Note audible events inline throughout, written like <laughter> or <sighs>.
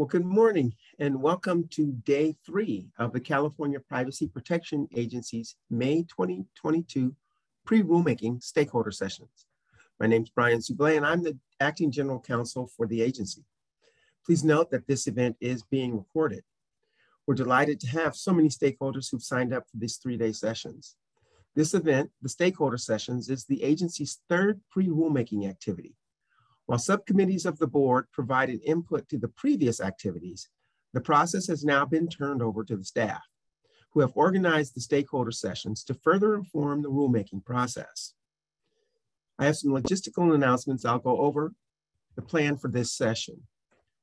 Well, good morning and welcome to day three of the California Privacy Protection Agency's May 2022 pre-rulemaking stakeholder sessions. My name is Brian Soublet and I'm the acting general counsel for the agency. Please note that this event is being recorded. We're delighted to have so many stakeholders who've signed up for these three-day sessions. This event, the stakeholder sessions, is the agency's third pre-rulemaking activity while subcommittees of the board provided input to the previous activities, the process has now been turned over to the staff, who have organized the stakeholder sessions to further inform the rulemaking process. I have some logistical announcements I'll go over the plan for this session.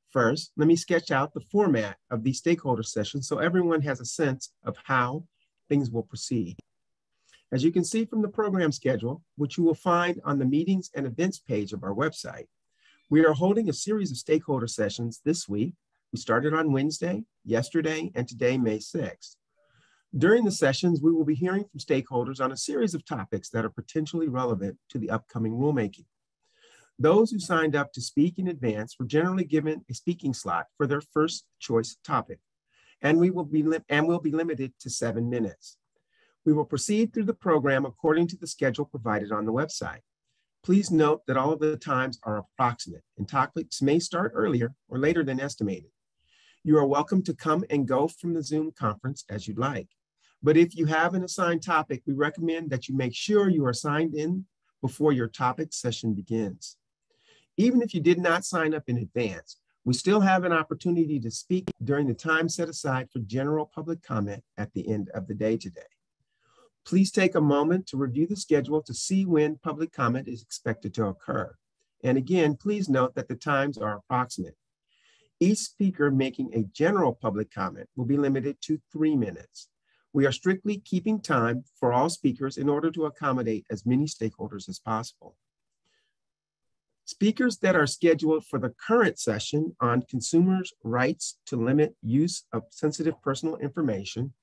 First, let me sketch out the format of these stakeholder sessions so everyone has a sense of how things will proceed. As you can see from the program schedule, which you will find on the meetings and events page of our website, we are holding a series of stakeholder sessions this week. We started on Wednesday, yesterday, and today, May 6th. During the sessions, we will be hearing from stakeholders on a series of topics that are potentially relevant to the upcoming rulemaking. Those who signed up to speak in advance were generally given a speaking slot for their first choice topic, and we will be and will be limited to seven minutes. We will proceed through the program according to the schedule provided on the website. Please note that all of the times are approximate and topics may start earlier or later than estimated. You are welcome to come and go from the Zoom conference as you'd like. But if you have an assigned topic, we recommend that you make sure you are signed in before your topic session begins. Even if you did not sign up in advance, we still have an opportunity to speak during the time set aside for general public comment at the end of the day today. Please take a moment to review the schedule to see when public comment is expected to occur. And again, please note that the times are approximate. Each speaker making a general public comment will be limited to three minutes. We are strictly keeping time for all speakers in order to accommodate as many stakeholders as possible. Speakers that are scheduled for the current session on consumers' rights to limit use of sensitive personal information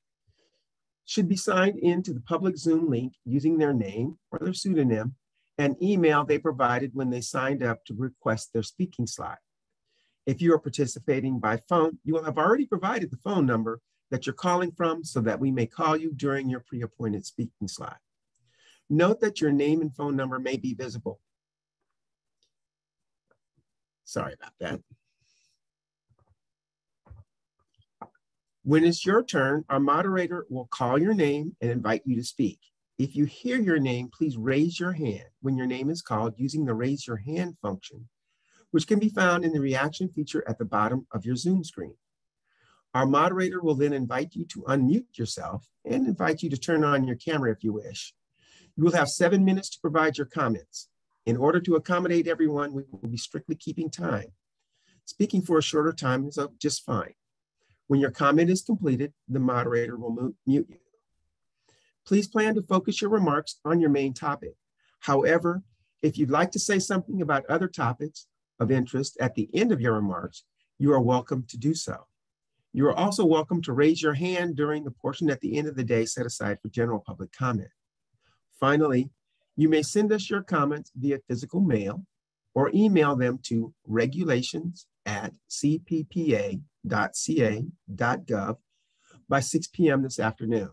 should be signed into the public Zoom link using their name or their pseudonym and email they provided when they signed up to request their speaking slot. If you are participating by phone, you will have already provided the phone number that you're calling from so that we may call you during your pre-appointed speaking slot. Note that your name and phone number may be visible. Sorry about that. When it's your turn, our moderator will call your name and invite you to speak. If you hear your name, please raise your hand when your name is called using the raise your hand function, which can be found in the reaction feature at the bottom of your Zoom screen. Our moderator will then invite you to unmute yourself and invite you to turn on your camera if you wish. You will have seven minutes to provide your comments. In order to accommodate everyone, we will be strictly keeping time. Speaking for a shorter time is uh, just fine. When your comment is completed, the moderator will mute you. Please plan to focus your remarks on your main topic. However, if you'd like to say something about other topics of interest at the end of your remarks, you are welcome to do so. You are also welcome to raise your hand during the portion at the end of the day set aside for general public comment. Finally, you may send us your comments via physical mail or email them to regulations at cppa.ca.gov by 6 p.m. this afternoon.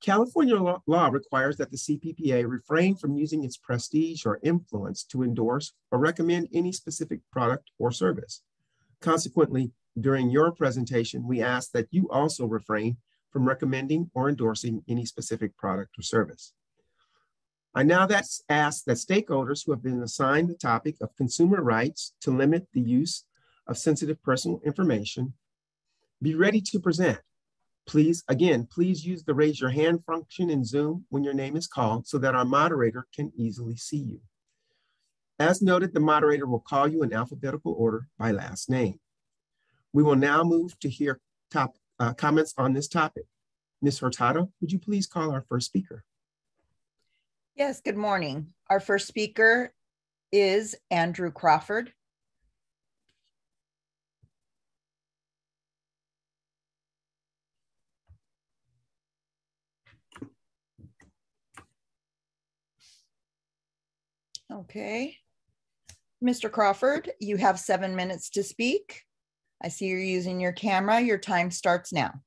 California law requires that the CPPA refrain from using its prestige or influence to endorse or recommend any specific product or service. Consequently, during your presentation, we ask that you also refrain from recommending or endorsing any specific product or service. I now ask that stakeholders who have been assigned the topic of consumer rights to limit the use of sensitive personal information be ready to present. Please, again, please use the raise your hand function in Zoom when your name is called so that our moderator can easily see you. As noted, the moderator will call you in alphabetical order by last name. We will now move to hear top, uh, comments on this topic. Ms. Hurtado, would you please call our first speaker? Yes, good morning. Our first speaker is Andrew Crawford. Okay. Mr. Crawford, you have seven minutes to speak. I see you're using your camera. Your time starts now.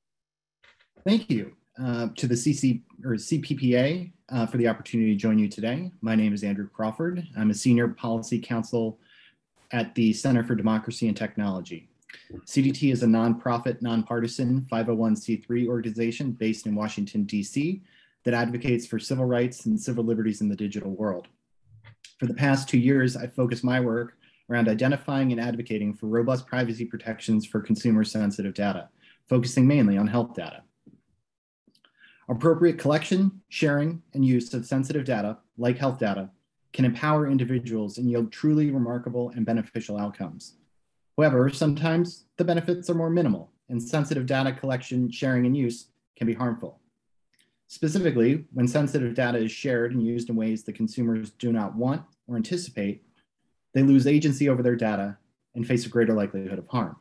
Thank you uh, to the CC or CPPA uh, for the opportunity to join you today. My name is Andrew Crawford. I'm a senior policy counsel at the Center for Democracy and Technology. CDT is a nonprofit, nonpartisan 501c3 organization based in Washington, D.C., that advocates for civil rights and civil liberties in the digital world. For the past two years, I've focused my work around identifying and advocating for robust privacy protections for consumer sensitive data, focusing mainly on health data. Appropriate collection, sharing, and use of sensitive data, like health data, can empower individuals and yield truly remarkable and beneficial outcomes. However, sometimes the benefits are more minimal, and sensitive data collection, sharing, and use can be harmful. Specifically, when sensitive data is shared and used in ways that consumers do not want or anticipate, they lose agency over their data and face a greater likelihood of harm.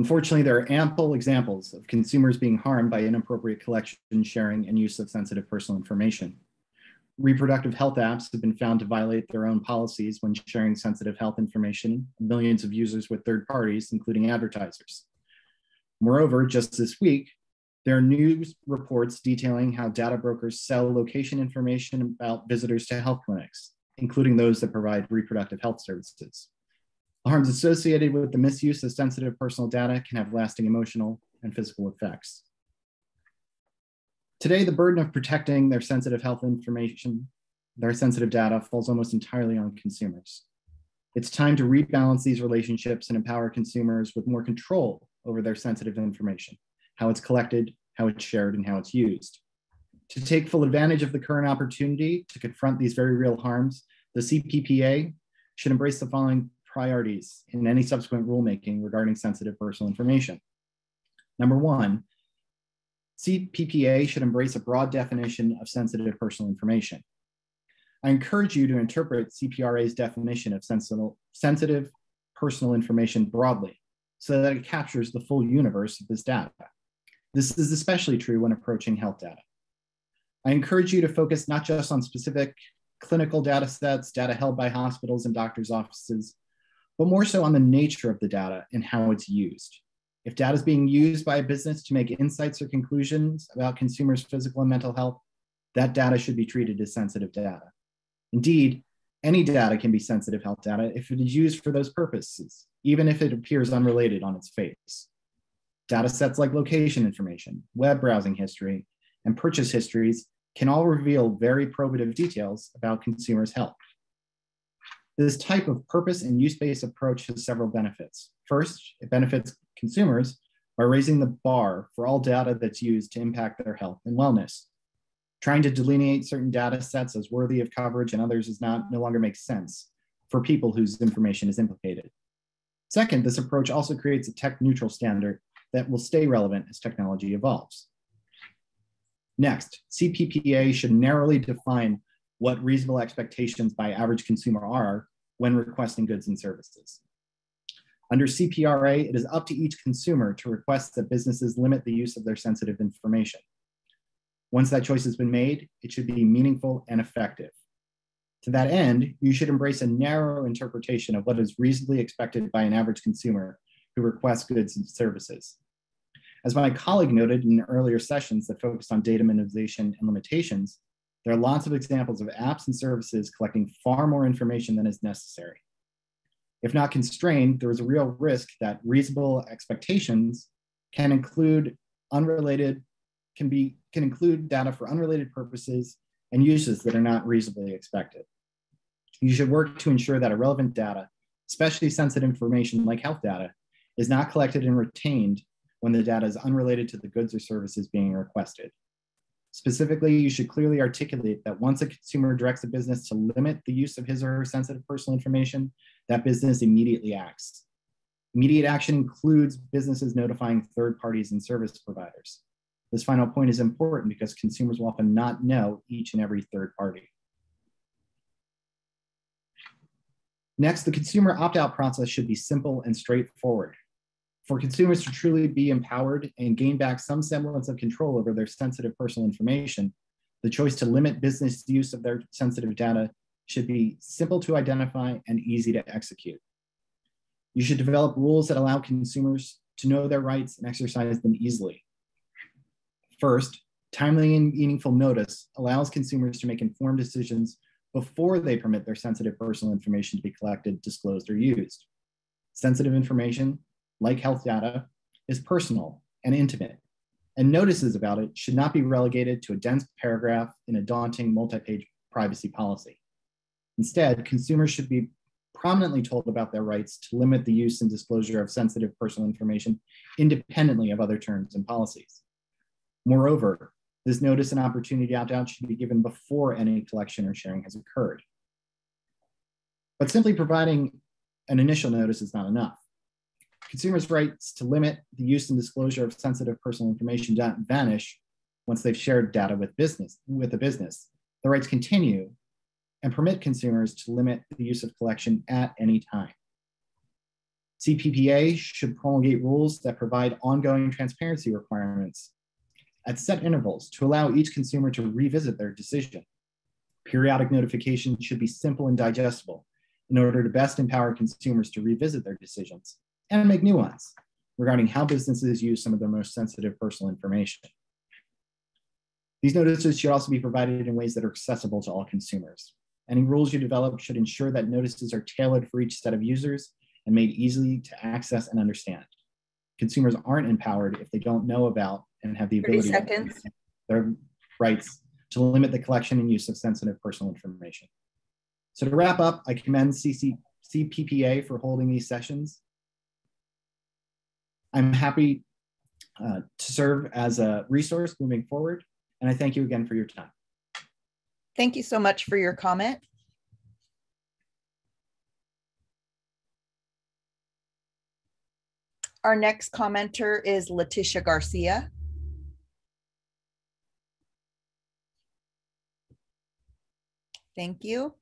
Unfortunately, there are ample examples of consumers being harmed by inappropriate collection, sharing, and use of sensitive personal information. Reproductive health apps have been found to violate their own policies when sharing sensitive health information millions of users with third parties, including advertisers. Moreover, just this week, there are news reports detailing how data brokers sell location information about visitors to health clinics, including those that provide reproductive health services. Harms associated with the misuse of sensitive personal data can have lasting emotional and physical effects. Today, the burden of protecting their sensitive health information, their sensitive data, falls almost entirely on consumers. It's time to rebalance these relationships and empower consumers with more control over their sensitive information, how it's collected, how it's shared, and how it's used. To take full advantage of the current opportunity to confront these very real harms, the CPPA should embrace the following priorities in any subsequent rulemaking regarding sensitive personal information. Number one, CPPA should embrace a broad definition of sensitive personal information. I encourage you to interpret CPRA's definition of sensitive personal information broadly so that it captures the full universe of this data. This is especially true when approaching health data. I encourage you to focus not just on specific clinical data sets, data held by hospitals and doctors' offices, but more so on the nature of the data and how it's used. If data is being used by a business to make insights or conclusions about consumers' physical and mental health, that data should be treated as sensitive data. Indeed, any data can be sensitive health data if it is used for those purposes, even if it appears unrelated on its face. Data sets like location information, web browsing history, and purchase histories can all reveal very probative details about consumers' health. This type of purpose and use-based approach has several benefits. First, it benefits consumers by raising the bar for all data that's used to impact their health and wellness. Trying to delineate certain data sets as worthy of coverage and others is not no longer makes sense for people whose information is implicated. Second, this approach also creates a tech neutral standard that will stay relevant as technology evolves. Next, CPPA should narrowly define what reasonable expectations by average consumer are when requesting goods and services. Under CPRA, it is up to each consumer to request that businesses limit the use of their sensitive information. Once that choice has been made, it should be meaningful and effective. To that end, you should embrace a narrow interpretation of what is reasonably expected by an average consumer who requests goods and services. As my colleague noted in earlier sessions that focused on data minimization and limitations, there are lots of examples of apps and services collecting far more information than is necessary. If not constrained, there is a real risk that reasonable expectations can include unrelated, can be can include data for unrelated purposes and uses that are not reasonably expected. You should work to ensure that irrelevant data, especially sensitive information like health data, is not collected and retained when the data is unrelated to the goods or services being requested. Specifically, you should clearly articulate that once a consumer directs a business to limit the use of his or her sensitive personal information, that business immediately acts. Immediate action includes businesses notifying third parties and service providers. This final point is important because consumers will often not know each and every third party. Next, the consumer opt-out process should be simple and straightforward. For consumers to truly be empowered and gain back some semblance of control over their sensitive personal information, the choice to limit business use of their sensitive data should be simple to identify and easy to execute. You should develop rules that allow consumers to know their rights and exercise them easily. First, timely and meaningful notice allows consumers to make informed decisions before they permit their sensitive personal information to be collected, disclosed, or used. Sensitive information, like health data, is personal and intimate, and notices about it should not be relegated to a dense paragraph in a daunting multi-page privacy policy. Instead, consumers should be prominently told about their rights to limit the use and disclosure of sensitive personal information independently of other terms and policies. Moreover, this notice and opportunity opt-out should be given before any collection or sharing has occurred. But simply providing an initial notice is not enough. Consumers' rights to limit the use and disclosure of sensitive personal information don't vanish once they've shared data with business with a business. The rights continue and permit consumers to limit the use of collection at any time. CPPA should promulgate rules that provide ongoing transparency requirements at set intervals to allow each consumer to revisit their decision. Periodic notification should be simple and digestible in order to best empower consumers to revisit their decisions and make new ones regarding how businesses use some of their most sensitive personal information. These notices should also be provided in ways that are accessible to all consumers. Any rules you develop should ensure that notices are tailored for each set of users and made easily to access and understand. Consumers aren't empowered if they don't know about and have the ability to their rights to limit the collection and use of sensitive personal information. So to wrap up, I commend CC, CPPA for holding these sessions. I'm happy uh, to serve as a resource moving forward, and I thank you again for your time. Thank you so much for your comment. Our next commenter is Leticia Garcia. Thank you.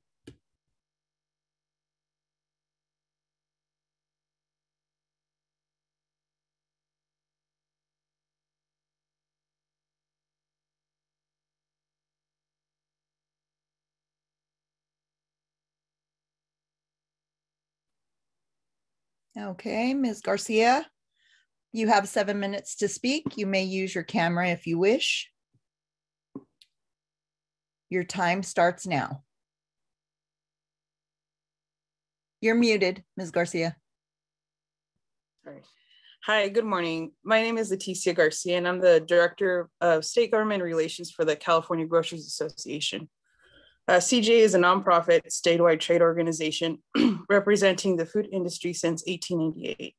Okay, Ms. Garcia, you have seven minutes to speak. You may use your camera if you wish. Your time starts now. You're muted, Ms. Garcia. Hi, good morning. My name is Leticia Garcia, and I'm the Director of State Government Relations for the California Grocers Association. Uh, CGA is a nonprofit statewide trade organization <clears throat> representing the food industry since 1888.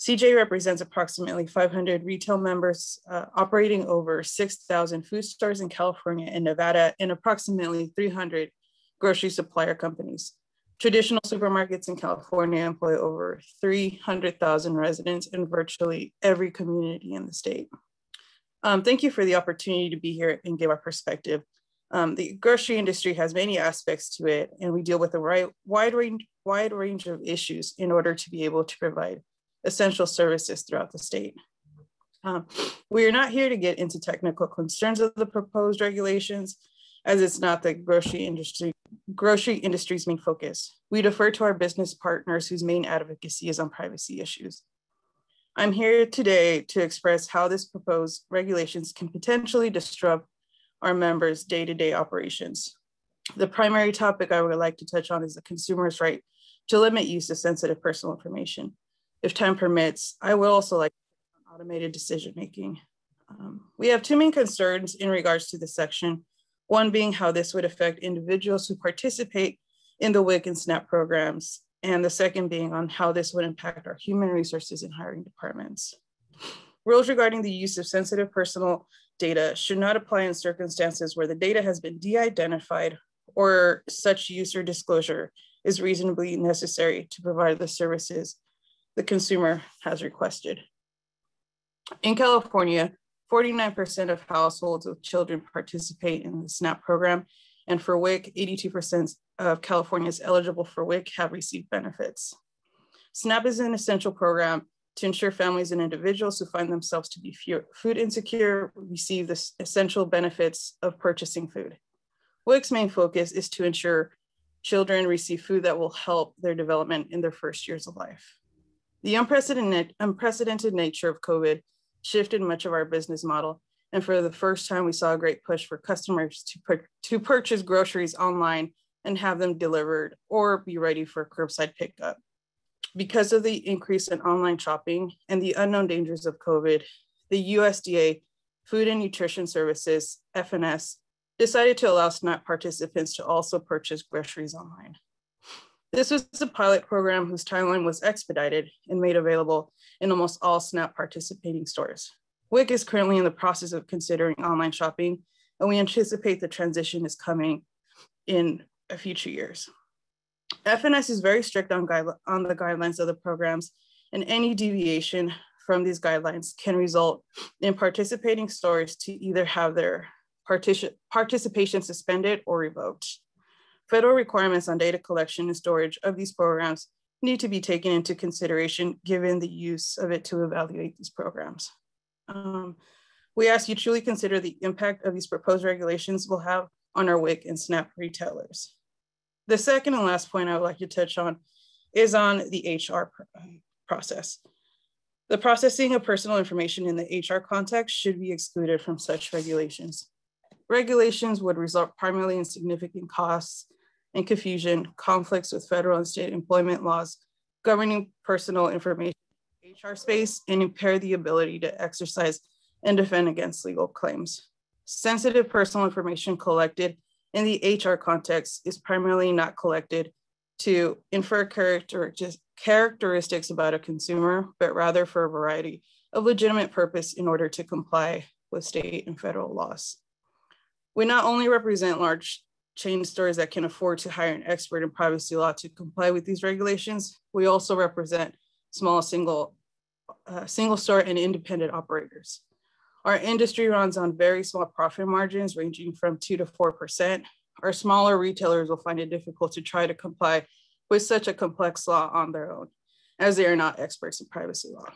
CJ represents approximately 500 retail members uh, operating over 6,000 food stores in California and Nevada and approximately 300 grocery supplier companies. Traditional supermarkets in California employ over 300,000 residents in virtually every community in the state. Um, thank you for the opportunity to be here and give our perspective um, the grocery industry has many aspects to it, and we deal with a right, wide, range, wide range of issues in order to be able to provide essential services throughout the state. Um, we are not here to get into technical concerns of the proposed regulations, as it's not the grocery industry grocery industry's main focus. We defer to our business partners whose main advocacy is on privacy issues. I'm here today to express how this proposed regulations can potentially disrupt our members' day-to-day operations. The primary topic I would like to touch on is the consumer's right to limit use of sensitive personal information. If time permits, I will also like automated decision-making. Um, we have two main concerns in regards to this section, one being how this would affect individuals who participate in the WIC and SNAP programs, and the second being on how this would impact our human resources and hiring departments. Rules regarding the use of sensitive personal data should not apply in circumstances where the data has been de-identified or such use or disclosure is reasonably necessary to provide the services the consumer has requested. In California, 49% of households with children participate in the SNAP program, and for WIC, 82% of Californians eligible for WIC have received benefits. SNAP is an essential program to ensure families and individuals who find themselves to be food insecure receive the essential benefits of purchasing food. WIC's main focus is to ensure children receive food that will help their development in their first years of life. The unprecedented, unprecedented nature of COVID shifted much of our business model. And for the first time, we saw a great push for customers to, to purchase groceries online and have them delivered or be ready for curbside pickup. Because of the increase in online shopping and the unknown dangers of COVID, the USDA Food and Nutrition Services, FNS, decided to allow SNAP participants to also purchase groceries online. This was a pilot program whose timeline was expedited and made available in almost all SNAP participating stores. WIC is currently in the process of considering online shopping, and we anticipate the transition is coming in a future years. FNS is very strict on, guide, on the guidelines of the programs, and any deviation from these guidelines can result in participating stores to either have their participation suspended or revoked. Federal requirements on data collection and storage of these programs need to be taken into consideration given the use of it to evaluate these programs. Um, we ask you truly consider the impact of these proposed regulations will have on our WIC and SNAP retailers. The second and last point I would like to touch on is on the HR um, process. The processing of personal information in the HR context should be excluded from such regulations. Regulations would result primarily in significant costs and confusion, conflicts with federal and state employment laws governing personal information HR space and impair the ability to exercise and defend against legal claims. Sensitive personal information collected in the HR context is primarily not collected to infer characteristics about a consumer, but rather for a variety of legitimate purpose in order to comply with state and federal laws. We not only represent large chain stores that can afford to hire an expert in privacy law to comply with these regulations. We also represent small single, uh, single store and independent operators. Our industry runs on very small profit margins ranging from two to 4%. Our smaller retailers will find it difficult to try to comply with such a complex law on their own, as they are not experts in privacy law.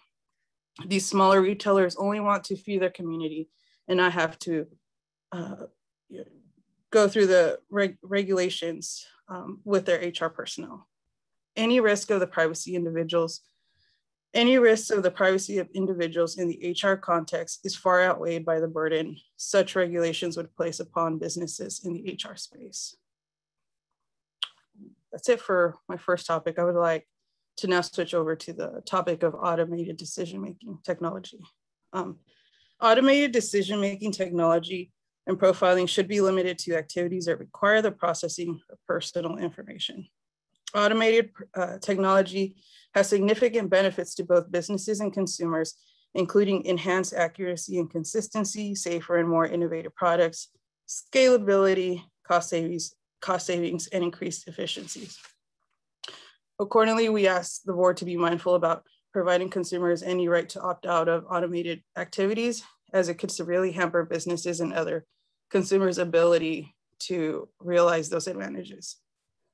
These smaller retailers only want to feed their community and not have to uh, go through the reg regulations um, with their HR personnel. Any risk of the privacy individuals, any risk of the privacy of individuals in the HR context is far outweighed by the burden such regulations would place upon businesses in the HR space. That's it for my first topic. I would like to now switch over to the topic of automated decision-making technology. Um, automated decision-making technology and profiling should be limited to activities that require the processing of personal information. Automated uh, technology has significant benefits to both businesses and consumers, including enhanced accuracy and consistency, safer and more innovative products, scalability, cost savings, cost savings and increased efficiencies. Accordingly, we ask the board to be mindful about providing consumers any right to opt out of automated activities as it could severely hamper businesses and other consumers' ability to realize those advantages.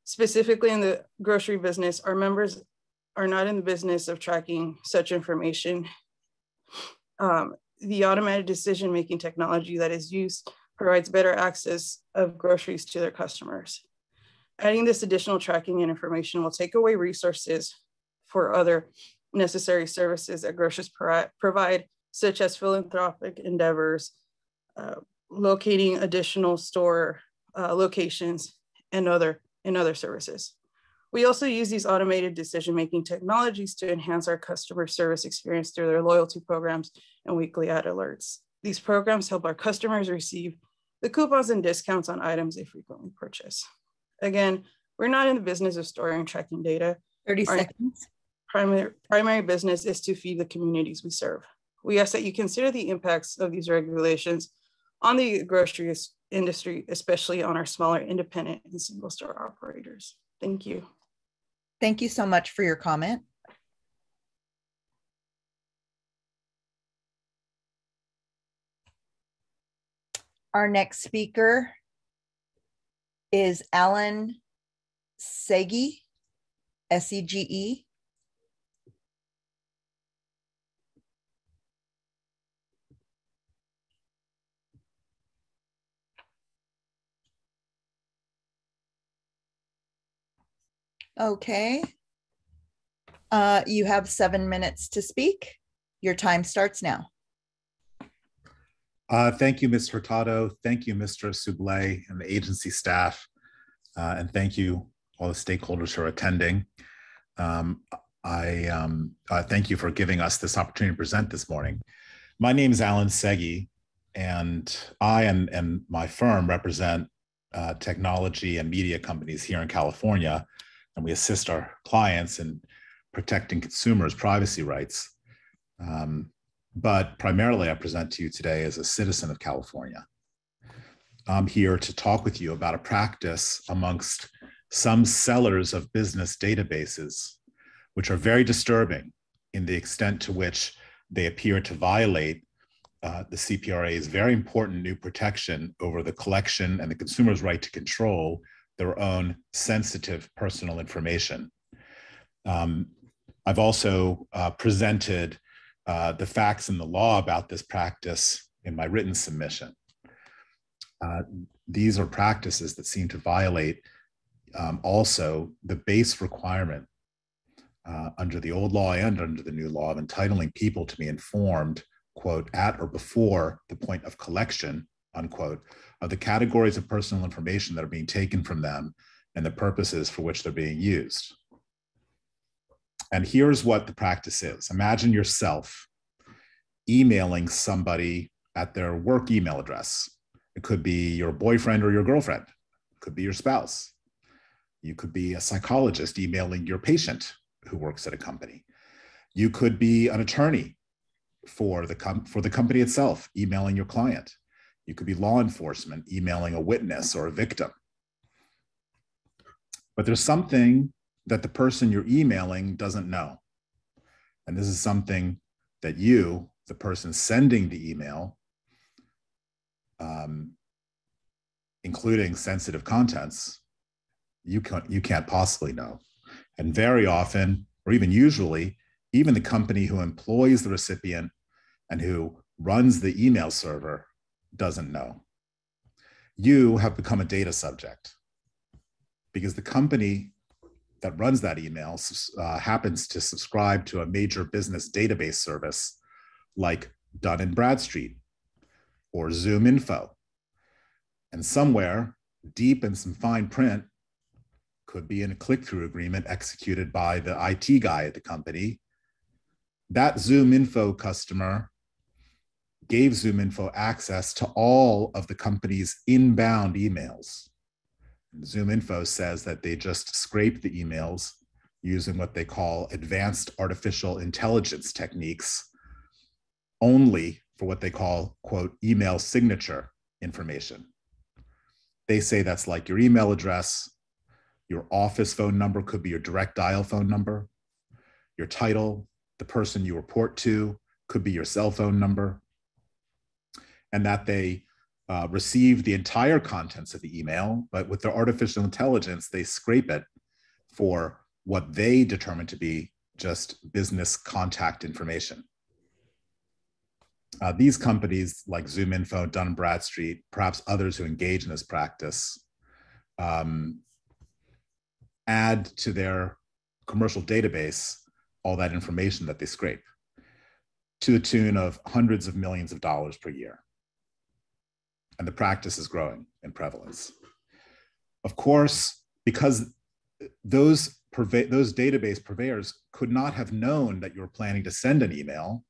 Specifically in the grocery business, our members are not in the business of tracking such information. Um, the automated decision-making technology that is used provides better access of groceries to their customers. Adding this additional tracking and information will take away resources for other necessary services that grocers provide such as philanthropic endeavors, uh, locating additional store uh, locations and other, and other services. We also use these automated decision-making technologies to enhance our customer service experience through their loyalty programs and weekly ad alerts. These programs help our customers receive the coupons and discounts on items they frequently purchase. Again, we're not in the business of storing and tracking data. 30 our seconds. Primary, primary business is to feed the communities we serve we ask that you consider the impacts of these regulations on the grocery industry, especially on our smaller independent and single store operators. Thank you. Thank you so much for your comment. Our next speaker is Alan Sege, S-E-G-E. Okay. Uh, you have seven minutes to speak. Your time starts now. Uh, thank you, Ms. Hurtado. Thank you, Mr. Soublet and the agency staff. Uh, and thank you, all the stakeholders who are attending. Um, I um, uh, thank you for giving us this opportunity to present this morning. My name is Alan Sege, and I and, and my firm represent uh, technology and media companies here in California, and we assist our clients in protecting consumers' privacy rights. Um, but primarily, I present to you today as a citizen of California. I'm here to talk with you about a practice amongst some sellers of business databases, which are very disturbing in the extent to which they appear to violate uh, the CPRA's very important new protection over the collection and the consumer's right to control their own sensitive personal information. Um, I've also uh, presented uh, the facts and the law about this practice in my written submission. Uh, these are practices that seem to violate um, also the base requirement uh, under the old law and under the new law of entitling people to be informed, quote, at or before the point of collection, unquote, of the categories of personal information that are being taken from them and the purposes for which they're being used. And here's what the practice is imagine yourself emailing somebody at their work email address. It could be your boyfriend or your girlfriend, it could be your spouse. You could be a psychologist emailing your patient who works at a company. You could be an attorney for the, for the company itself, emailing your client. You could be law enforcement emailing a witness or a victim. But there's something that the person you're emailing doesn't know. And this is something that you, the person sending the email, um, including sensitive contents, you can't, you can't possibly know. And very often, or even usually, even the company who employs the recipient and who runs the email server doesn't know. You have become a data subject because the company that runs that email uh, happens to subscribe to a major business database service like Dun and Bradstreet or Zoom Info. And somewhere deep in some fine print could be in a click-through agreement executed by the IT guy at the company. That Zoom Info customer gave Zoom Info access to all of the company's inbound emails. Zoom Info says that they just scrape the emails using what they call advanced artificial intelligence techniques only for what they call, quote, email signature information. They say that's like your email address, your office phone number could be your direct dial phone number, your title, the person you report to could be your cell phone number, and that they uh, receive the entire contents of the email, but with their artificial intelligence, they scrape it for what they determine to be just business contact information. Uh, these companies like ZoomInfo, Dun Bradstreet, perhaps others who engage in this practice, um, add to their commercial database all that information that they scrape to the tune of hundreds of millions of dollars per year. And the practice is growing in prevalence. Of course, because those, those database purveyors could not have known that you were planning to send an email,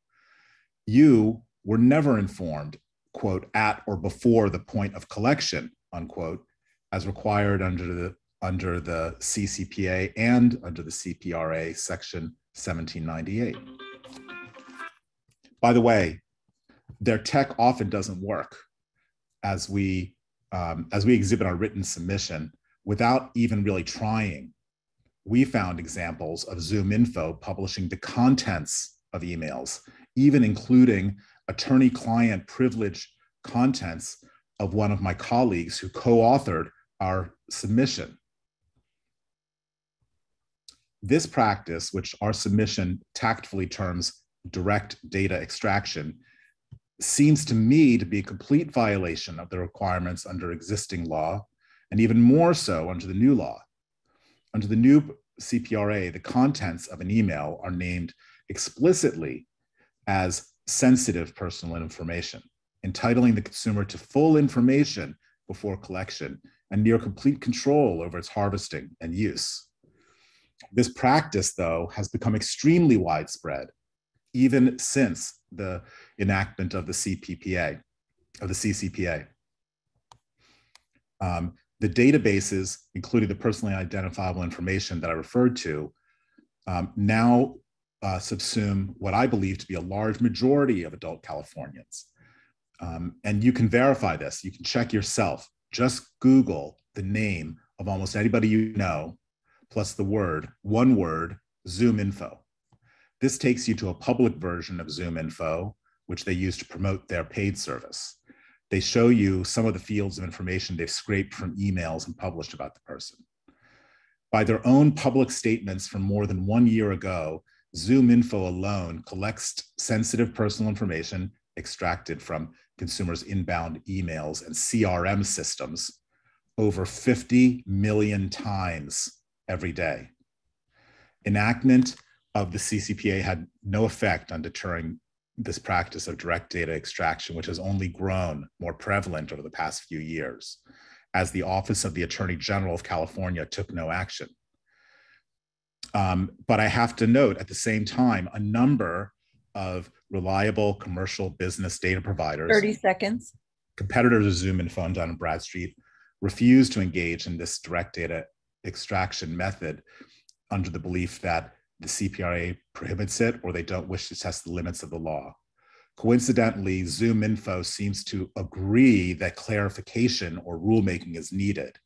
you were never informed, quote, at or before the point of collection, unquote, as required under the under the CCPA and under the CPRA section 1798. By the way, their tech often doesn't work as we um, as we exhibit our written submission without even really trying. We found examples of Zoom Info publishing the contents of emails, even including attorney-client privilege contents of one of my colleagues who co-authored our submission. This practice, which our submission tactfully terms direct data extraction, seems to me to be a complete violation of the requirements under existing law, and even more so under the new law. Under the new CPRA, the contents of an email are named explicitly as sensitive personal information, entitling the consumer to full information before collection and near complete control over its harvesting and use. This practice, though, has become extremely widespread, even since the enactment of the CPPA, of the CCPA. Um, the databases, including the personally identifiable information that I referred to, um, now uh, subsume what I believe to be a large majority of adult Californians. Um, and you can verify this. You can check yourself. Just Google the name of almost anybody you know, plus the word, one word, Zoom info. This takes you to a public version of Zoom info, which they use to promote their paid service. They show you some of the fields of information they've scraped from emails and published about the person. By their own public statements from more than one year ago, Zoom info alone collects sensitive personal information extracted from consumers' inbound emails and CRM systems over 50 million times every day. Enactment of the CCPA had no effect on deterring this practice of direct data extraction, which has only grown more prevalent over the past few years, as the Office of the Attorney General of California took no action. Um, but I have to note at the same time, a number of reliable commercial business data providers 30 seconds. Competitors of Zoom Info Dun and Bradstreet refuse to engage in this direct data extraction method under the belief that the CPRA prohibits it or they don't wish to test the limits of the law. Coincidentally, Zoom Info seems to agree that clarification or rulemaking is needed.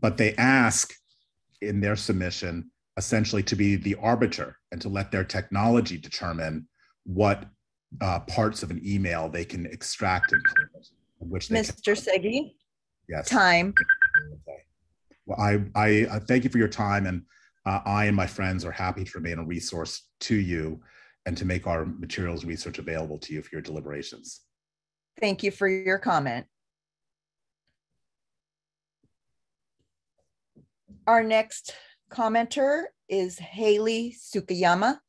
But they ask in their submission essentially to be the arbiter and to let their technology determine what uh, parts of an email they can extract and which Mr. Sege? Yes. Time. Okay. Well, I, I, I thank you for your time and uh, I and my friends are happy to remain a resource to you and to make our materials research available to you for your deliberations. Thank you for your comment. Our next commenter is Haley Sukiyama.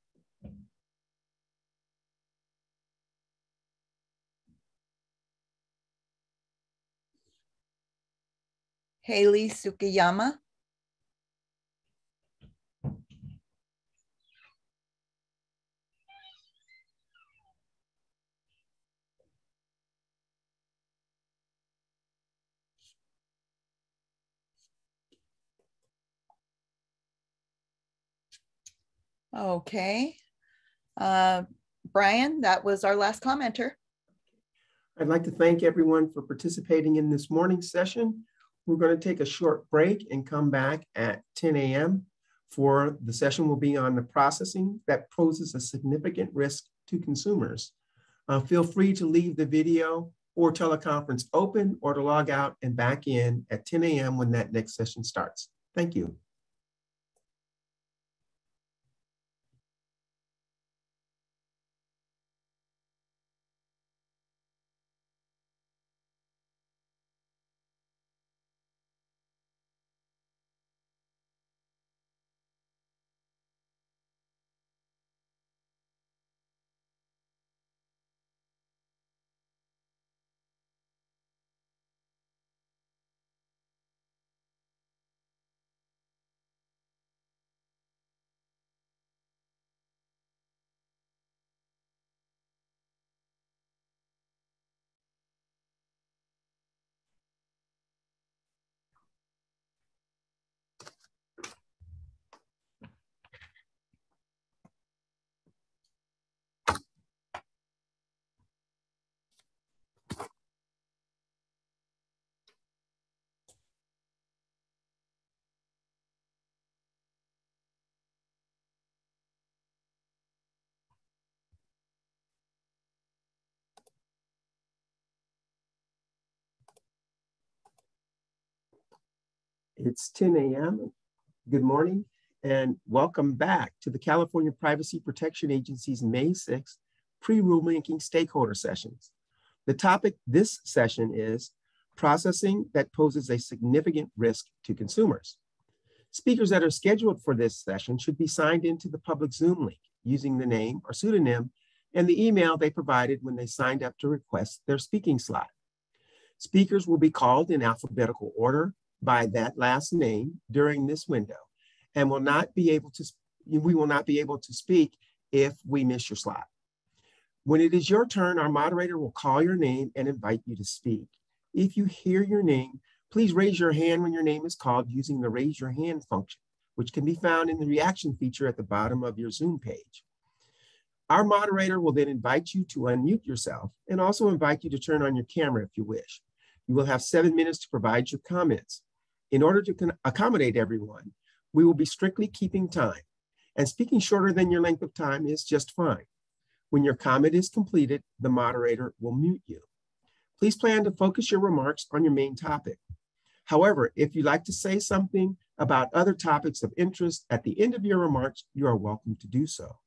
Haley Sukiyama. Okay. Uh, Brian, that was our last commenter. I'd like to thank everyone for participating in this morning's session. We're going to take a short break and come back at 10 a.m. for the session will be on the processing that poses a significant risk to consumers. Uh, feel free to leave the video or teleconference open or to log out and back in at 10 a.m. when that next session starts. Thank you. It's 10 a.m. Good morning and welcome back to the California Privacy Protection Agency's May 6th pre-rulemaking stakeholder sessions. The topic this session is processing that poses a significant risk to consumers. Speakers that are scheduled for this session should be signed into the public Zoom link using the name or pseudonym and the email they provided when they signed up to request their speaking slot. Speakers will be called in alphabetical order by that last name during this window and will not be able to, we will not be able to speak if we miss your slot. When it is your turn, our moderator will call your name and invite you to speak. If you hear your name, please raise your hand when your name is called using the raise your hand function, which can be found in the reaction feature at the bottom of your Zoom page. Our moderator will then invite you to unmute yourself and also invite you to turn on your camera if you wish. You will have seven minutes to provide your comments. In order to accommodate everyone, we will be strictly keeping time and speaking shorter than your length of time is just fine. When your comment is completed, the moderator will mute you. Please plan to focus your remarks on your main topic. However, if you'd like to say something about other topics of interest at the end of your remarks, you are welcome to do so.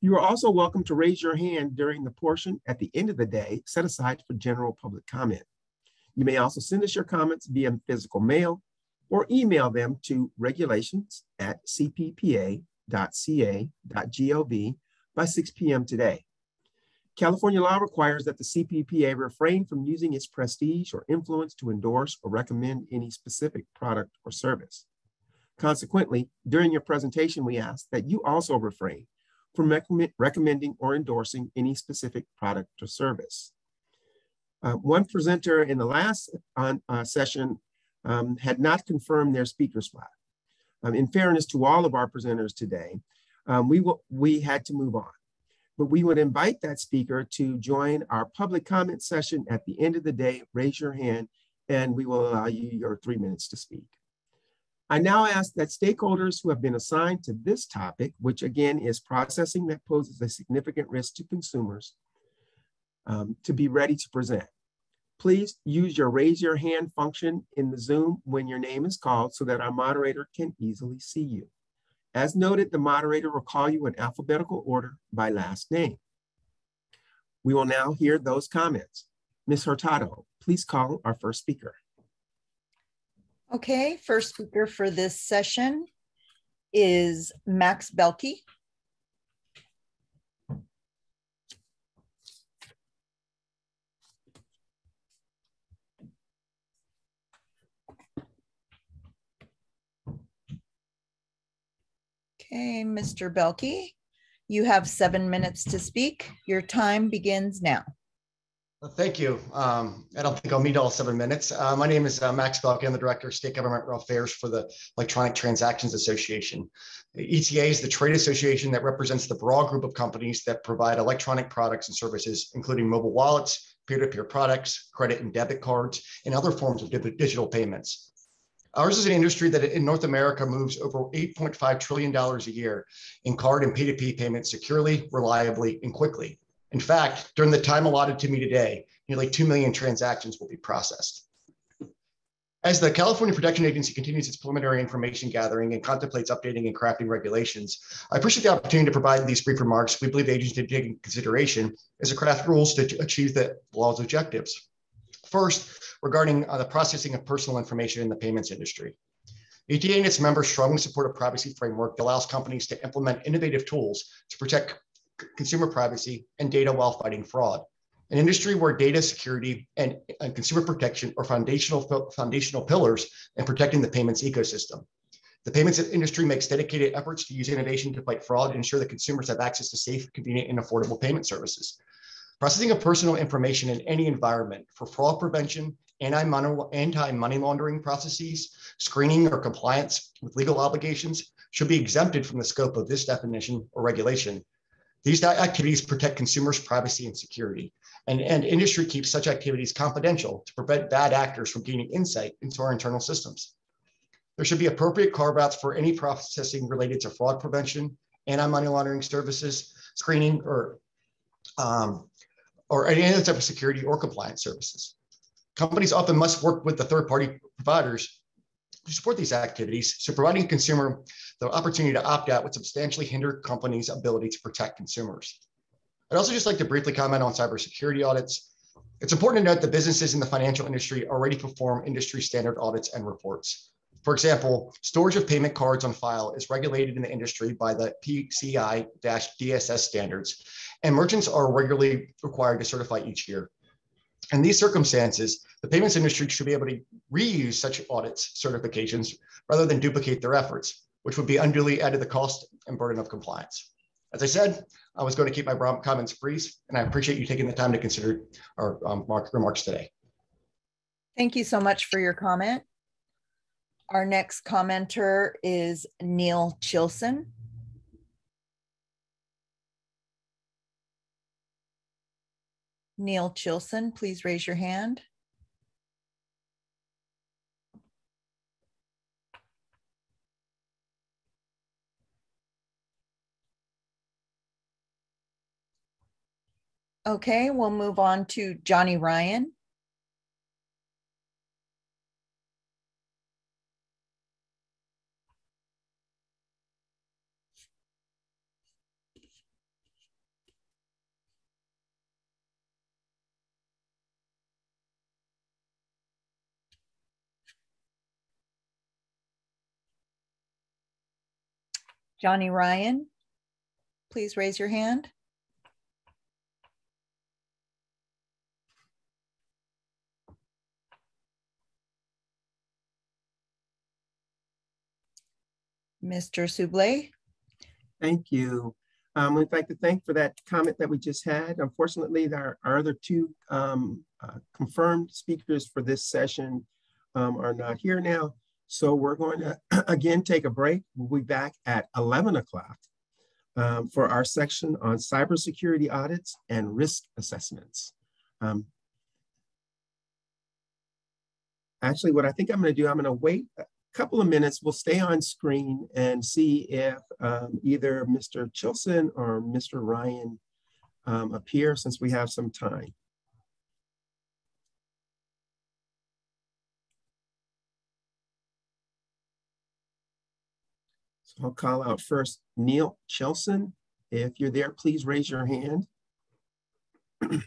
You are also welcome to raise your hand during the portion at the end of the day set aside for general public comment. You may also send us your comments via physical mail or email them to regulations at cppa.ca.gov by 6 p.m. today. California law requires that the CPPA refrain from using its prestige or influence to endorse or recommend any specific product or service. Consequently, during your presentation, we ask that you also refrain from recommending or endorsing any specific product or service. Uh, one presenter in the last on, uh, session um, had not confirmed their speaker slot. Um, in fairness to all of our presenters today, um, we, we had to move on. But we would invite that speaker to join our public comment session at the end of the day. Raise your hand and we will allow you your three minutes to speak. I now ask that stakeholders who have been assigned to this topic, which again is processing that poses a significant risk to consumers, um, to be ready to present. Please use your raise your hand function in the Zoom when your name is called so that our moderator can easily see you. As noted, the moderator will call you in alphabetical order by last name. We will now hear those comments. Ms. Hurtado, please call our first speaker. Okay, first speaker for this session is Max Belkey. Okay, Mr. Belkey, you have seven minutes to speak. Your time begins now. Well, thank you. Um, I don't think I'll meet all seven minutes. Uh, my name is uh, Max Belkey. I'm the Director of State Government Affairs for the Electronic Transactions Association. The ETA is the trade association that represents the broad group of companies that provide electronic products and services, including mobile wallets, peer-to-peer -peer products, credit and debit cards, and other forms of digital payments. Ours is an industry that in North America moves over $8.5 trillion a year in card and P2P payments securely, reliably, and quickly. In fact, during the time allotted to me today, nearly 2 million transactions will be processed. As the California Protection Agency continues its preliminary information gathering and contemplates updating and crafting regulations, I appreciate the opportunity to provide these brief remarks we believe the agency to take into consideration as it craft rules to achieve the law's objectives. First, regarding uh, the processing of personal information in the payments industry. ETA and its members strongly support a privacy framework that allows companies to implement innovative tools to protect consumer privacy and data while fighting fraud. An industry where data security and, and consumer protection are foundational, foundational pillars in protecting the payments ecosystem. The payments industry makes dedicated efforts to use innovation to fight fraud and ensure that consumers have access to safe, convenient, and affordable payment services. Processing of personal information in any environment for fraud prevention anti-money laundering processes, screening or compliance with legal obligations should be exempted from the scope of this definition or regulation. These activities protect consumers' privacy and security, and, and industry keeps such activities confidential to prevent bad actors from gaining insight into our internal systems. There should be appropriate carve-outs for any processing related to fraud prevention, anti-money laundering services, screening, or, um, or any other type of security or compliance services. Companies often must work with the third party providers to support these activities. So providing consumer the opportunity to opt out would substantially hinder companies' ability to protect consumers. I'd also just like to briefly comment on cybersecurity audits. It's important to note that businesses in the financial industry already perform industry standard audits and reports. For example, storage of payment cards on file is regulated in the industry by the PCI-DSS standards, and merchants are regularly required to certify each year. In these circumstances, the payments industry should be able to reuse such audits certifications rather than duplicate their efforts, which would be unduly added to the cost and burden of compliance. As I said, I was going to keep my comments brief, and I appreciate you taking the time to consider our um, remarks today. Thank you so much for your comment. Our next commenter is Neil Chilson. Neil Chilson, please raise your hand. Okay, we'll move on to Johnny Ryan. Johnny Ryan, please raise your hand. Mr. Soublet. Thank you. Um, I'd like to thank for that comment that we just had. Unfortunately, our, our other two um, uh, confirmed speakers for this session um, are not here now. So we're going to, <clears throat> again, take a break. We'll be back at 11 o'clock um, for our section on cybersecurity audits and risk assessments. Um, actually, what I think I'm going to do, I'm going to wait a couple of minutes, we'll stay on screen and see if um, either Mr. Chilson or Mr. Ryan um, appear since we have some time. I'll call out first Neil Chilson. If you're there, please raise your hand. <clears throat>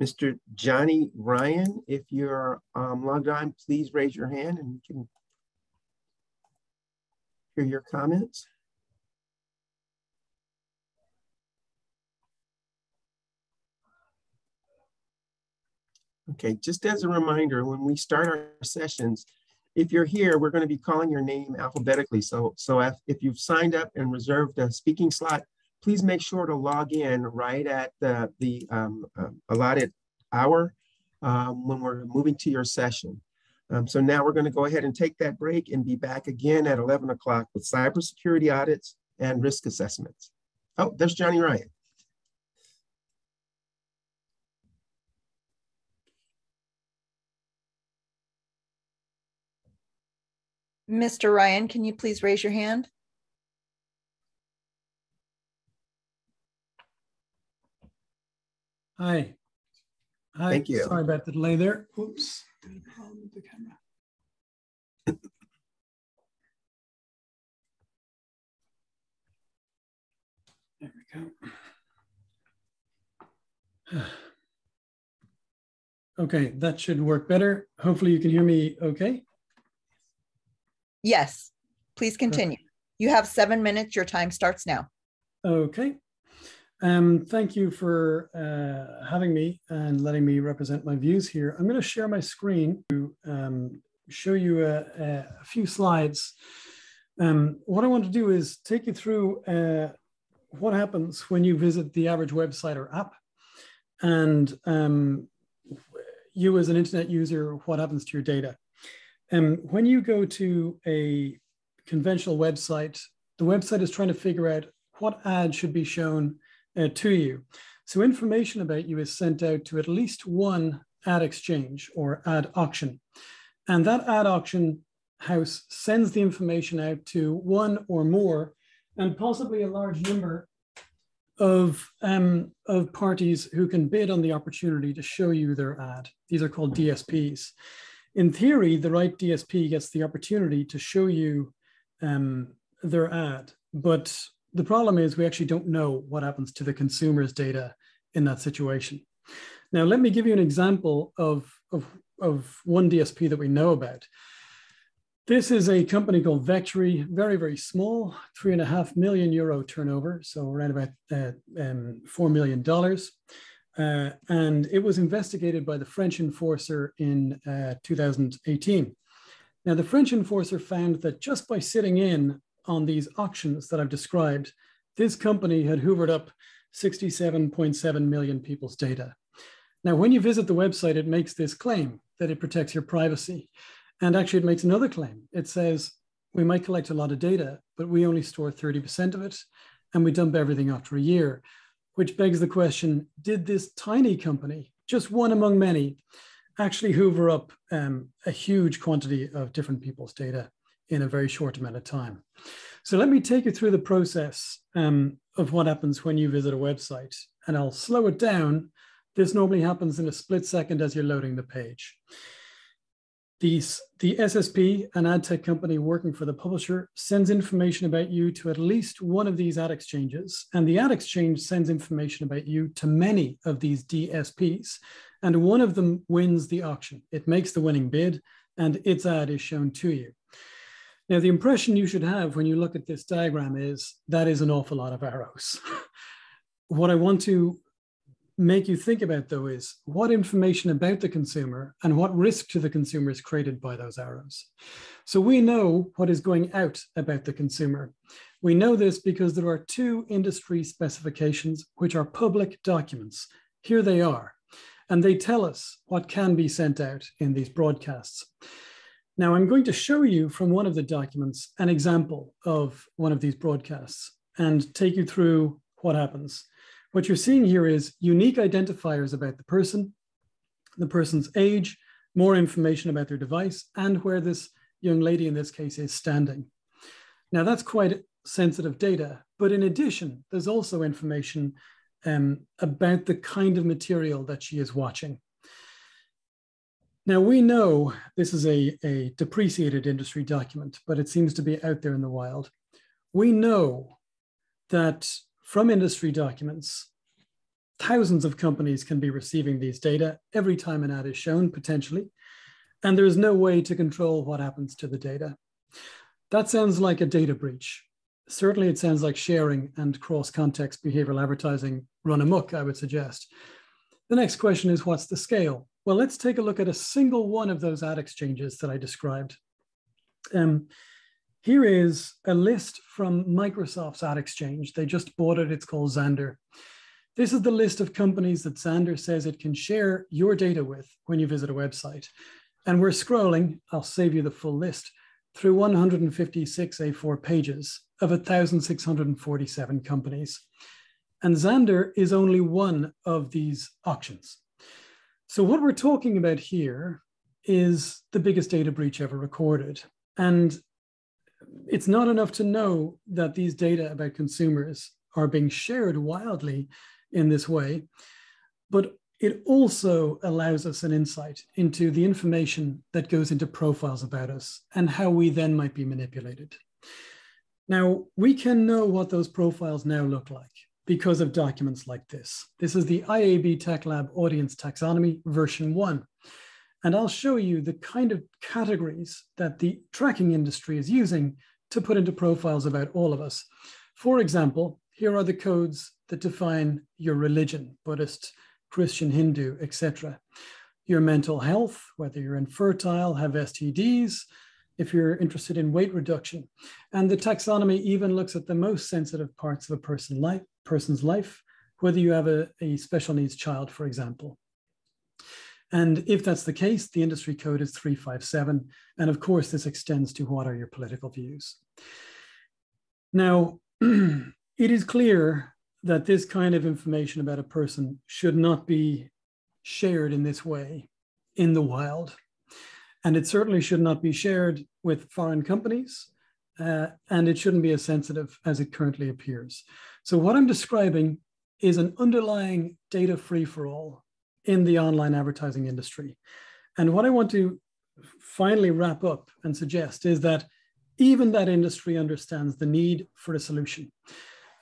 Mr. Johnny Ryan, if you're um, logged on, please raise your hand and we can hear your comments. Okay, just as a reminder, when we start our sessions, if you're here, we're going to be calling your name alphabetically. So, so if, if you've signed up and reserved a speaking slot, please make sure to log in right at the, the um, uh, allotted hour um, when we're moving to your session. Um, so now we're going to go ahead and take that break and be back again at 11 o'clock with cybersecurity audits and risk assessments. Oh, there's Johnny Ryan. Mr. Ryan, can you please raise your hand? Hi. Hi. Thank you. Sorry about the delay there. Oops. problem with the camera. There we go. <sighs> Okay, that should work better. Hopefully you can hear me okay. Yes, please continue. You have seven minutes. Your time starts now. Okay. Um, thank you for uh, having me and letting me represent my views here. I'm going to share my screen to um, show you a, a few slides. Um, what I want to do is take you through uh, what happens when you visit the average website or app and um, you as an internet user, what happens to your data. Um, when you go to a conventional website, the website is trying to figure out what ad should be shown uh, to you. So information about you is sent out to at least one ad exchange or ad auction. And that ad auction house sends the information out to one or more and possibly a large number of, um, of parties who can bid on the opportunity to show you their ad. These are called DSPs. In theory, the right DSP gets the opportunity to show you um, their ad, but the problem is we actually don't know what happens to the consumer's data in that situation. Now, let me give you an example of, of, of one DSP that we know about. This is a company called Vectaury, very, very small, three and a half million euro turnover, so around about uh, um, $4 million. Uh, and it was investigated by the French enforcer in uh, 2018. Now, the French enforcer found that just by sitting in on these auctions that I've described, this company had hoovered up 67.7 million people's data. Now, when you visit the website, it makes this claim that it protects your privacy. And actually, it makes another claim. It says we might collect a lot of data, but we only store 30% of it, and we dump everything after a year, which begs the question did this tiny company, just one among many, actually hoover up um, a huge quantity of different people's data in a very short amount of time? So let me take you through the process um, of what happens when you visit a website, and I'll slow it down. This normally happens in a split second as you're loading the page. The, the SSP, an ad tech company working for the publisher, sends information about you to at least one of these ad exchanges, and the ad exchange sends information about you to many of these DSPs, and one of them wins the auction. It makes the winning bid, and its ad is shown to you. Now, the impression you should have when you look at this diagram is that is an awful lot of arrows. <laughs> what I want to make you think about though is what information about the consumer and what risk to the consumer is created by those arrows. So we know what is going out about the consumer. We know this because there are two industry specifications which are public documents. Here they are, and they tell us what can be sent out in these broadcasts. Now I'm going to show you from one of the documents an example of one of these broadcasts and take you through what happens. What you're seeing here is unique identifiers about the person, the person's age, more information about their device, and where this young lady in this case is standing. Now that's quite sensitive data, but in addition, there's also information um, about the kind of material that she is watching. Now we know this is a, a depreciated industry document, but it seems to be out there in the wild. We know that from industry documents, thousands of companies can be receiving these data every time an ad is shown, potentially, and there is no way to control what happens to the data. That sounds like a data breach. Certainly, it sounds like sharing and cross context behavioral advertising run amok, I would suggest. The next question is what's the scale? Well, let's take a look at a single one of those ad exchanges that I described. Um, here is a list from Microsoft's ad exchange. They just bought it. It's called Xandr. This is the list of companies that Xandr says it can share your data with when you visit a website. And we're scrolling, I'll save you the full list, through 156 A4 pages of 1,647 companies. And Xandr is only one of these auctions. So what we're talking about here is the biggest data breach ever recorded. And it's not enough to know that these data about consumers are being shared wildly in this way, but it also allows us an insight into the information that goes into profiles about us and how we then might be manipulated. Now, we can know what those profiles now look like because of documents like this. This is the IAB Tech Lab Audience Taxonomy version one. And I'll show you the kind of categories that the tracking industry is using to put into profiles about all of us. For example, here are the codes that define your religion, Buddhist, Christian, Hindu, etc. Your mental health, whether you're infertile, have STDs, if you're interested in weight reduction. And the taxonomy even looks at the most sensitive parts of a person life, person's life, whether you have a, a special needs child, for example. And if that's the case, the industry code is 357. And of course, this extends to what are your political views. Now, <clears throat> it is clear that this kind of information about a person should not be shared in this way in the wild. And it certainly should not be shared with foreign companies, uh, and it shouldn't be as sensitive as it currently appears. So, what I'm describing is an underlying data free for all in the online advertising industry. And what I want to finally wrap up and suggest is that even that industry understands the need for a solution.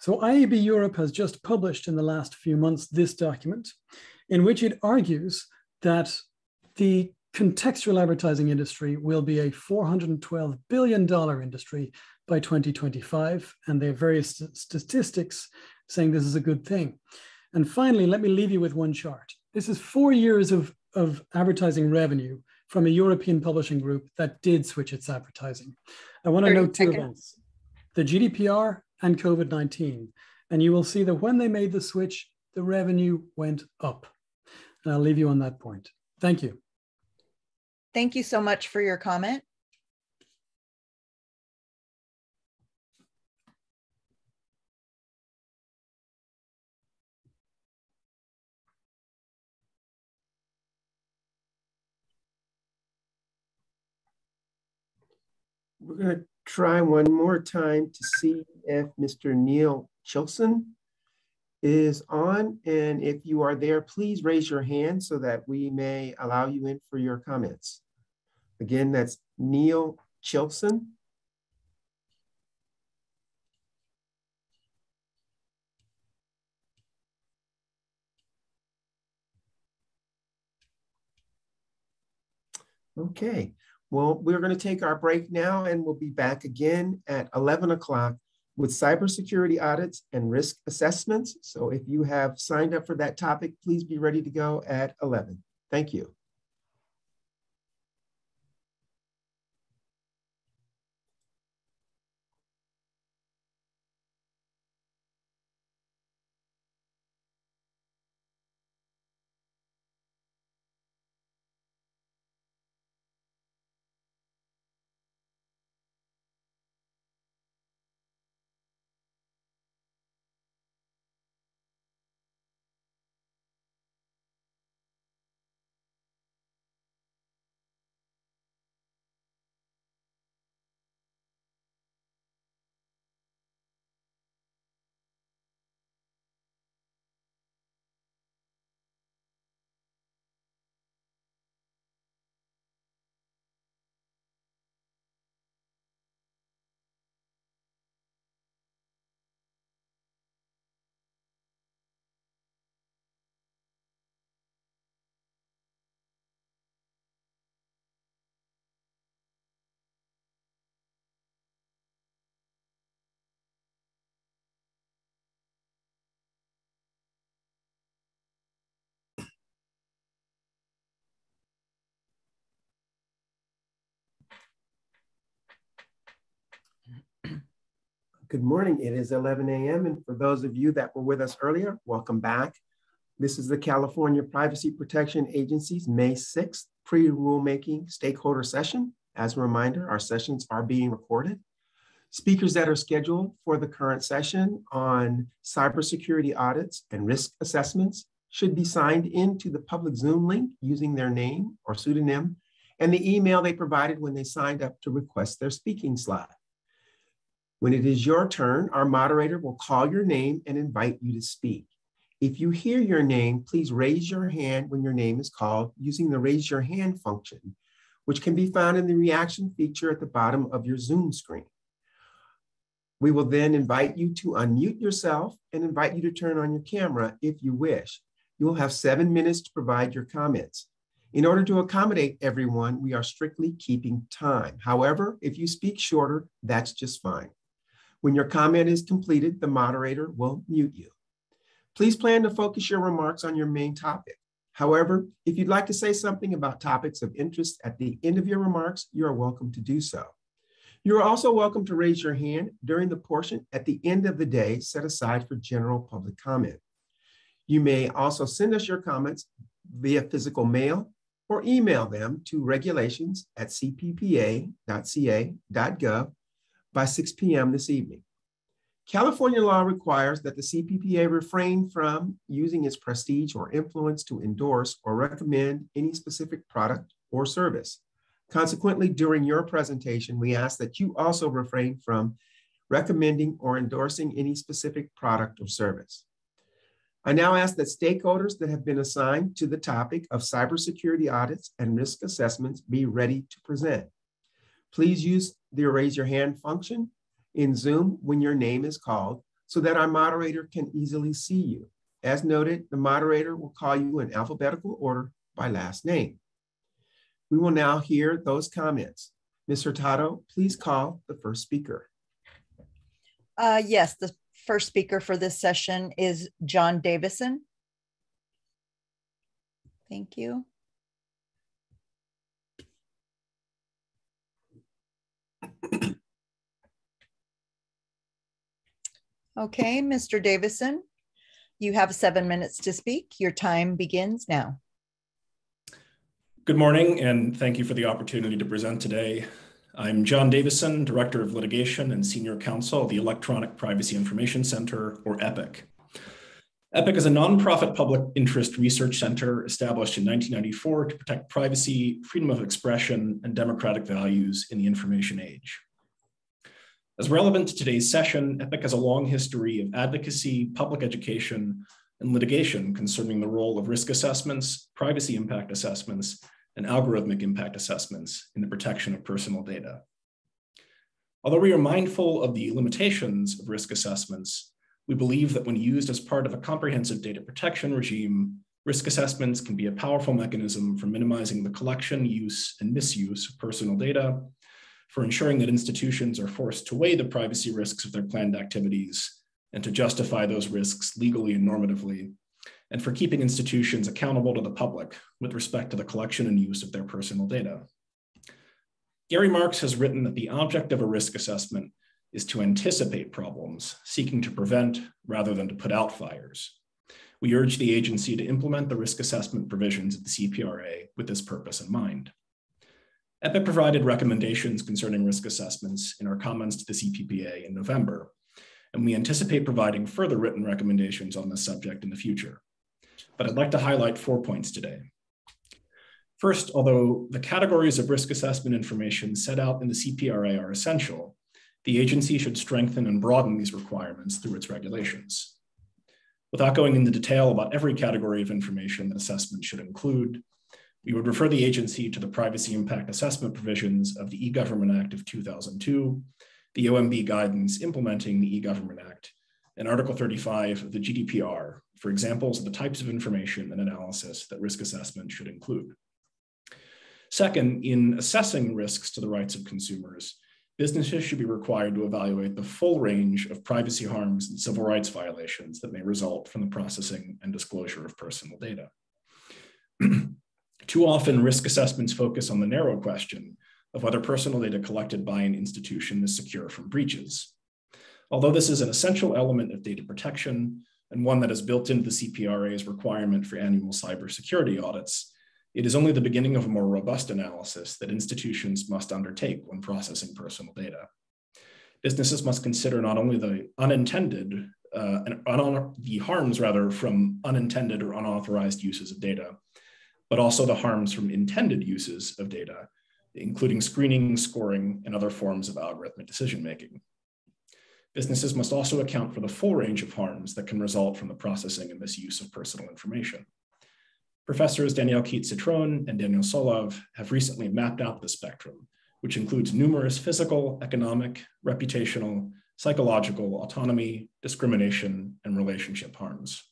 So IAB Europe has just published in the last few months this document in which it argues that the contextual advertising industry will be a $412 billion industry by 2025. And there are various st statistics saying this is a good thing. And finally, let me leave you with one chart. This is four years of, of advertising revenue from a European publishing group that did switch its advertising. I want to note two seconds. events the GDPR and COVID 19. And you will see that when they made the switch, the revenue went up. And I'll leave you on that point. Thank you. Thank you so much for your comment. We're going to try one more time to see if Mr. Neil Chilson is on. And if you are there, please raise your hand so that we may allow you in for your comments. Again, that's Neil Chilson. Okay, well, we're going to take our break now and we'll be back again at 11 o'clock with cybersecurity audits and risk assessments. So if you have signed up for that topic, please be ready to go at 11. Thank you. Good morning. It is 11 a.m. And for those of you that were with us earlier, welcome back. This is the California Privacy Protection Agency's May 6th pre-rulemaking stakeholder session. As a reminder, our sessions are being recorded. Speakers that are scheduled for the current session on cybersecurity audits and risk assessments should be signed into the public Zoom link using their name or pseudonym and the email they provided when they signed up to request their speaking slot. When it is your turn, our moderator will call your name and invite you to speak. If you hear your name, please raise your hand when your name is called using the raise your hand function, which can be found in the reaction feature at the bottom of your Zoom screen. We will then invite you to unmute yourself and invite you to turn on your camera if you wish. You will have seven minutes to provide your comments. In order to accommodate everyone, we are strictly keeping time. However, if you speak shorter, that's just fine. When your comment is completed, the moderator will mute you. Please plan to focus your remarks on your main topic. However, if you'd like to say something about topics of interest at the end of your remarks, you are welcome to do so. You are also welcome to raise your hand during the portion at the end of the day set aside for general public comment. You may also send us your comments via physical mail or email them to regulations at cppa.ca.gov by 6 p.m. this evening. California law requires that the CPPA refrain from using its prestige or influence to endorse or recommend any specific product or service. Consequently, during your presentation, we ask that you also refrain from recommending or endorsing any specific product or service. I now ask that stakeholders that have been assigned to the topic of cybersecurity audits and risk assessments be ready to present. Please use the raise your hand function in Zoom when your name is called so that our moderator can easily see you. As noted, the moderator will call you in alphabetical order by last name. We will now hear those comments. Ms. Hurtado, please call the first speaker. Uh, yes, the first speaker for this session is John Davisson. Thank you. <clears throat> Okay, Mr. Davisson, you have seven minutes to speak. Your time begins now. Good morning, and thank you for the opportunity to present today. I'm John Davisson, Director of Litigation and Senior Counsel of the Electronic Privacy Information Center, or EPIC. EPIC is a nonprofit public interest research center established in 1994 to protect privacy, freedom of expression, and democratic values in the information age. As relevant to today's session, EPIC has a long history of advocacy, public education, and litigation concerning the role of risk assessments, privacy impact assessments, and algorithmic impact assessments in the protection of personal data. Although we are mindful of the limitations of risk assessments, we believe that when used as part of a comprehensive data protection regime, risk assessments can be a powerful mechanism for minimizing the collection, use, and misuse of personal data for ensuring that institutions are forced to weigh the privacy risks of their planned activities and to justify those risks legally and normatively, and for keeping institutions accountable to the public with respect to the collection and use of their personal data. Gary Marx has written that the object of a risk assessment is to anticipate problems, seeking to prevent rather than to put out fires. We urge the agency to implement the risk assessment provisions of the CPRA with this purpose in mind. EPIC provided recommendations concerning risk assessments in our comments to the CPPA in November, and we anticipate providing further written recommendations on this subject in the future. But I'd like to highlight four points today. First, although the categories of risk assessment information set out in the CPRA are essential, the agency should strengthen and broaden these requirements through its regulations. Without going into detail about every category of information that assessment should include, we would refer the agency to the privacy impact assessment provisions of the e-Government Act of 2002, the OMB guidance implementing the e-Government Act, and Article 35 of the GDPR for examples of the types of information and analysis that risk assessment should include. Second, in assessing risks to the rights of consumers, businesses should be required to evaluate the full range of privacy harms and civil rights violations that may result from the processing and disclosure of personal data. Too often, risk assessments focus on the narrow question of whether personal data collected by an institution is secure from breaches. Although this is an essential element of data protection and one that is built into the CPRA's requirement for annual cybersecurity audits, it is only the beginning of a more robust analysis that institutions must undertake when processing personal data. Businesses must consider not only the unintended, uh, and the harms rather from unintended or unauthorized uses of data, but also the harms from intended uses of data, including screening, scoring, and other forms of algorithmic decision making. Businesses must also account for the full range of harms that can result from the processing and misuse of personal information. Professors Danielle Keats Citron and Daniel Solove have recently mapped out the spectrum, which includes numerous physical, economic, reputational, psychological, autonomy, discrimination, and relationship harms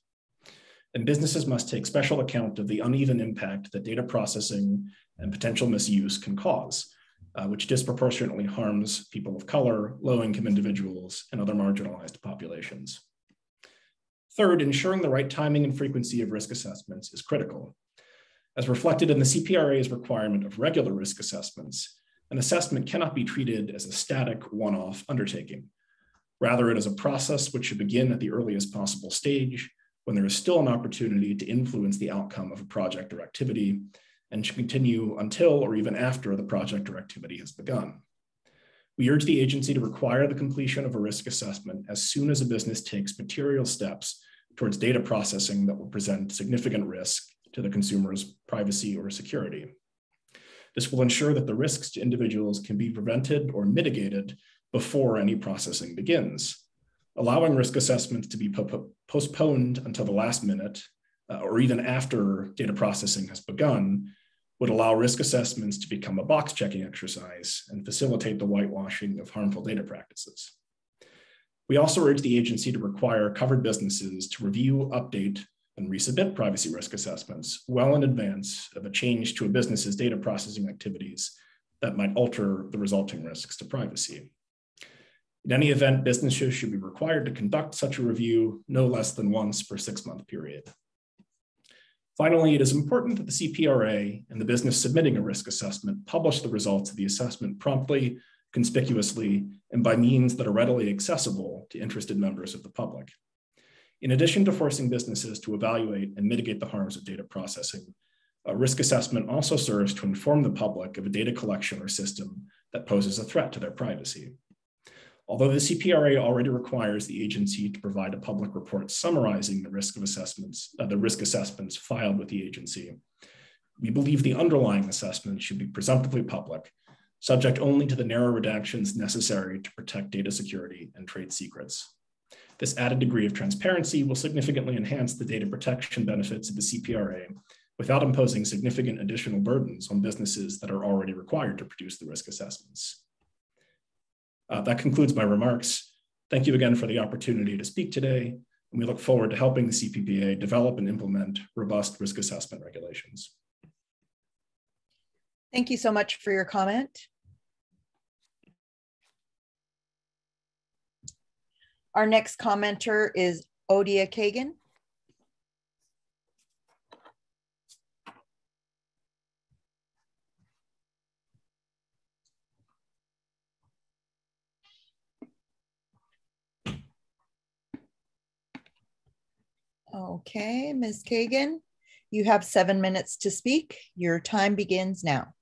and businesses must take special account of the uneven impact that data processing and potential misuse can cause, uh, which disproportionately harms people of color, low-income individuals, and other marginalized populations. Third, ensuring the right timing and frequency of risk assessments is critical. As reflected in the CPRA's requirement of regular risk assessments, an assessment cannot be treated as a static one-off undertaking. Rather, it is a process which should begin at the earliest possible stage when there is still an opportunity to influence the outcome of a project or activity and should continue until or even after the project or activity has begun. We urge the agency to require the completion of a risk assessment as soon as a business takes material steps towards data processing that will present significant risk to the consumer's privacy or security. This will ensure that the risks to individuals can be prevented or mitigated before any processing begins. Allowing risk assessments to be po postponed until the last minute uh, or even after data processing has begun would allow risk assessments to become a box checking exercise and facilitate the whitewashing of harmful data practices. We also urge the agency to require covered businesses to review, update, and resubmit privacy risk assessments well in advance of a change to a business's data processing activities that might alter the resulting risks to privacy. In any event, businesses should be required to conduct such a review no less than once per six month period. Finally, it is important that the CPRA and the business submitting a risk assessment publish the results of the assessment promptly, conspicuously, and by means that are readily accessible to interested members of the public. In addition to forcing businesses to evaluate and mitigate the harms of data processing, a risk assessment also serves to inform the public of a data collection or system that poses a threat to their privacy. Although the CPRA already requires the agency to provide a public report summarizing the risk of assessments, uh, the risk assessments filed with the agency, we believe the underlying assessment should be presumptively public, subject only to the narrow redactions necessary to protect data security and trade secrets. This added degree of transparency will significantly enhance the data protection benefits of the CPRA without imposing significant additional burdens on businesses that are already required to produce the risk assessments. Uh, that concludes my remarks. Thank you again for the opportunity to speak today, and we look forward to helping the CPPA develop and implement robust risk assessment regulations. Thank you so much for your comment. Our next commenter is Odia Kagan. Okay, Ms. Kagan, you have seven minutes to speak. Your time begins now.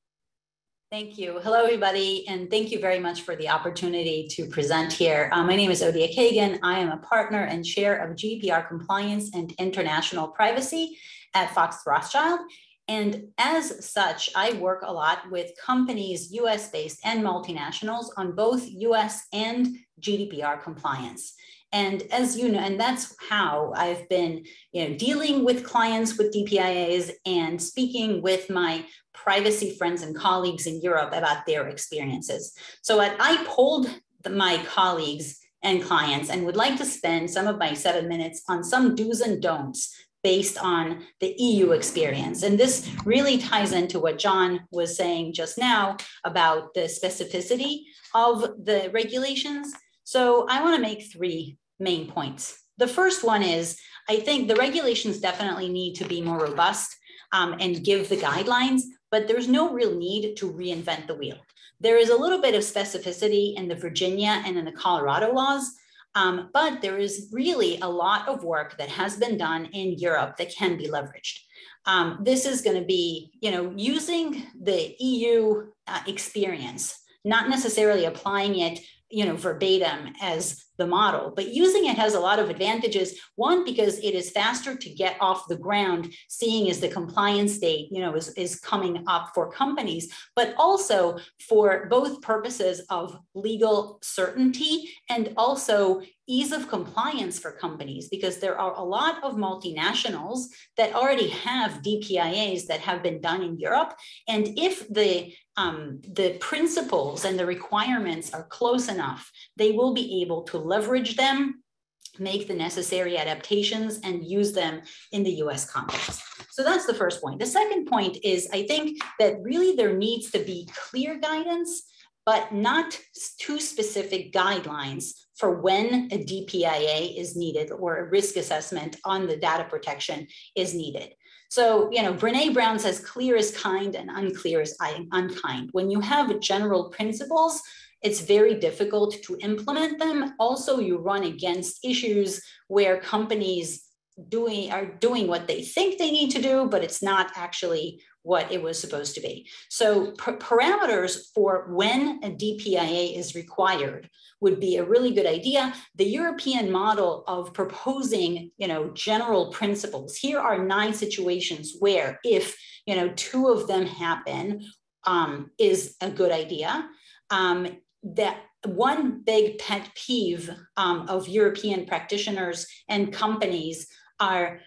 Thank you. Hello, everybody, and thank you very much for the opportunity to present here. Uh, my name is Odia Kagan. I am a partner and chair of GDPR compliance and international privacy at Fox Rothschild. And as such, I work a lot with companies, US based and multinationals, on both US and GDPR compliance. And as you know, and that's how I've been, you know, dealing with clients with DPIAs and speaking with my privacy friends and colleagues in Europe about their experiences. So I polled the, my colleagues and clients and would like to spend some of my seven minutes on some do's and don'ts based on the EU experience. And this really ties into what John was saying just now about the specificity of the regulations so I want to make three main points. The first one is I think the regulations definitely need to be more robust um, and give the guidelines, but there's no real need to reinvent the wheel. There is a little bit of specificity in the Virginia and in the Colorado laws, um, but there is really a lot of work that has been done in Europe that can be leveraged. Um, this is going to be, you know, using the EU uh, experience, not necessarily applying it you know verbatim as the model but using it has a lot of advantages one because it is faster to get off the ground seeing as the compliance date you know is, is coming up for companies but also for both purposes of legal certainty and also ease of compliance for companies because there are a lot of multinationals that already have DPIAs that have been done in Europe. And if the um, the principles and the requirements are close enough, they will be able to leverage them, make the necessary adaptations, and use them in the US context. So that's the first point. The second point is I think that really there needs to be clear guidance, but not too specific guidelines for when a DPIA is needed or a risk assessment on the data protection is needed. So, you know, Brene Brown says clear is kind and unclear is unkind. When you have general principles, it's very difficult to implement them. Also, you run against issues where companies doing are doing what they think they need to do, but it's not actually what it was supposed to be. So parameters for when a DPIA is required would be a really good idea. The European model of proposing, you know, general principles. Here are nine situations where if, you know, two of them happen, um, is a good idea. Um, that one big pet peeve um, of European practitioners and companies are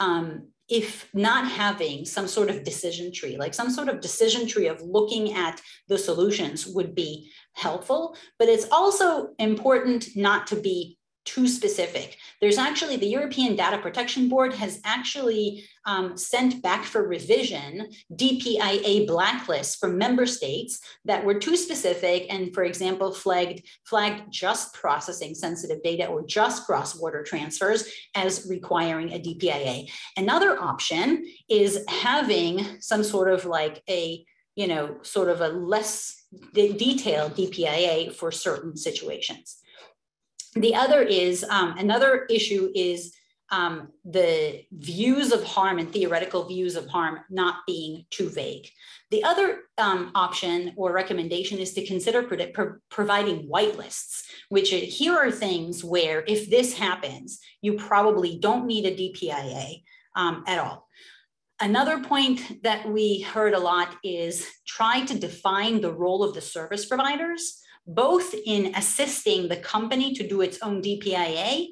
um, if not having some sort of decision tree, like some sort of decision tree of looking at the solutions would be helpful. But it's also important not to be too specific. There's actually the European Data Protection Board has actually um, sent back for revision DPIA blacklists from member states that were too specific and, for example, flagged, flagged just processing sensitive data or just cross-border transfers as requiring a DPIA. Another option is having some sort of like a, you know, sort of a less detailed DPIA for certain situations. The other is um, another issue is um, the views of harm and theoretical views of harm not being too vague. The other um, option or recommendation is to consider pro providing whitelists, which are, here are things where if this happens, you probably don't need a DPIA um, at all. Another point that we heard a lot is try to define the role of the service providers both in assisting the company to do its own DPIA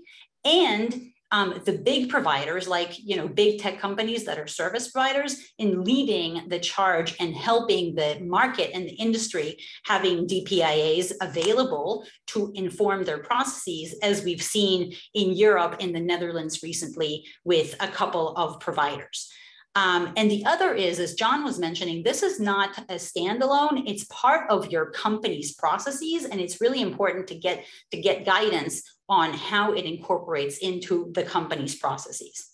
and um, the big providers like you know big tech companies that are service providers in leading the charge and helping the market and the industry having DPIAs available to inform their processes as we've seen in Europe in the Netherlands recently with a couple of providers. Um, and the other is, as John was mentioning, this is not a standalone. It's part of your company's processes, and it's really important to get to get guidance on how it incorporates into the company's processes.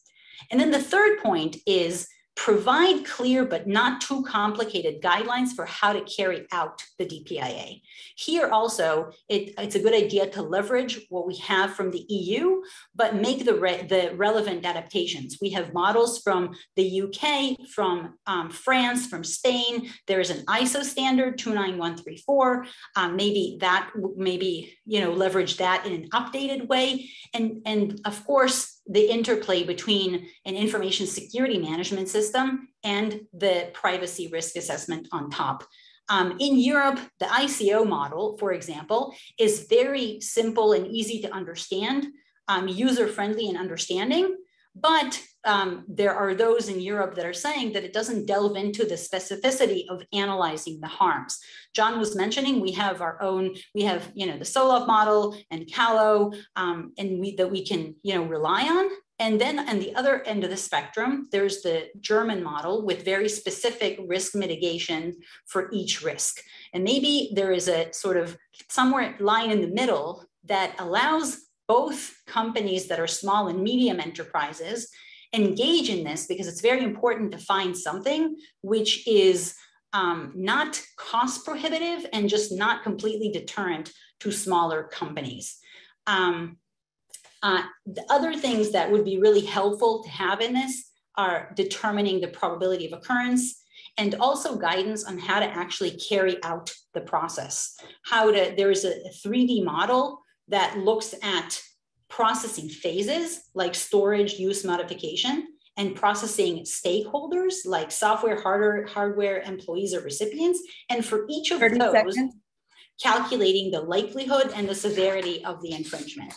And then the third point is provide clear but not too complicated guidelines for how to carry out the DPIA. Here also, it, it's a good idea to leverage what we have from the EU, but make the, re the relevant adaptations. We have models from the UK, from um, France, from Spain. There is an ISO standard 29134. Um, maybe that, maybe, you know, leverage that in an updated way. And, and of course, the interplay between an information security management system and the privacy risk assessment on top. Um, in Europe, the ICO model, for example, is very simple and easy to understand, um, user-friendly and understanding, but um, there are those in Europe that are saying that it doesn't delve into the specificity of analyzing the harms. John was mentioning we have our own, we have, you know, the Solove model and Calo, um, and we, that we can, you know, rely on. And then on the other end of the spectrum, there's the German model with very specific risk mitigation for each risk. And maybe there is a sort of somewhere line in the middle that allows both companies that are small and medium enterprises engage in this because it's very important to find something which is um, not cost prohibitive and just not completely deterrent to smaller companies. Um, uh, the other things that would be really helpful to have in this are determining the probability of occurrence and also guidance on how to actually carry out the process. How to, there is a 3D model that looks at processing phases like storage, use, modification, and processing stakeholders like software, hardware, hardware employees or recipients. And for each of those, seconds. calculating the likelihood and the severity of the infringement.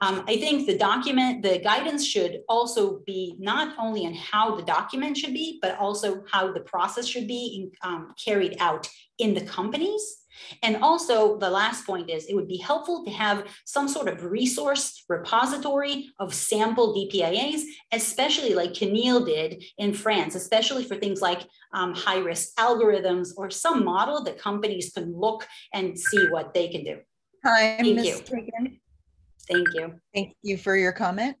Um, I think the document, the guidance should also be not only on how the document should be, but also how the process should be in, um, carried out in the companies. And also the last point is it would be helpful to have some sort of resource repository of sample DPIAs, especially like CNIL did in France, especially for things like um, high risk algorithms or some model that companies can look and see what they can do. Hi, Thank you. Thank you. Thank you for your comment.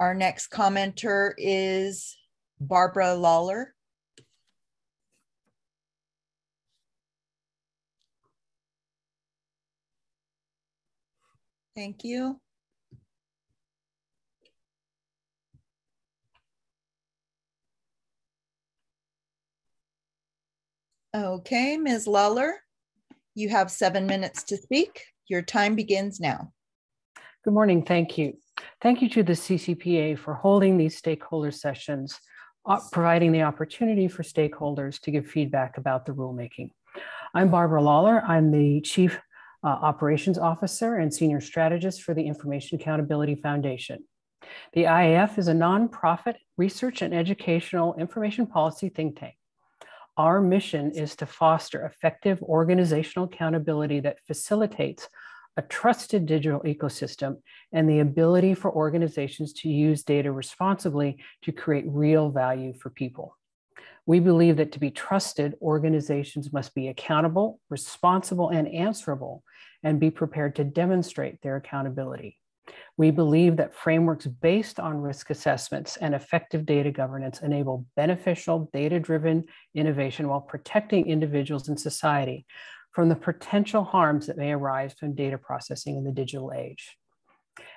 Our next commenter is Barbara Lawler. Thank you. Okay, Ms. Lawler, you have seven minutes to speak. Your time begins now. Good morning. Thank you. Thank you to the CCPA for holding these stakeholder sessions providing the opportunity for stakeholders to give feedback about the rulemaking. I'm Barbara Lawler. I'm the Chief uh, Operations Officer and Senior Strategist for the Information Accountability Foundation. The IAF is a nonprofit research and educational information policy think tank. Our mission is to foster effective organizational accountability that facilitates a trusted digital ecosystem and the ability for organizations to use data responsibly to create real value for people. We believe that to be trusted, organizations must be accountable, responsible, and answerable, and be prepared to demonstrate their accountability. We believe that frameworks based on risk assessments and effective data governance enable beneficial data driven innovation while protecting individuals and society from the potential harms that may arise from data processing in the digital age.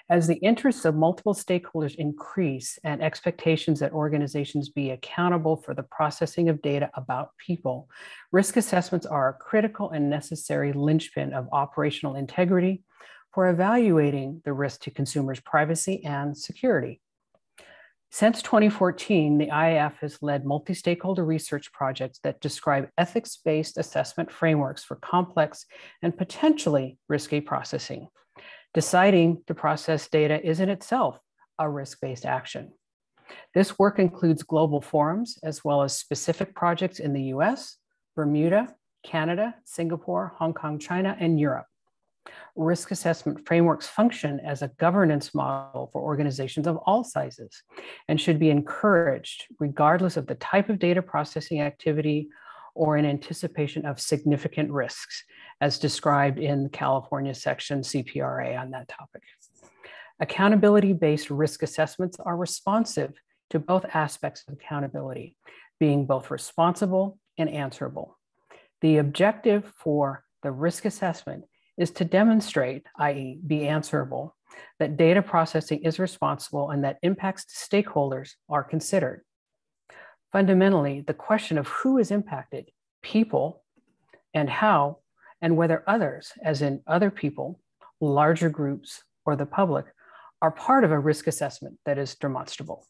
As the interests of multiple stakeholders increase and expectations that organizations be accountable for the processing of data about people, risk assessments are a critical and necessary linchpin of operational integrity for evaluating the risk to consumers' privacy and security. Since 2014, the IAF has led multi stakeholder research projects that describe ethics based assessment frameworks for complex and potentially risky processing. Deciding to process data is in itself a risk based action. This work includes global forums as well as specific projects in the US, Bermuda, Canada, Singapore, Hong Kong, China, and Europe risk assessment frameworks function as a governance model for organizations of all sizes and should be encouraged regardless of the type of data processing activity or in anticipation of significant risks, as described in California section CPRA on that topic. Accountability based risk assessments are responsive to both aspects of accountability, being both responsible and answerable. The objective for the risk assessment is to demonstrate, i.e., be answerable, that data processing is responsible and that impacts to stakeholders are considered. Fundamentally, the question of who is impacted, people, and how, and whether others, as in other people, larger groups, or the public, are part of a risk assessment that is demonstrable.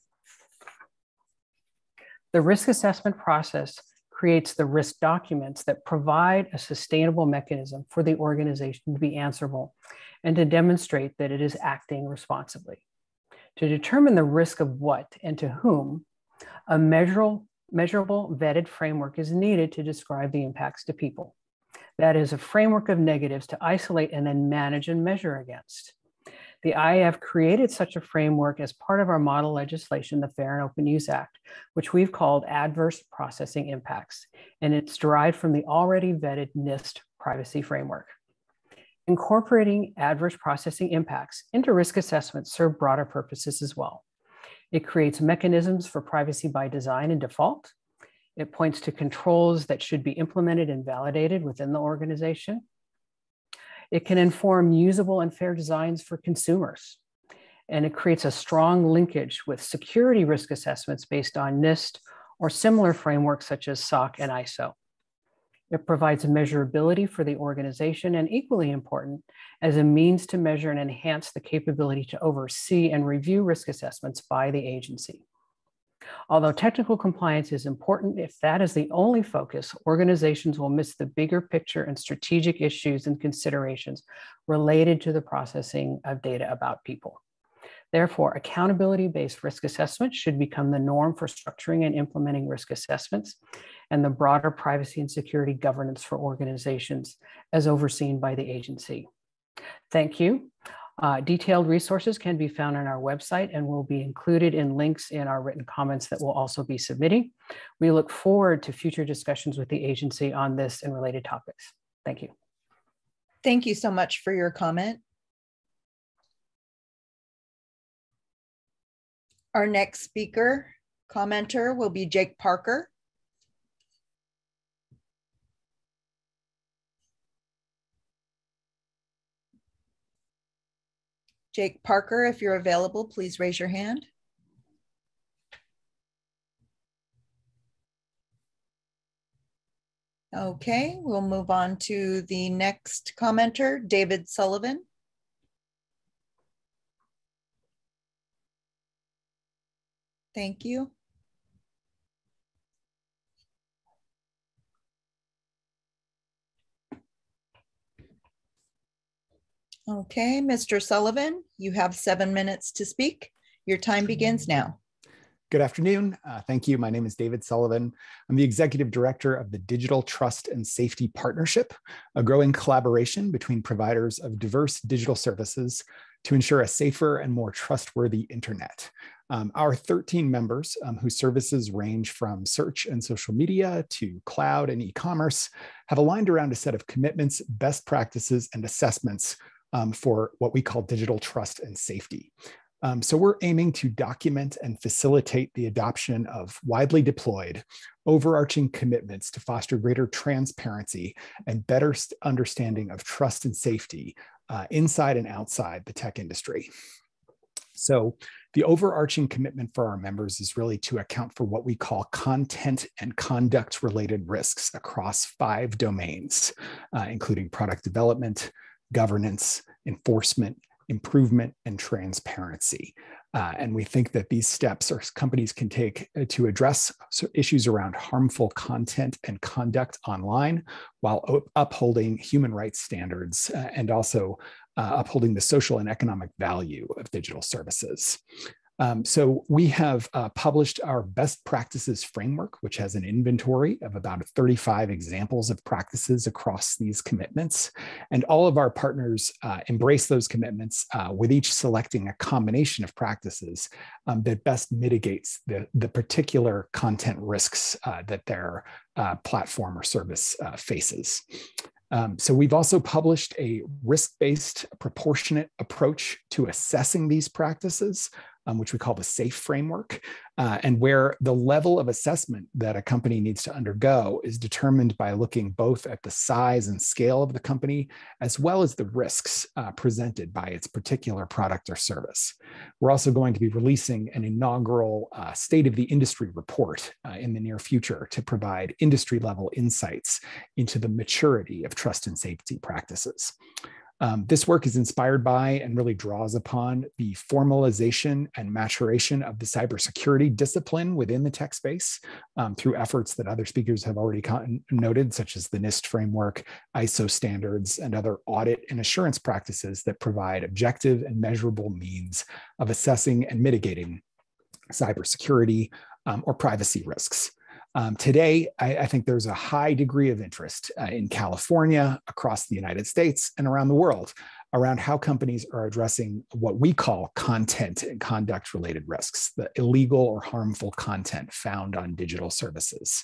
The risk assessment process creates the risk documents that provide a sustainable mechanism for the organization to be answerable and to demonstrate that it is acting responsibly. To determine the risk of what and to whom, a measurable, measurable vetted framework is needed to describe the impacts to people. That is a framework of negatives to isolate and then manage and measure against. The IAF created such a framework as part of our model legislation, the Fair and Open Use Act, which we've called Adverse Processing Impacts, and it's derived from the already vetted NIST privacy framework. Incorporating adverse processing impacts into risk assessments serve broader purposes as well. It creates mechanisms for privacy by design and default. It points to controls that should be implemented and validated within the organization. It can inform usable and fair designs for consumers. And it creates a strong linkage with security risk assessments based on NIST or similar frameworks such as SOC and ISO. It provides measurability for the organization and equally important as a means to measure and enhance the capability to oversee and review risk assessments by the agency. Although technical compliance is important, if that is the only focus, organizations will miss the bigger picture and strategic issues and considerations related to the processing of data about people. Therefore, accountability based risk assessment should become the norm for structuring and implementing risk assessments and the broader privacy and security governance for organizations as overseen by the agency. Thank you. Uh, detailed resources can be found on our website and will be included in links in our written comments that we'll also be submitting. We look forward to future discussions with the agency on this and related topics. Thank you. Thank you so much for your comment. Our next speaker, commenter will be Jake Parker. Jake Parker, if you're available, please raise your hand. Okay, we'll move on to the next commenter, David Sullivan. Thank you. Okay, Mr. Sullivan, you have seven minutes to speak. Your time begins now. Good afternoon. Uh, thank you. My name is David Sullivan. I'm the executive director of the Digital Trust and Safety Partnership, a growing collaboration between providers of diverse digital services to ensure a safer and more trustworthy internet. Um, our 13 members, um, whose services range from search and social media to cloud and e-commerce, have aligned around a set of commitments, best practices, and assessments um, for what we call digital trust and safety. Um, so we're aiming to document and facilitate the adoption of widely deployed, overarching commitments to foster greater transparency and better understanding of trust and safety uh, inside and outside the tech industry. So the overarching commitment for our members is really to account for what we call content and conduct related risks across five domains, uh, including product development, governance, enforcement, improvement, and transparency. Uh, and we think that these steps our companies can take uh, to address issues around harmful content and conduct online while upholding human rights standards uh, and also uh, upholding the social and economic value of digital services. Um, so we have uh, published our best practices framework, which has an inventory of about 35 examples of practices across these commitments. And all of our partners uh, embrace those commitments uh, with each selecting a combination of practices um, that best mitigates the, the particular content risks uh, that their uh, platform or service uh, faces. Um, so we've also published a risk-based proportionate approach to assessing these practices um, which we call the SAFE framework, uh, and where the level of assessment that a company needs to undergo is determined by looking both at the size and scale of the company, as well as the risks uh, presented by its particular product or service. We're also going to be releasing an inaugural uh, State of the Industry report uh, in the near future to provide industry level insights into the maturity of trust and safety practices. Um, this work is inspired by and really draws upon the formalization and maturation of the cybersecurity discipline within the tech space um, through efforts that other speakers have already noted, such as the NIST framework, ISO standards, and other audit and assurance practices that provide objective and measurable means of assessing and mitigating cybersecurity um, or privacy risks. Um, today, I, I, think there's a high degree of interest uh, in California, across the United States, and around the world around how companies are addressing what we call content and conduct related risks, the illegal or harmful content found on digital services.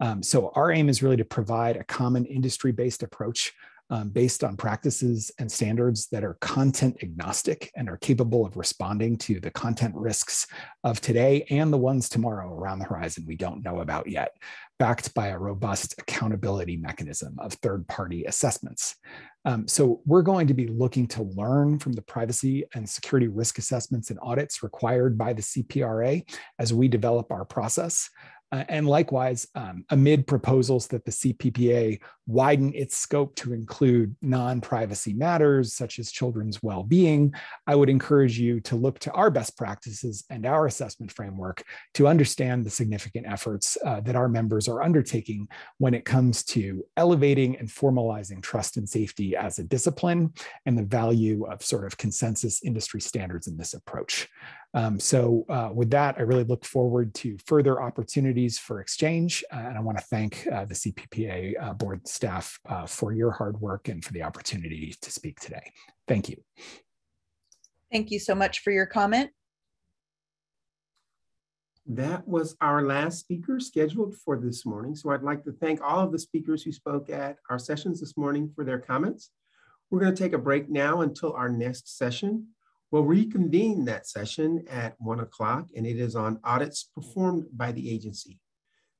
Um, so, our aim is really to provide a common industry based approach um, based on practices and standards that are content agnostic and are capable of responding to the content risks of today and the ones tomorrow around the horizon we don't know about yet, backed by a robust accountability mechanism of third party assessments. Um, so we're going to be looking to learn from the privacy and security risk assessments and audits required by the CPRA as we develop our process. Uh, and likewise, um, amid proposals that the CPPA widen its scope to include non privacy matters such as children's well being, I would encourage you to look to our best practices and our assessment framework to understand the significant efforts uh, that our members are undertaking when it comes to elevating and formalizing trust and safety as a discipline and the value of sort of consensus industry standards in this approach. Um, so uh, with that, I really look forward to further opportunities for exchange. Uh, and I wanna thank uh, the CPPA uh, board staff uh, for your hard work and for the opportunity to speak today. Thank you. Thank you so much for your comment. That was our last speaker scheduled for this morning. So I'd like to thank all of the speakers who spoke at our sessions this morning for their comments. We're gonna take a break now until our next session. We'll reconvene that session at one o'clock and it is on audits performed by the agency.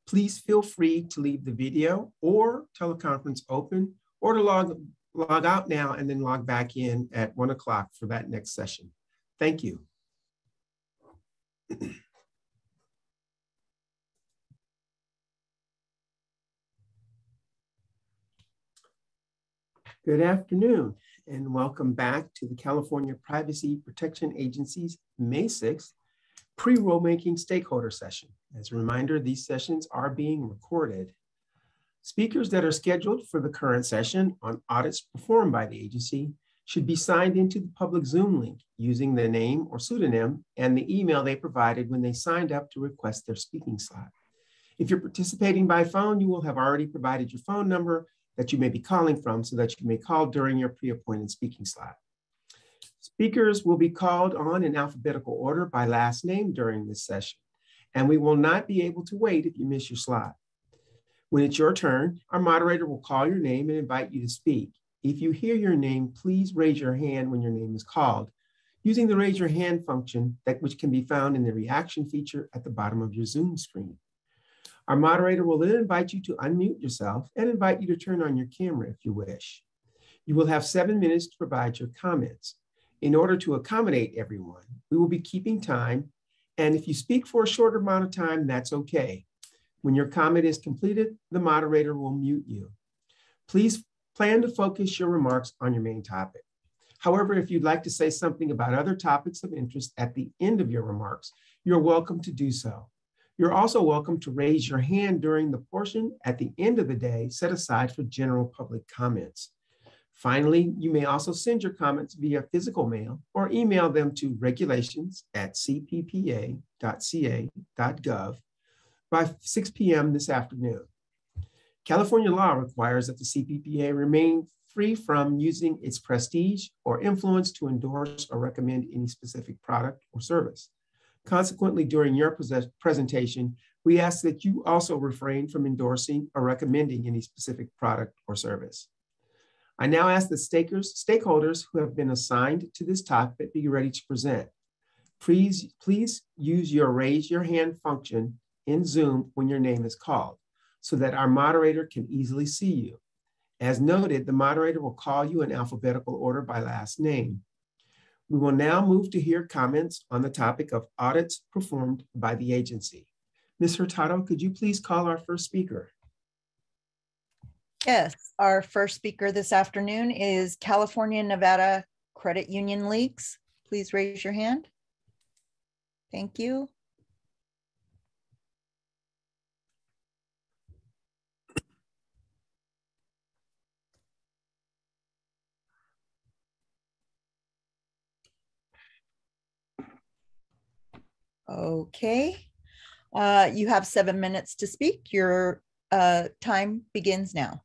Please feel free to leave the video or teleconference open or to log, log out now and then log back in at one o'clock for that next session. Thank you. <clears throat> Good afternoon and welcome back to the California Privacy Protection Agency's May 6th pre-rulemaking stakeholder session. As a reminder, these sessions are being recorded. Speakers that are scheduled for the current session on audits performed by the agency should be signed into the public Zoom link using the name or pseudonym and the email they provided when they signed up to request their speaking slot. If you're participating by phone, you will have already provided your phone number that you may be calling from so that you may call during your pre-appointed speaking slot. Speakers will be called on in alphabetical order by last name during this session, and we will not be able to wait if you miss your slot. When it's your turn, our moderator will call your name and invite you to speak. If you hear your name, please raise your hand when your name is called using the raise your hand function that which can be found in the reaction feature at the bottom of your Zoom screen. Our moderator will then invite you to unmute yourself and invite you to turn on your camera if you wish. You will have seven minutes to provide your comments. In order to accommodate everyone, we will be keeping time. And if you speak for a shorter amount of time, that's okay. When your comment is completed, the moderator will mute you. Please plan to focus your remarks on your main topic. However, if you'd like to say something about other topics of interest at the end of your remarks, you're welcome to do so. You're also welcome to raise your hand during the portion at the end of the day set aside for general public comments. Finally, you may also send your comments via physical mail or email them to regulations at cppa.ca.gov by 6 p.m. this afternoon. California law requires that the CPPA remain free from using its prestige or influence to endorse or recommend any specific product or service. Consequently, during your presentation, we ask that you also refrain from endorsing or recommending any specific product or service. I now ask the stakeholders who have been assigned to this topic be ready to present. Please, please use your raise your hand function in Zoom when your name is called so that our moderator can easily see you. As noted, the moderator will call you in alphabetical order by last name. We will now move to hear comments on the topic of audits performed by the agency. Ms. Hurtado, could you please call our first speaker? Yes, our first speaker this afternoon is California Nevada Credit Union Leagues. Please raise your hand. Thank you. Okay. Uh, you have seven minutes to speak. Your uh, time begins now.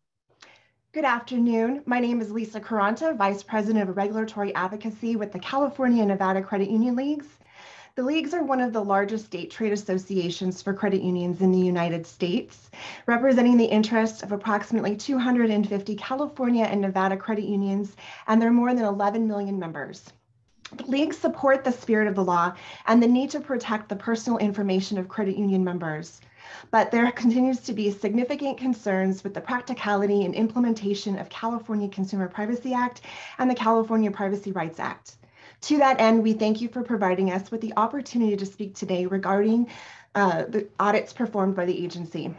Good afternoon. My name is Lisa Caranta, Vice President of Regulatory Advocacy with the California Nevada Credit Union Leagues. The leagues are one of the largest state trade associations for credit unions in the United States, representing the interests of approximately 250 California and Nevada credit unions and their more than 11 million members. Leagues support the spirit of the law and the need to protect the personal information of credit union members. But there continues to be significant concerns with the practicality and implementation of California Consumer Privacy Act and the California Privacy Rights Act. To that end, we thank you for providing us with the opportunity to speak today regarding uh, the audits performed by the agency.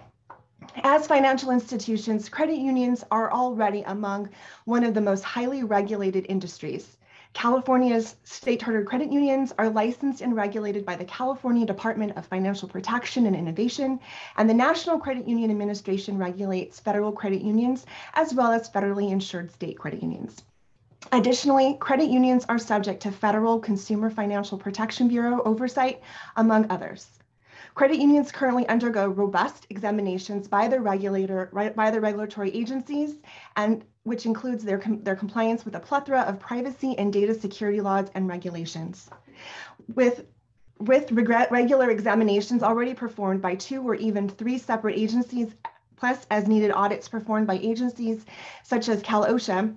As financial institutions, credit unions are already among one of the most highly regulated industries. California's state chartered credit unions are licensed and regulated by the California Department of Financial Protection and Innovation, and the National Credit Union Administration regulates federal credit unions as well as federally insured state credit unions. Additionally, credit unions are subject to federal Consumer Financial Protection Bureau oversight, among others. Credit unions currently undergo robust examinations by the regulator, by the regulatory agencies, and which includes their, their compliance with a plethora of privacy and data security laws and regulations. With with regular examinations already performed by two or even three separate agencies, plus as needed audits performed by agencies such as Cal OSHA,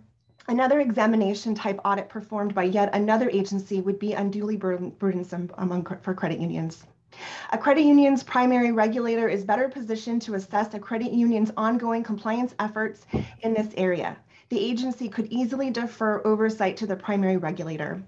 another examination type audit performed by yet another agency would be unduly burden burdensome among for credit unions. A credit union's primary regulator is better positioned to assess a credit union's ongoing compliance efforts in this area. The agency could easily defer oversight to the primary regulator.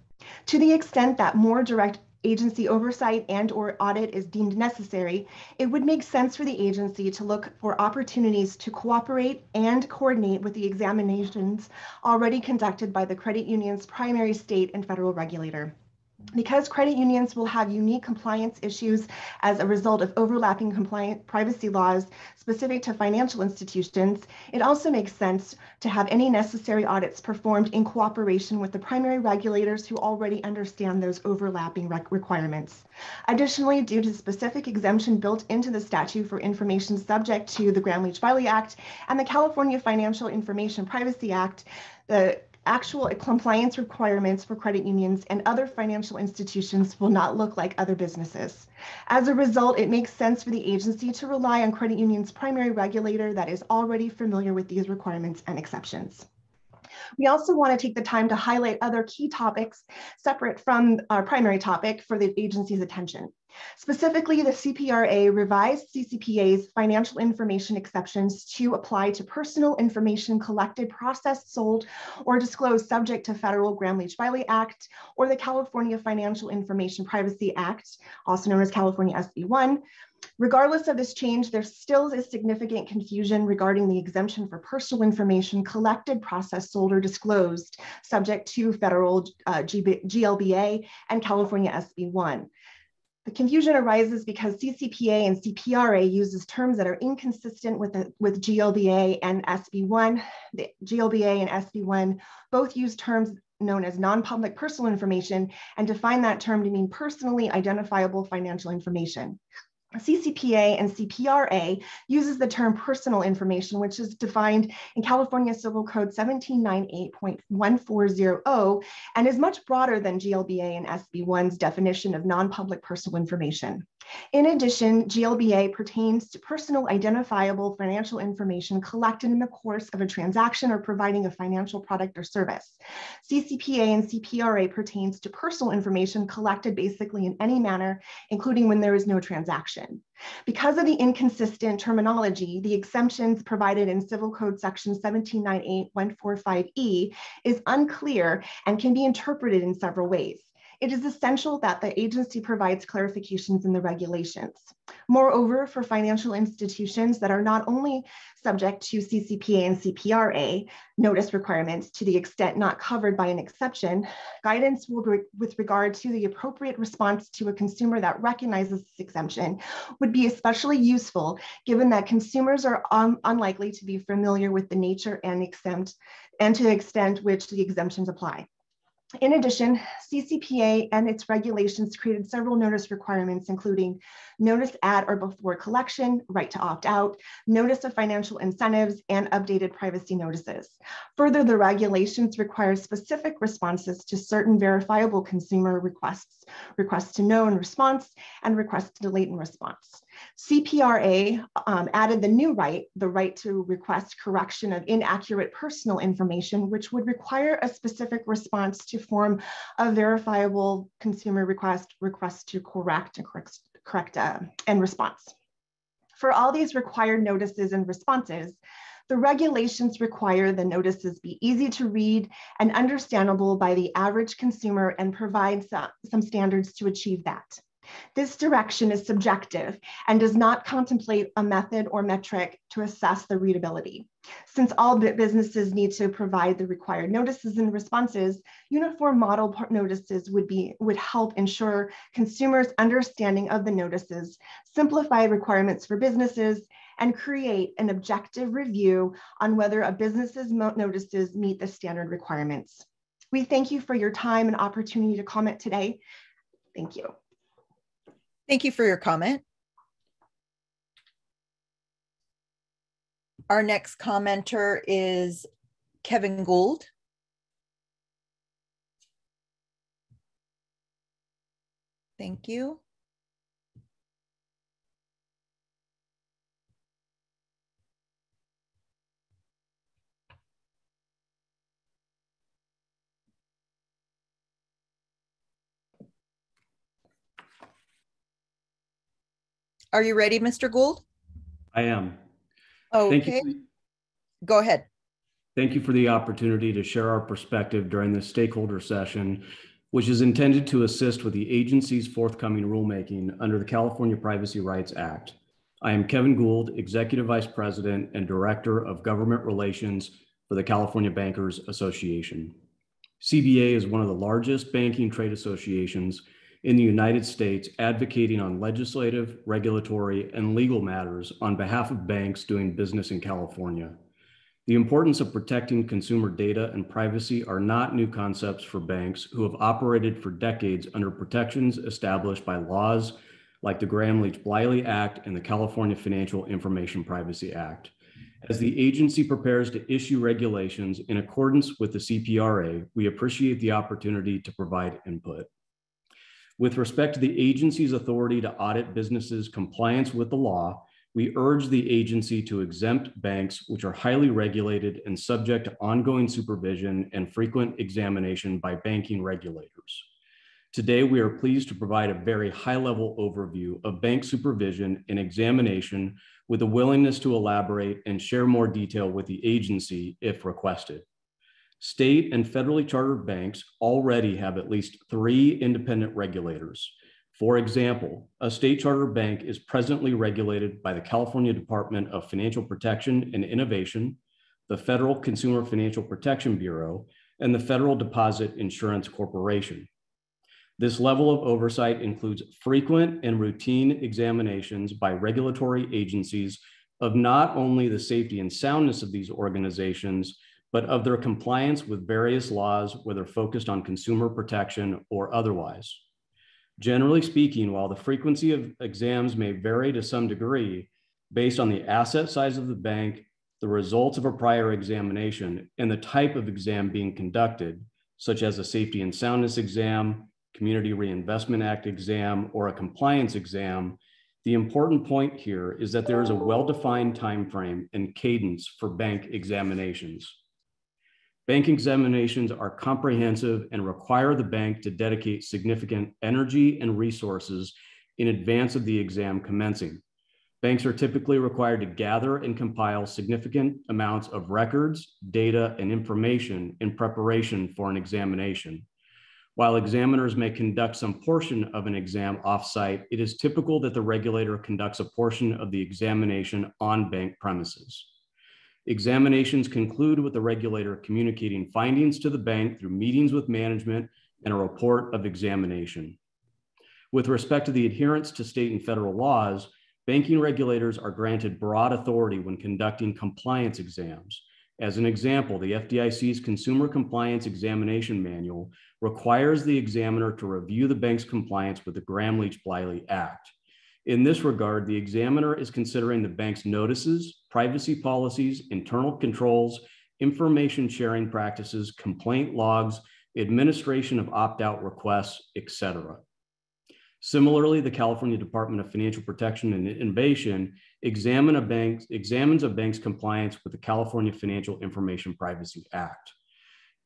To the extent that more direct agency oversight and or audit is deemed necessary, it would make sense for the agency to look for opportunities to cooperate and coordinate with the examinations already conducted by the credit union's primary state and federal regulator. Because credit unions will have unique compliance issues as a result of overlapping compliant privacy laws specific to financial institutions, it also makes sense to have any necessary audits performed in cooperation with the primary regulators who already understand those overlapping requirements. Additionally, due to specific exemption built into the statute for information subject to the Gramm-Leach-Bliley Act and the California Financial Information Privacy Act, the actual compliance requirements for credit unions and other financial institutions will not look like other businesses. As a result, it makes sense for the agency to rely on credit union's primary regulator that is already familiar with these requirements and exceptions. We also want to take the time to highlight other key topics separate from our primary topic for the agency's attention. Specifically, the CPRA revised CCPA's financial information exceptions to apply to personal information collected, processed, sold, or disclosed subject to federal Gramm-Leach-Bliley Act or the California Financial Information Privacy Act, also known as California SB 1, Regardless of this change, there still is significant confusion regarding the exemption for personal information collected, processed, sold, or disclosed, subject to federal uh, GLBA and California SB1. The confusion arises because CCPA and CPRA uses terms that are inconsistent with, the, with GLBA and SB1. The GLBA and SB1 both use terms known as non-public personal information and define that term to mean personally identifiable financial information. CCPA and CPRA uses the term personal information, which is defined in California Civil Code 1798.1400 and is much broader than GLBA and SB1's definition of non-public personal information. In addition, GLBA pertains to personal identifiable financial information collected in the course of a transaction or providing a financial product or service. CCPA and CPRA pertains to personal information collected basically in any manner, including when there is no transaction. Because of the inconsistent terminology, the exemptions provided in Civil Code Section 1798145E is unclear and can be interpreted in several ways it is essential that the agency provides clarifications in the regulations. Moreover, for financial institutions that are not only subject to CCPA and CPRA notice requirements to the extent not covered by an exception, guidance will, with regard to the appropriate response to a consumer that recognizes this exemption would be especially useful given that consumers are un unlikely to be familiar with the nature and exempt and to the extent which the exemptions apply. In addition, CCPA and its regulations created several notice requirements, including notice at or before collection, right to opt out, notice of financial incentives, and updated privacy notices. Further, the regulations require specific responses to certain verifiable consumer requests, requests to know in response, and requests to delete in response. CPRA um, added the new right, the right to request correction of inaccurate personal information, which would require a specific response to form a verifiable consumer request, request to correct and correct, correct uh, and response. For all these required notices and responses, the regulations require the notices be easy to read and understandable by the average consumer and provide some, some standards to achieve that. This direction is subjective and does not contemplate a method or metric to assess the readability. Since all businesses need to provide the required notices and responses, uniform model notices would, be, would help ensure consumers' understanding of the notices, simplify requirements for businesses, and create an objective review on whether a business's notices meet the standard requirements. We thank you for your time and opportunity to comment today. Thank you. Thank you for your comment. Our next commenter is Kevin Gould. Thank you. Are you ready, Mr. Gould? I am. Okay. Go ahead. Thank you for the opportunity to share our perspective during this stakeholder session, which is intended to assist with the agency's forthcoming rulemaking under the California Privacy Rights Act. I am Kevin Gould, Executive Vice President and Director of Government Relations for the California Bankers Association. CBA is one of the largest banking trade associations in the United States advocating on legislative, regulatory, and legal matters on behalf of banks doing business in California. The importance of protecting consumer data and privacy are not new concepts for banks who have operated for decades under protections established by laws like the Gramm-Leach Bliley Act and the California Financial Information Privacy Act. As the agency prepares to issue regulations in accordance with the CPRA, we appreciate the opportunity to provide input. With respect to the agency's authority to audit businesses' compliance with the law, we urge the agency to exempt banks which are highly regulated and subject to ongoing supervision and frequent examination by banking regulators. Today, we are pleased to provide a very high-level overview of bank supervision and examination with a willingness to elaborate and share more detail with the agency if requested. State and federally chartered banks already have at least three independent regulators. For example, a state charter bank is presently regulated by the California Department of Financial Protection and Innovation, the Federal Consumer Financial Protection Bureau, and the Federal Deposit Insurance Corporation. This level of oversight includes frequent and routine examinations by regulatory agencies of not only the safety and soundness of these organizations, but of their compliance with various laws, whether focused on consumer protection or otherwise. Generally speaking, while the frequency of exams may vary to some degree based on the asset size of the bank, the results of a prior examination, and the type of exam being conducted, such as a safety and soundness exam, Community Reinvestment Act exam, or a compliance exam, the important point here is that there is a well-defined time frame and cadence for bank examinations. Bank examinations are comprehensive and require the bank to dedicate significant energy and resources in advance of the exam commencing. Banks are typically required to gather and compile significant amounts of records, data, and information in preparation for an examination. While examiners may conduct some portion of an exam offsite, it is typical that the regulator conducts a portion of the examination on bank premises. Examinations conclude with the regulator communicating findings to the bank through meetings with management and a report of examination. With respect to the adherence to state and federal laws, banking regulators are granted broad authority when conducting compliance exams. As an example, the FDIC's Consumer Compliance Examination Manual requires the examiner to review the bank's compliance with the Gramm-Leach Bliley Act. In this regard, the examiner is considering the bank's notices, privacy policies, internal controls, information sharing practices, complaint logs, administration of opt-out requests, etc. Similarly, the California Department of Financial Protection and Innovation examine a bank's, examines a bank's compliance with the California Financial Information Privacy Act.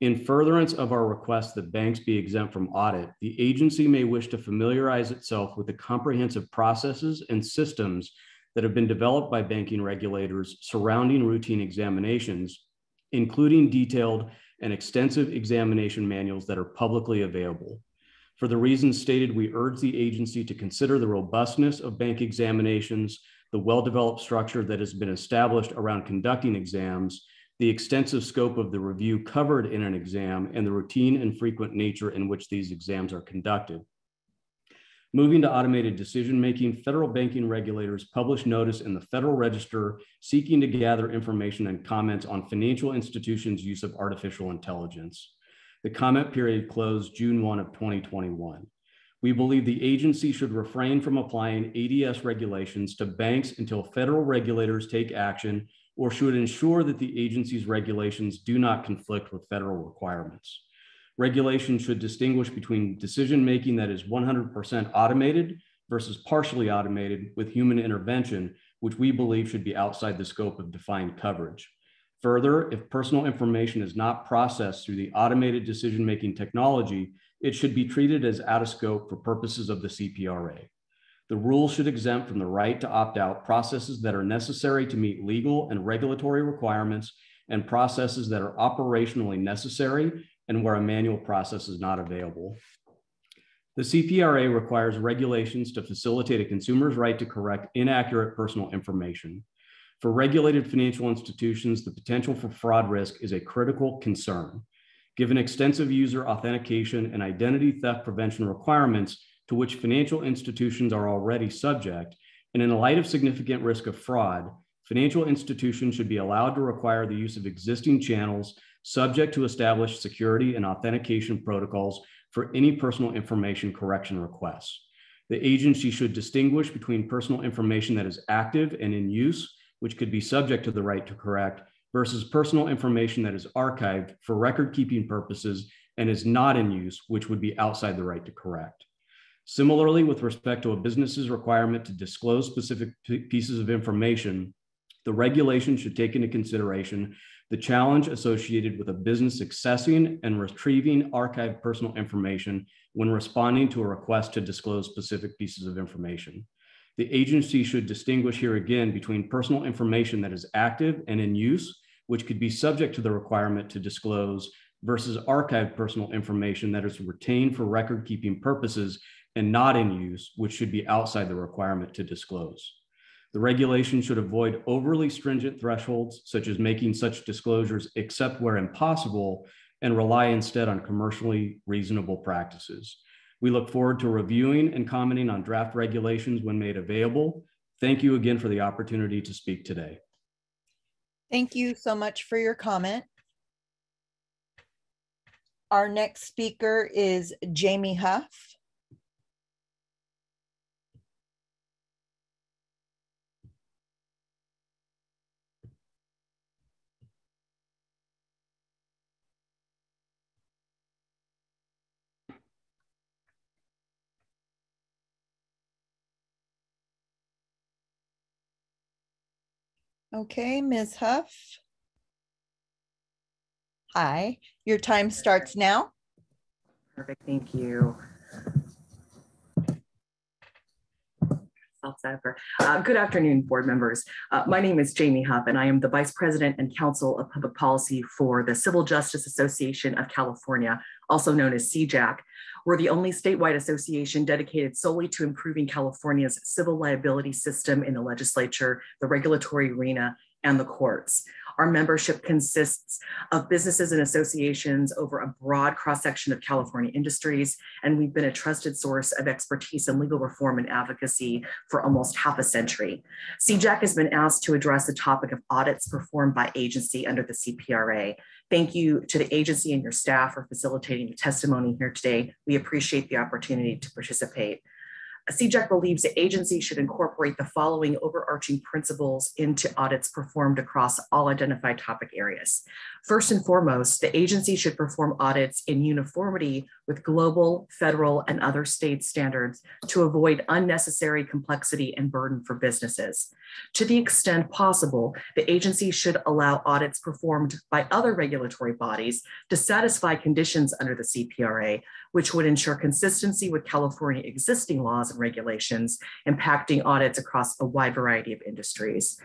In furtherance of our request that banks be exempt from audit, the agency may wish to familiarize itself with the comprehensive processes and systems that have been developed by banking regulators surrounding routine examinations, including detailed and extensive examination manuals that are publicly available. For the reasons stated, we urge the agency to consider the robustness of bank examinations, the well-developed structure that has been established around conducting exams, the extensive scope of the review covered in an exam, and the routine and frequent nature in which these exams are conducted. Moving to automated decision-making, federal banking regulators published notice in the Federal Register seeking to gather information and comments on financial institutions' use of artificial intelligence. The comment period closed June 1 of 2021. We believe the agency should refrain from applying ADS regulations to banks until federal regulators take action or should ensure that the agency's regulations do not conflict with federal requirements. Regulation should distinguish between decision making that is 100% automated versus partially automated with human intervention, which we believe should be outside the scope of defined coverage. Further, if personal information is not processed through the automated decision making technology, it should be treated as out of scope for purposes of the CPRA. The rule should exempt from the right to opt out processes that are necessary to meet legal and regulatory requirements and processes that are operationally necessary and where a manual process is not available. The CPRA requires regulations to facilitate a consumer's right to correct inaccurate personal information. For regulated financial institutions, the potential for fraud risk is a critical concern. given extensive user authentication and identity theft prevention requirements to which financial institutions are already subject, and in light of significant risk of fraud, financial institutions should be allowed to require the use of existing channels subject to established security and authentication protocols for any personal information correction requests. The agency should distinguish between personal information that is active and in use, which could be subject to the right to correct, versus personal information that is archived for record keeping purposes and is not in use, which would be outside the right to correct. Similarly, with respect to a business's requirement to disclose specific pieces of information, the regulation should take into consideration the challenge associated with a business accessing and retrieving archived personal information when responding to a request to disclose specific pieces of information. The agency should distinguish here again between personal information that is active and in use, which could be subject to the requirement to disclose, versus archived personal information that is retained for record keeping purposes and not in use, which should be outside the requirement to disclose. The regulation should avoid overly stringent thresholds, such as making such disclosures except where impossible, and rely instead on commercially reasonable practices. We look forward to reviewing and commenting on draft regulations when made available. Thank you again for the opportunity to speak today. Thank you so much for your comment. Our next speaker is Jamie Huff. Okay, Ms. Huff. Hi, your time starts now. Perfect, thank you. Uh, good afternoon, board members. Uh, my name is Jamie Huff, and I am the Vice President and Counsel of Public Policy for the Civil Justice Association of California, also known as CJAC. We're the only statewide association dedicated solely to improving California's civil liability system in the legislature, the regulatory arena, and the courts. Our membership consists of businesses and associations over a broad cross section of California industries, and we've been a trusted source of expertise in legal reform and advocacy for almost half a century. CJAC has been asked to address the topic of audits performed by agency under the CPRA. Thank you to the agency and your staff for facilitating your testimony here today. We appreciate the opportunity to participate. CJAC believes the agency should incorporate the following overarching principles into audits performed across all identified topic areas. First and foremost, the agency should perform audits in uniformity with global, federal, and other state standards to avoid unnecessary complexity and burden for businesses. To the extent possible, the agency should allow audits performed by other regulatory bodies to satisfy conditions under the CPRA, which would ensure consistency with California existing laws and regulations impacting audits across a wide variety of industries.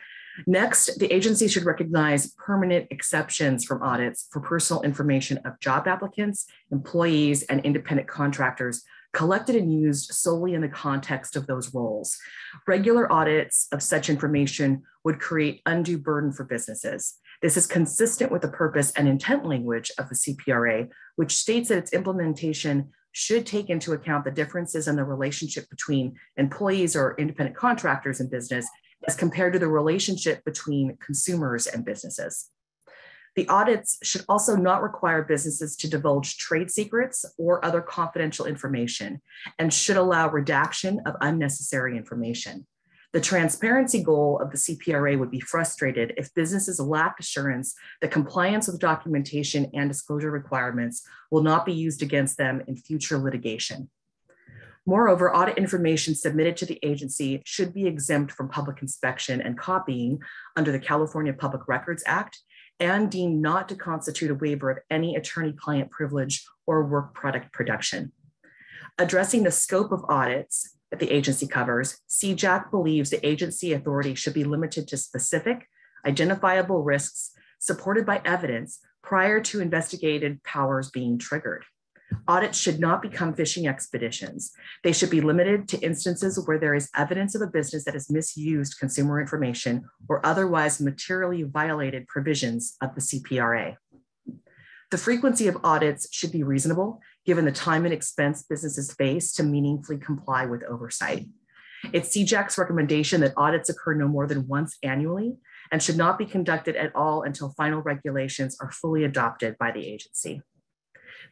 Next, the agency should recognize permanent exceptions from audits for personal information of job applicants, employees, and independent contractors collected and used solely in the context of those roles. Regular audits of such information would create undue burden for businesses. This is consistent with the purpose and intent language of the CPRA, which states that its implementation should take into account the differences in the relationship between employees or independent contractors in business as compared to the relationship between consumers and businesses. The audits should also not require businesses to divulge trade secrets or other confidential information and should allow redaction of unnecessary information. The transparency goal of the CPRA would be frustrated if businesses lack assurance that compliance with documentation and disclosure requirements will not be used against them in future litigation. Moreover, audit information submitted to the agency should be exempt from public inspection and copying under the California Public Records Act and deemed not to constitute a waiver of any attorney-client privilege or work product production. Addressing the scope of audits that the agency covers, CJAC believes the agency authority should be limited to specific, identifiable risks supported by evidence prior to investigated powers being triggered. Audits should not become fishing expeditions. They should be limited to instances where there is evidence of a business that has misused consumer information or otherwise materially violated provisions of the CPRA. The frequency of audits should be reasonable given the time and expense businesses face to meaningfully comply with oversight. It's CJAC's recommendation that audits occur no more than once annually and should not be conducted at all until final regulations are fully adopted by the agency.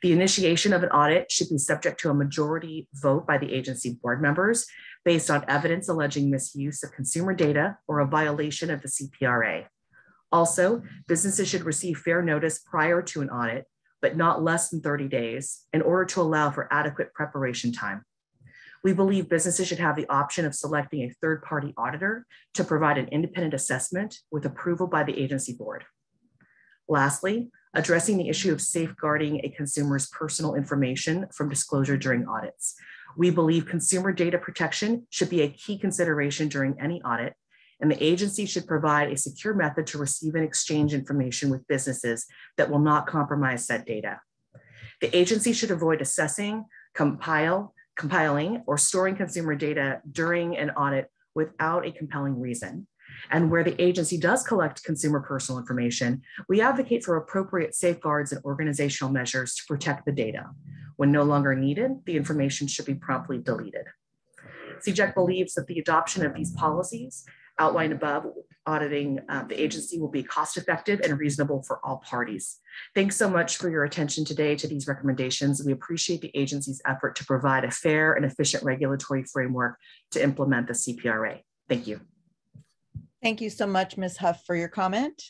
The initiation of an audit should be subject to a majority vote by the agency board members based on evidence alleging misuse of consumer data or a violation of the CPRA. Also, businesses should receive fair notice prior to an audit, but not less than 30 days in order to allow for adequate preparation time. We believe businesses should have the option of selecting a third party auditor to provide an independent assessment with approval by the agency board. Lastly, addressing the issue of safeguarding a consumer's personal information from disclosure during audits. We believe consumer data protection should be a key consideration during any audit, and the agency should provide a secure method to receive and exchange information with businesses that will not compromise said data. The agency should avoid assessing, compile, compiling, or storing consumer data during an audit without a compelling reason. And where the agency does collect consumer personal information, we advocate for appropriate safeguards and organizational measures to protect the data. When no longer needed, the information should be promptly deleted. CJAC believes that the adoption of these policies outlined above, auditing uh, the agency will be cost effective and reasonable for all parties. Thanks so much for your attention today to these recommendations. We appreciate the agency's effort to provide a fair and efficient regulatory framework to implement the CPRA. Thank you. Thank you so much, Ms. Huff, for your comment.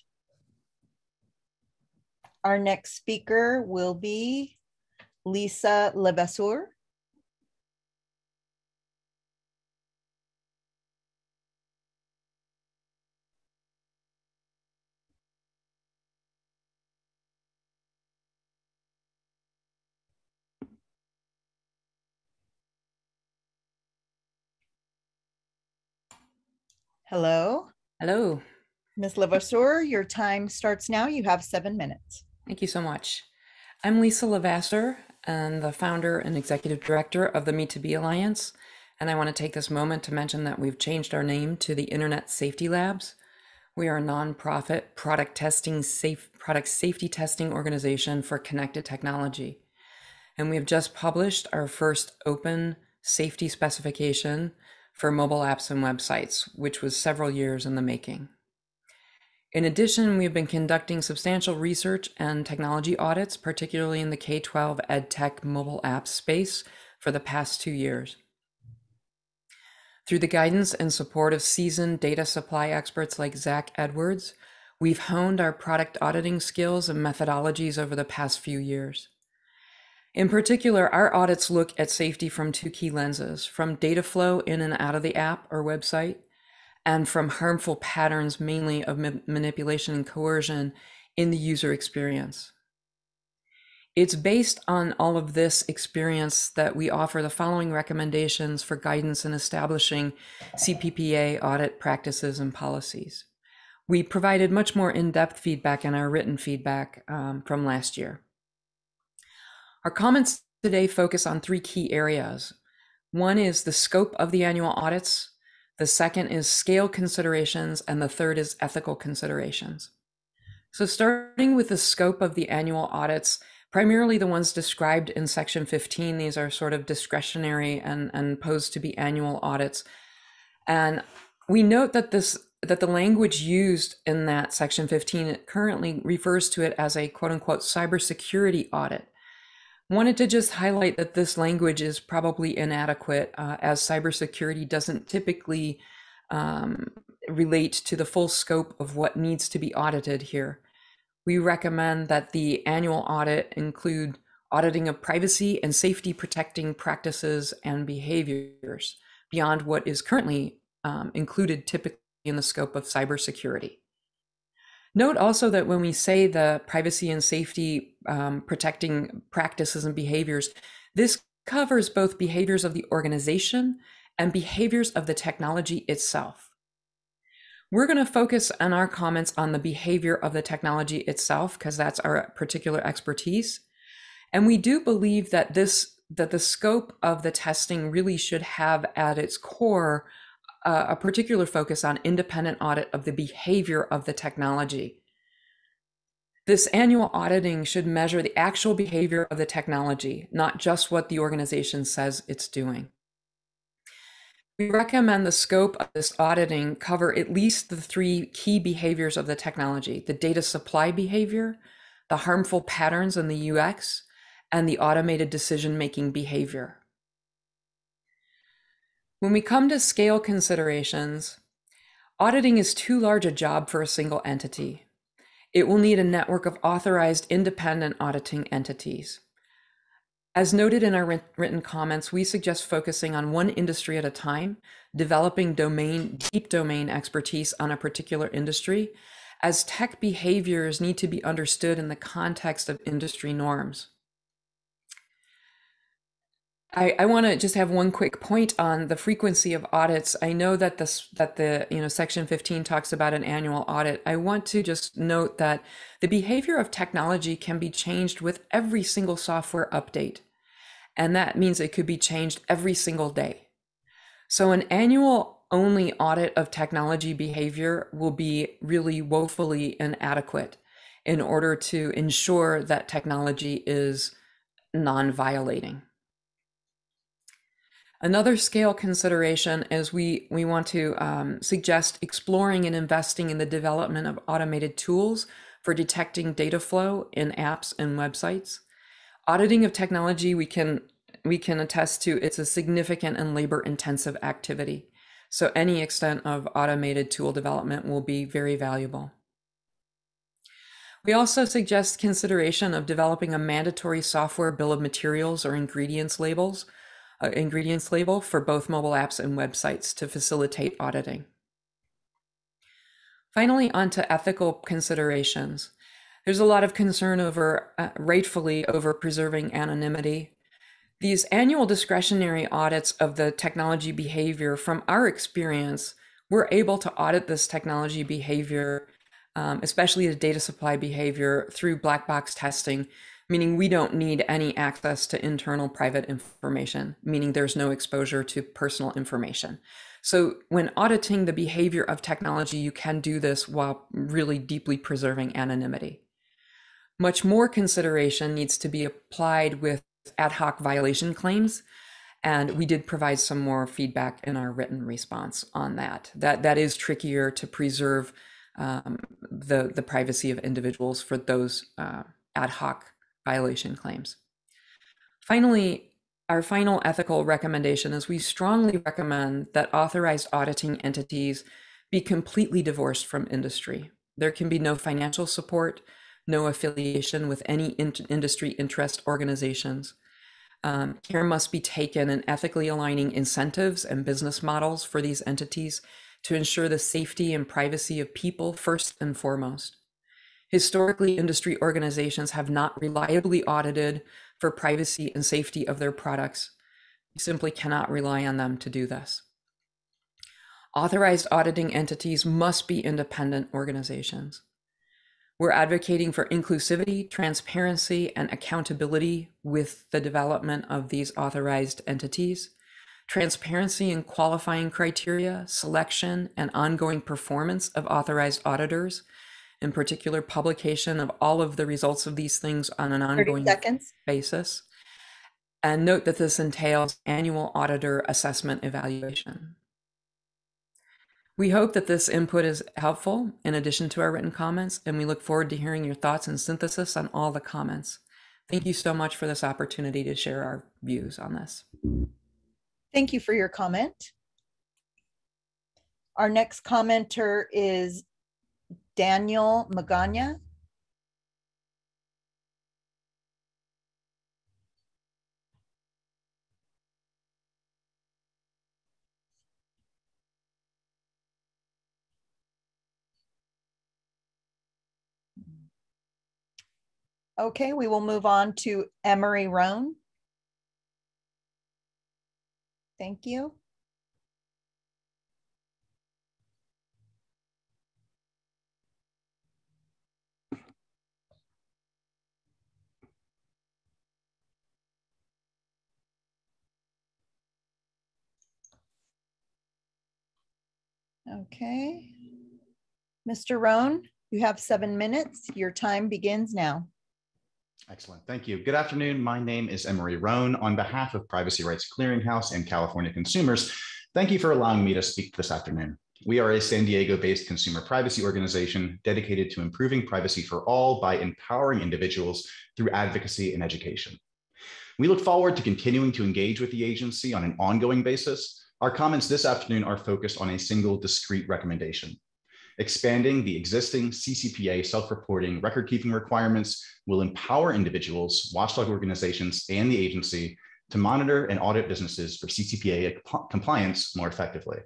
Our next speaker will be Lisa Levasseur. Hello. Hello. Ms. Levasseur, your time starts now. You have seven minutes. Thank you so much. I'm Lisa Levasseur, and the founder and executive director of the Me2B Alliance. And I want to take this moment to mention that we've changed our name to the Internet Safety Labs. We are a nonprofit product testing safe product safety testing organization for connected technology. And we have just published our first open safety specification for mobile apps and websites, which was several years in the making. In addition, we've been conducting substantial research and technology audits, particularly in the K 12 EdTech mobile app space, for the past two years. Through the guidance and support of seasoned data supply experts like Zach Edwards, we've honed our product auditing skills and methodologies over the past few years. In particular, our audits look at safety from two key lenses from data flow in and out of the app or website, and from harmful patterns, mainly of ma- manipulation and coercion in the user experience. It's based on all of this experience that we offer the following recommendations for guidance in establishing CPPA audit practices and policies. We provided much more in depth feedback in our written feedback um, from last year. Our comments today focus on three key areas. One is the scope of the annual audits, the second is scale considerations, and the third is ethical considerations. So, starting with the scope of the annual audits, primarily the ones described in section 15, these are sort of discretionary and, and posed to be annual audits. And we note that this that the language used in that section 15 currently refers to it as a quote unquote cybersecurity audit. Wanted to just highlight that this language is probably inadequate uh, as cybersecurity doesn't typically um, relate to the full scope of what needs to be audited here. We recommend that the annual audit include auditing of privacy and safety protecting practices and behaviors beyond what is currently um, included typically in the scope of cybersecurity. Note also that when we say the privacy and safety um, protecting practices and behaviors, this covers both behaviors of the organization and behaviors of the technology itself. We're going to focus on our comments on the behavior of the technology itself because that's our particular expertise. And we do believe that this that the scope of the testing really should have at its core uh, a particular focus on independent audit of the behavior of the technology. This annual auditing should measure the actual behavior of the technology, not just what the organization says it's doing. We recommend the scope of this auditing cover at least the three key behaviors of the technology, the data supply behavior, the harmful patterns in the UX, and the automated decision-making behavior. When we come to scale considerations, auditing is too large a job for a single entity. It will need a network of authorized independent auditing entities. As noted in our written comments, we suggest focusing on one industry at a time, developing domain, deep domain expertise on a particular industry, as tech behaviors need to be understood in the context of industry norms. I, I want to just have one quick point on the frequency of audits. I know that this that the you know section 15 talks about an annual audit. I want to just note that the behavior of technology can be changed with every single software update. And that means it could be changed every single day. So an annual only audit of technology behavior will be really woefully inadequate in order to ensure that technology is non-violating. Another scale consideration is we, we want to um, suggest exploring and investing in the development of automated tools for detecting data flow in apps and websites. Auditing of technology, we can, we can attest to it's a significant and labor intensive activity. So any extent of automated tool development will be very valuable. We also suggest consideration of developing a mandatory software bill of materials or ingredients labels uh, ingredients label for both mobile apps and websites to facilitate auditing. Finally, on to ethical considerations. There's a lot of concern over, uh, rightfully, over preserving anonymity. These annual discretionary audits of the technology behavior, from our experience, we're able to audit this technology behavior, um, especially the data supply behavior, through black box testing meaning we don't need any access to internal private information, meaning there's no exposure to personal information. So when auditing the behavior of technology, you can do this while really deeply preserving anonymity. Much more consideration needs to be applied with ad hoc violation claims. And we did provide some more feedback in our written response on that. That, that is trickier to preserve um, the, the privacy of individuals for those uh, ad hoc violation claims. Finally, our final ethical recommendation is we strongly recommend that authorized auditing entities be completely divorced from industry. There can be no financial support, no affiliation with any in industry interest organizations. Um, care must be taken in ethically aligning incentives and business models for these entities to ensure the safety and privacy of people first and foremost. Historically, industry organizations have not reliably audited for privacy and safety of their products. You simply cannot rely on them to do this. Authorized auditing entities must be independent organizations. We're advocating for inclusivity, transparency, and accountability with the development of these authorized entities. Transparency in qualifying criteria, selection, and ongoing performance of authorized auditors in particular publication of all of the results of these things on an ongoing basis. And note that this entails annual auditor assessment evaluation. We hope that this input is helpful in addition to our written comments, and we look forward to hearing your thoughts and synthesis on all the comments. Thank you so much for this opportunity to share our views on this. Thank you for your comment. Our next commenter is Daniel Magana. Okay, we will move on to Emory Roane. Thank you. Okay. Mr. Roane, You have seven minutes. Your time begins now. Excellent. Thank you. Good afternoon. My name is Emory Roane. On behalf of Privacy Rights Clearinghouse and California consumers, thank you for allowing me to speak this afternoon. We are a San Diego based consumer privacy organization dedicated to improving privacy for all by empowering individuals through advocacy and education. We look forward to continuing to engage with the agency on an ongoing basis. Our comments this afternoon are focused on a single discrete recommendation Expanding the existing CCPA self-reporting record-keeping requirements will empower individuals, watchdog organizations, and the agency to monitor and audit businesses for CCPA compliance more effectively.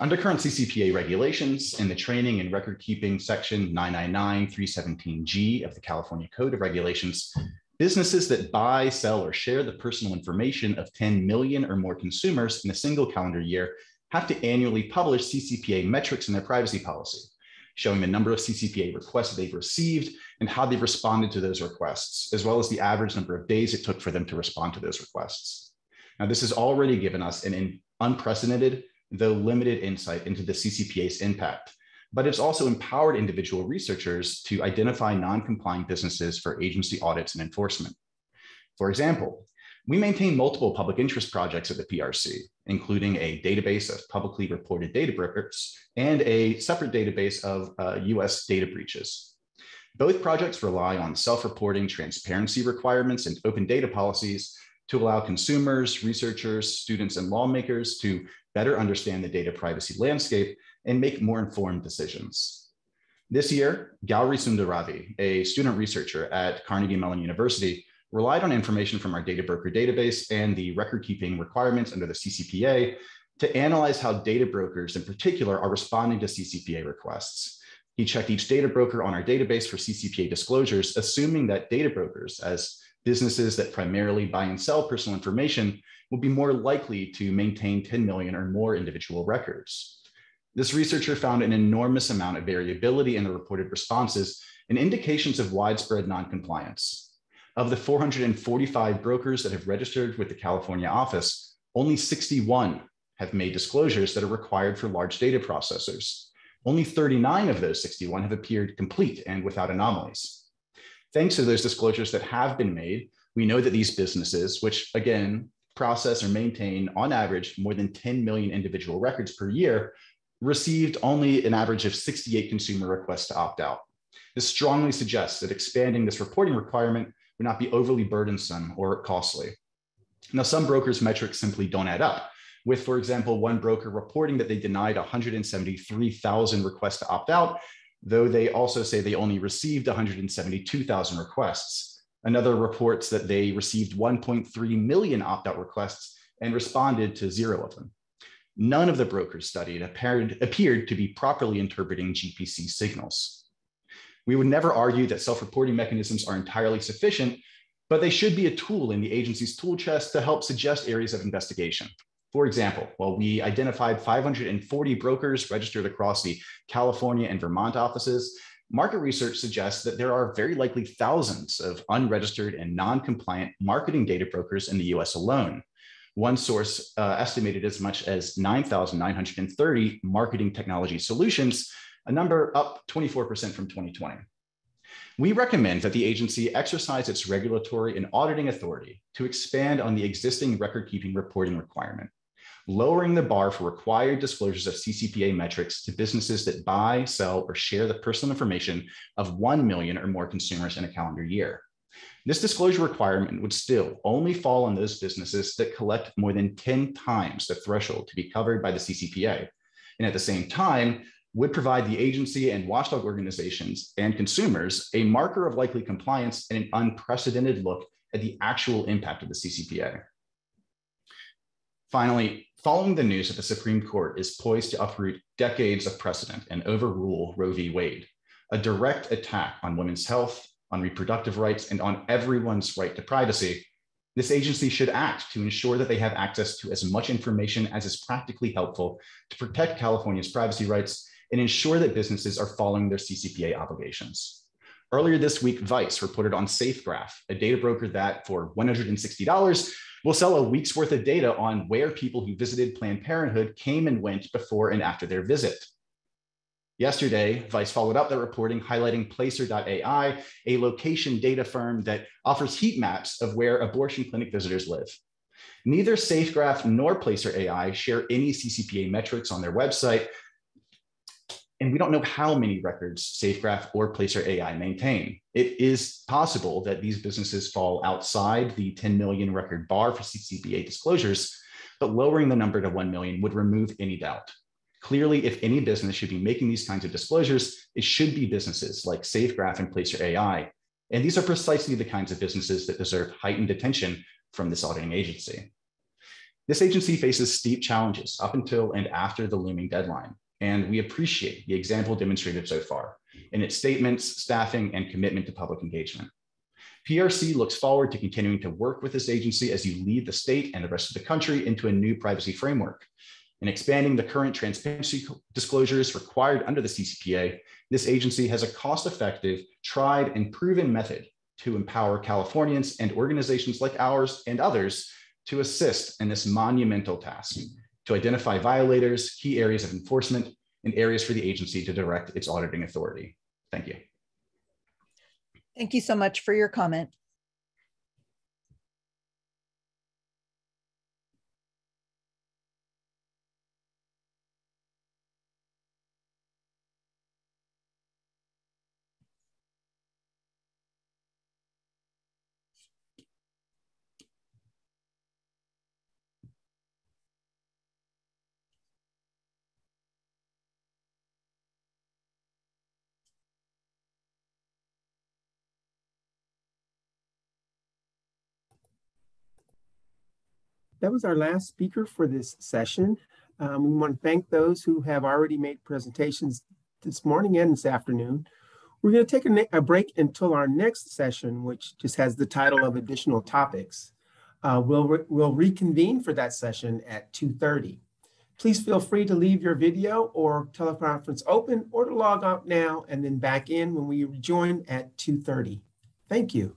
Under current CCPA regulations in the training and record keeping section 999-317G of the California Code of Regulations, businesses that buy, sell, or share the personal information of 10 million or more consumers in a single calendar year have to annually publish CCPA metrics in their privacy policy, showing the number of CCPA requests they've received and how they've responded to those requests, as well as the average number of days it took for them to respond to those requests. Now, this has already given us an unprecedented, though limited insight into the CCPA's impact, but it's also empowered individual researchers to identify non-compliant businesses for agency audits and enforcement. For example, we maintain multiple public interest projects at the PRC, including a database of publicly reported data brokers and a separate database of uh, US data breaches. Both projects rely on self-reporting transparency requirements and open data policies to allow consumers, researchers, students, and lawmakers to better understand the data privacy landscape and make more informed decisions. This year, Gauri Sundaravi, a student researcher at Carnegie Mellon University, relied on information from our data broker database and the record keeping requirements under the CCPA to analyze how data brokers in particular are responding to CCPA requests. He checked each data broker on our database for CCPA disclosures, assuming that data brokers, as businesses that primarily buy and sell personal information, will be more likely to maintain 10 million or more individual records. This researcher found an enormous amount of variability in the reported responses and indications of widespread noncompliance. Of the 445 brokers that have registered with the California office, only 61 have made disclosures that are required for large data processors. Only 39 of those 61 have appeared complete and without anomalies. Thanks to those disclosures that have been made, we know that these businesses, which again process or maintain on average more than 10 million individual records per year, received only an average of 68 consumer requests to opt out. This strongly suggests that expanding this reporting requirement would not be overly burdensome or costly. Now, some brokers' metrics simply don't add up, with, for example, one broker reporting that they denied 173,000 requests to opt out, though they also say they only received 172,000 requests. Another reports that they received 1.3 million opt out requests and responded to zero of them. None of the brokers studied appeared, appeared to be properly interpreting GPC signals. We would never argue that self-reporting mechanisms are entirely sufficient, but they should be a tool in the agency's tool chest to help suggest areas of investigation. For example, while we identified 540 brokers registered across the California and Vermont offices, market research suggests that there are very likely thousands of unregistered and non-compliant marketing data brokers in the US alone. One source uh, estimated as much as 9,930 marketing technology solutions a number up 24% from 2020. We recommend that the agency exercise its regulatory and auditing authority to expand on the existing record keeping reporting requirement, lowering the bar for required disclosures of CCPA metrics to businesses that buy, sell, or share the personal information of 1 million or more consumers in a calendar year. This disclosure requirement would still only fall on those businesses that collect more than 10 times the threshold to be covered by the CCPA. And at the same time, would provide the agency and watchdog organizations and consumers a marker of likely compliance and an unprecedented look at the actual impact of the CCPA. Finally, following the news that the Supreme Court is poised to uproot decades of precedent and overrule Roe v. Wade, a direct attack on women's health, on reproductive rights, and on everyone's right to privacy, this agency should act to ensure that they have access to as much information as is practically helpful to protect California's privacy rights and ensure that businesses are following their CCPA obligations. Earlier this week, Vice reported on SafeGraph, a data broker that for $160 will sell a week's worth of data on where people who visited Planned Parenthood came and went before and after their visit. Yesterday, Vice followed up that reporting highlighting Placer.ai, a location data firm that offers heat maps of where abortion clinic visitors live. Neither SafeGraph nor Placer AI share any CCPA metrics on their website, and we don't know how many records SafeGraph or Placer AI maintain. It is possible that these businesses fall outside the 10 million record bar for CCPA disclosures, but lowering the number to 1 million would remove any doubt. Clearly, if any business should be making these kinds of disclosures, it should be businesses like SafeGraph and Placer AI. And these are precisely the kinds of businesses that deserve heightened attention from this auditing agency. This agency faces steep challenges up until and after the looming deadline, and we appreciate the example demonstrated so far in its statements, staffing, and commitment to public engagement. PRC looks forward to continuing to work with this agency as you lead the state and the rest of the country into a new privacy framework. In expanding the current transparency disclosures required under the CCPA, this agency has a cost effective, tried, and proven method to empower Californians and organizations like ours and others to assist in this monumental task to identify violators, key areas of enforcement, and areas for the agency to direct its auditing authority. Thank you. Thank you so much for your comment. That was our last speaker for this session. Um, we want to thank those who have already made presentations this morning and this afternoon. We're going to take a, a break until our next session, which just has the title of additional topics. Uh, we'll, re we'll reconvene for that session at 2.30. Please feel free to leave your video or teleconference open or to log out now and then back in when we rejoin at 2.30. Thank you.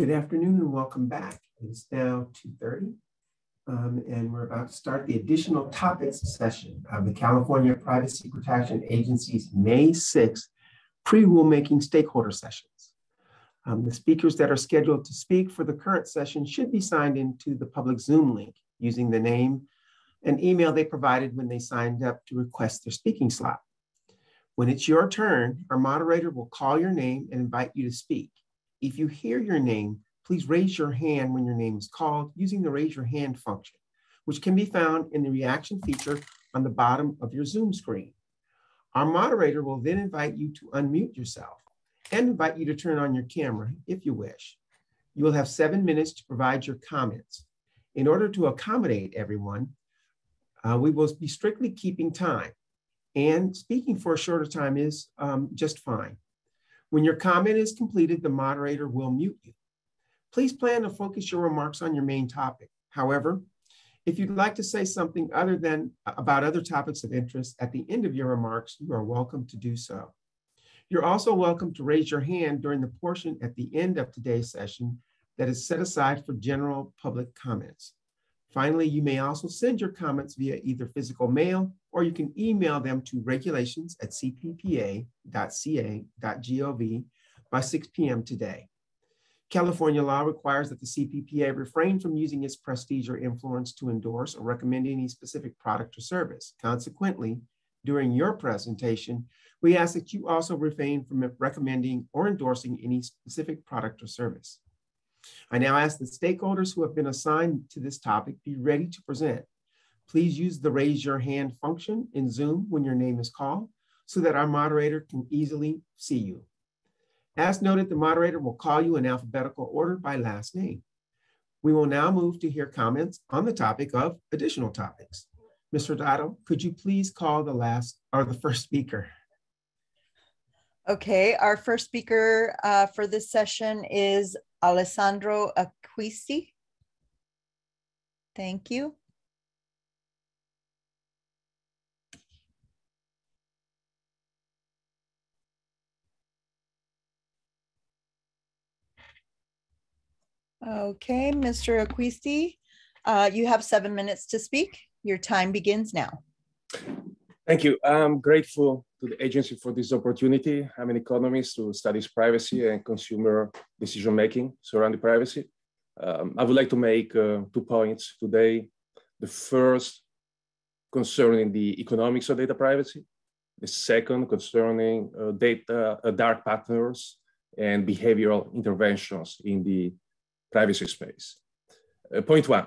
Good afternoon and welcome back. It's now 2.30 um, and we're about to start the additional topics session of the California Privacy Protection Agency's May 6th pre-rulemaking stakeholder sessions. Um, the speakers that are scheduled to speak for the current session should be signed into the public Zoom link using the name and email they provided when they signed up to request their speaking slot. When it's your turn, our moderator will call your name and invite you to speak. If you hear your name, please raise your hand when your name is called using the raise your hand function, which can be found in the reaction feature on the bottom of your Zoom screen. Our moderator will then invite you to unmute yourself and invite you to turn on your camera if you wish. You will have seven minutes to provide your comments. In order to accommodate everyone, uh, we will be strictly keeping time and speaking for a shorter time is um, just fine. When your comment is completed, the moderator will mute you. Please plan to focus your remarks on your main topic. However, if you'd like to say something other than about other topics of interest at the end of your remarks, you are welcome to do so. You're also welcome to raise your hand during the portion at the end of today's session that is set aside for general public comments. Finally, you may also send your comments via either physical mail or you can email them to regulations at cppa.ca.gov by 6 p.m. today. California law requires that the CPPA refrain from using its prestige or influence to endorse or recommend any specific product or service. Consequently, during your presentation, we ask that you also refrain from recommending or endorsing any specific product or service. I now ask the stakeholders who have been assigned to this topic be ready to present. Please use the raise your hand function in Zoom when your name is called so that our moderator can easily see you. As noted, the moderator will call you in alphabetical order by last name. We will now move to hear comments on the topic of additional topics. Mr. Dotto, could you please call the last or the first speaker? Okay, our first speaker uh, for this session is Alessandro Acquisti. Thank you. Okay, Mr. Acquisti, uh, you have seven minutes to speak. Your time begins now. Thank you. I'm grateful to the agency for this opportunity. I'm an economist who studies privacy and consumer decision making surrounding privacy. Um, I would like to make uh, two points today. The first concerning the economics of data privacy. The second concerning uh, data uh, dark patterns and behavioral interventions in the privacy space. Uh, point one,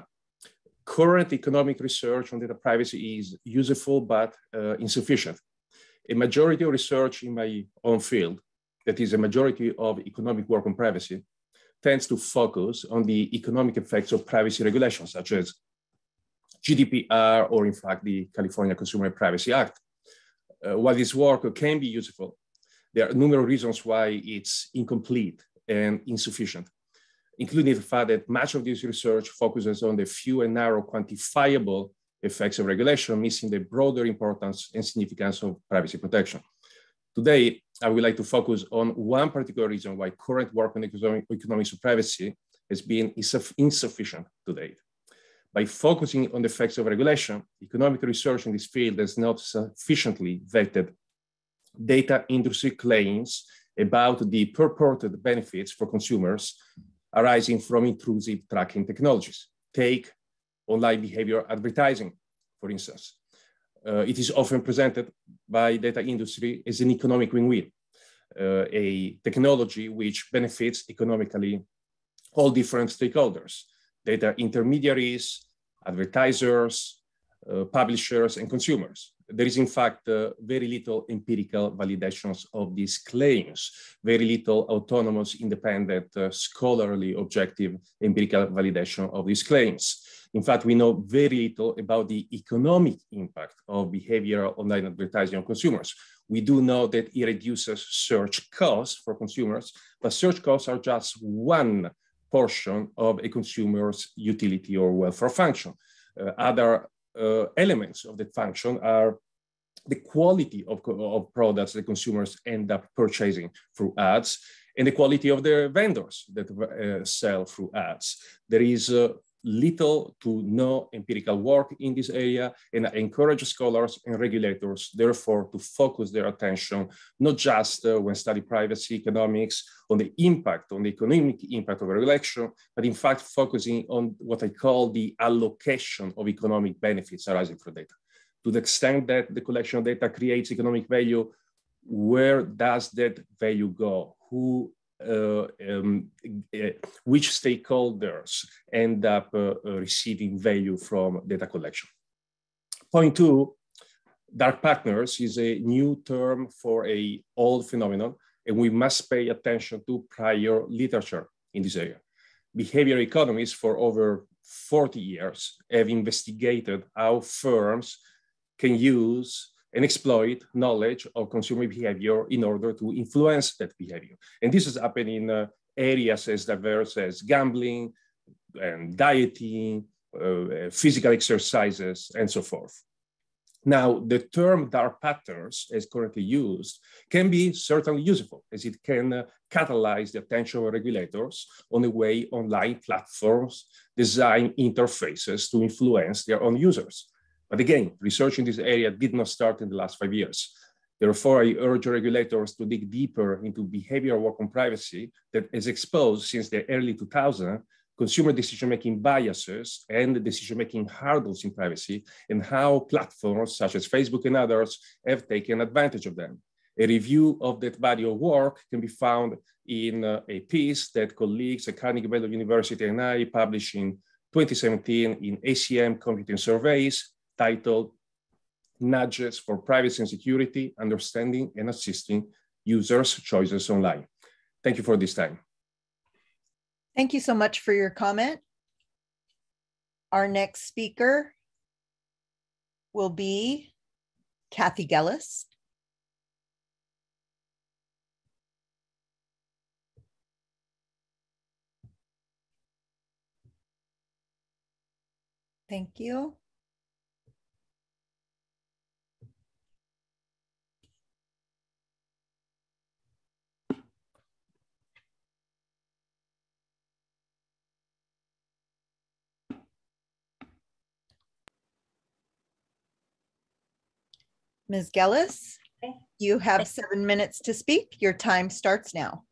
current economic research on data privacy is useful but uh, insufficient. A majority of research in my own field, that is a majority of economic work on privacy, tends to focus on the economic effects of privacy regulations, such as GDPR or in fact the California Consumer Privacy Act. Uh, while this work can be useful, there are numerous reasons why it's incomplete and insufficient including the fact that much of this research focuses on the few and narrow quantifiable effects of regulation, missing the broader importance and significance of privacy protection. Today, I would like to focus on one particular reason why current work on economic, economics of privacy has been insufficient to date. By focusing on the effects of regulation, economic research in this field has not sufficiently vetted data industry claims about the purported benefits for consumers arising from intrusive tracking technologies. Take online behavior advertising, for instance. Uh, it is often presented by data industry as an economic win-win, uh, a technology which benefits economically all different stakeholders, data intermediaries, advertisers, uh, publishers, and consumers there is in fact uh, very little empirical validations of these claims, very little autonomous, independent, uh, scholarly, objective empirical validation of these claims. In fact, we know very little about the economic impact of behavioral online advertising on consumers. We do know that it reduces search costs for consumers, but search costs are just one portion of a consumer's utility or welfare function. Uh, other elements of that function are the quality of, of products that consumers end up purchasing through ads and the quality of the vendors that uh, sell through ads. There is uh, little to no empirical work in this area and I encourage scholars and regulators, therefore, to focus their attention, not just uh, when study privacy economics, on the impact, on the economic impact of regulation, but in fact, focusing on what I call the allocation of economic benefits arising from data. To the extent that the collection of data creates economic value, where does that value go? Who um, uh, which stakeholders end up uh, receiving value from data collection. Point two, dark patterns is a new term for a old phenomenon, and we must pay attention to prior literature in this area. Behavior economists for over 40 years have investigated how firms can use and exploit knowledge of consumer behavior in order to influence that behavior. And this has happened in uh, areas as diverse as gambling and dieting, uh, physical exercises, and so forth. Now, the term dark patterns, as currently used, can be certainly useful as it can uh, catalyze the attention of regulators on the way online platforms design interfaces to influence their own users. But again, research in this area did not start in the last five years. Therefore, I urge regulators to dig deeper into behavioral work on privacy that is exposed since the early 2000s consumer decision-making biases and decision-making hurdles in privacy and how platforms such as Facebook and others have taken advantage of them. A review of that body of work can be found in uh, a piece that colleagues at Carnegie Mellon University and I published in 2017 in ACM Computing Surveys titled Nudges for Privacy and Security, Understanding and Assisting Users' Choices Online. Thank you for this time. Thank you so much for your comment. Our next speaker will be Kathy Gellis. Thank you. Ms. Gellis, you have seven minutes to speak. Your time starts now.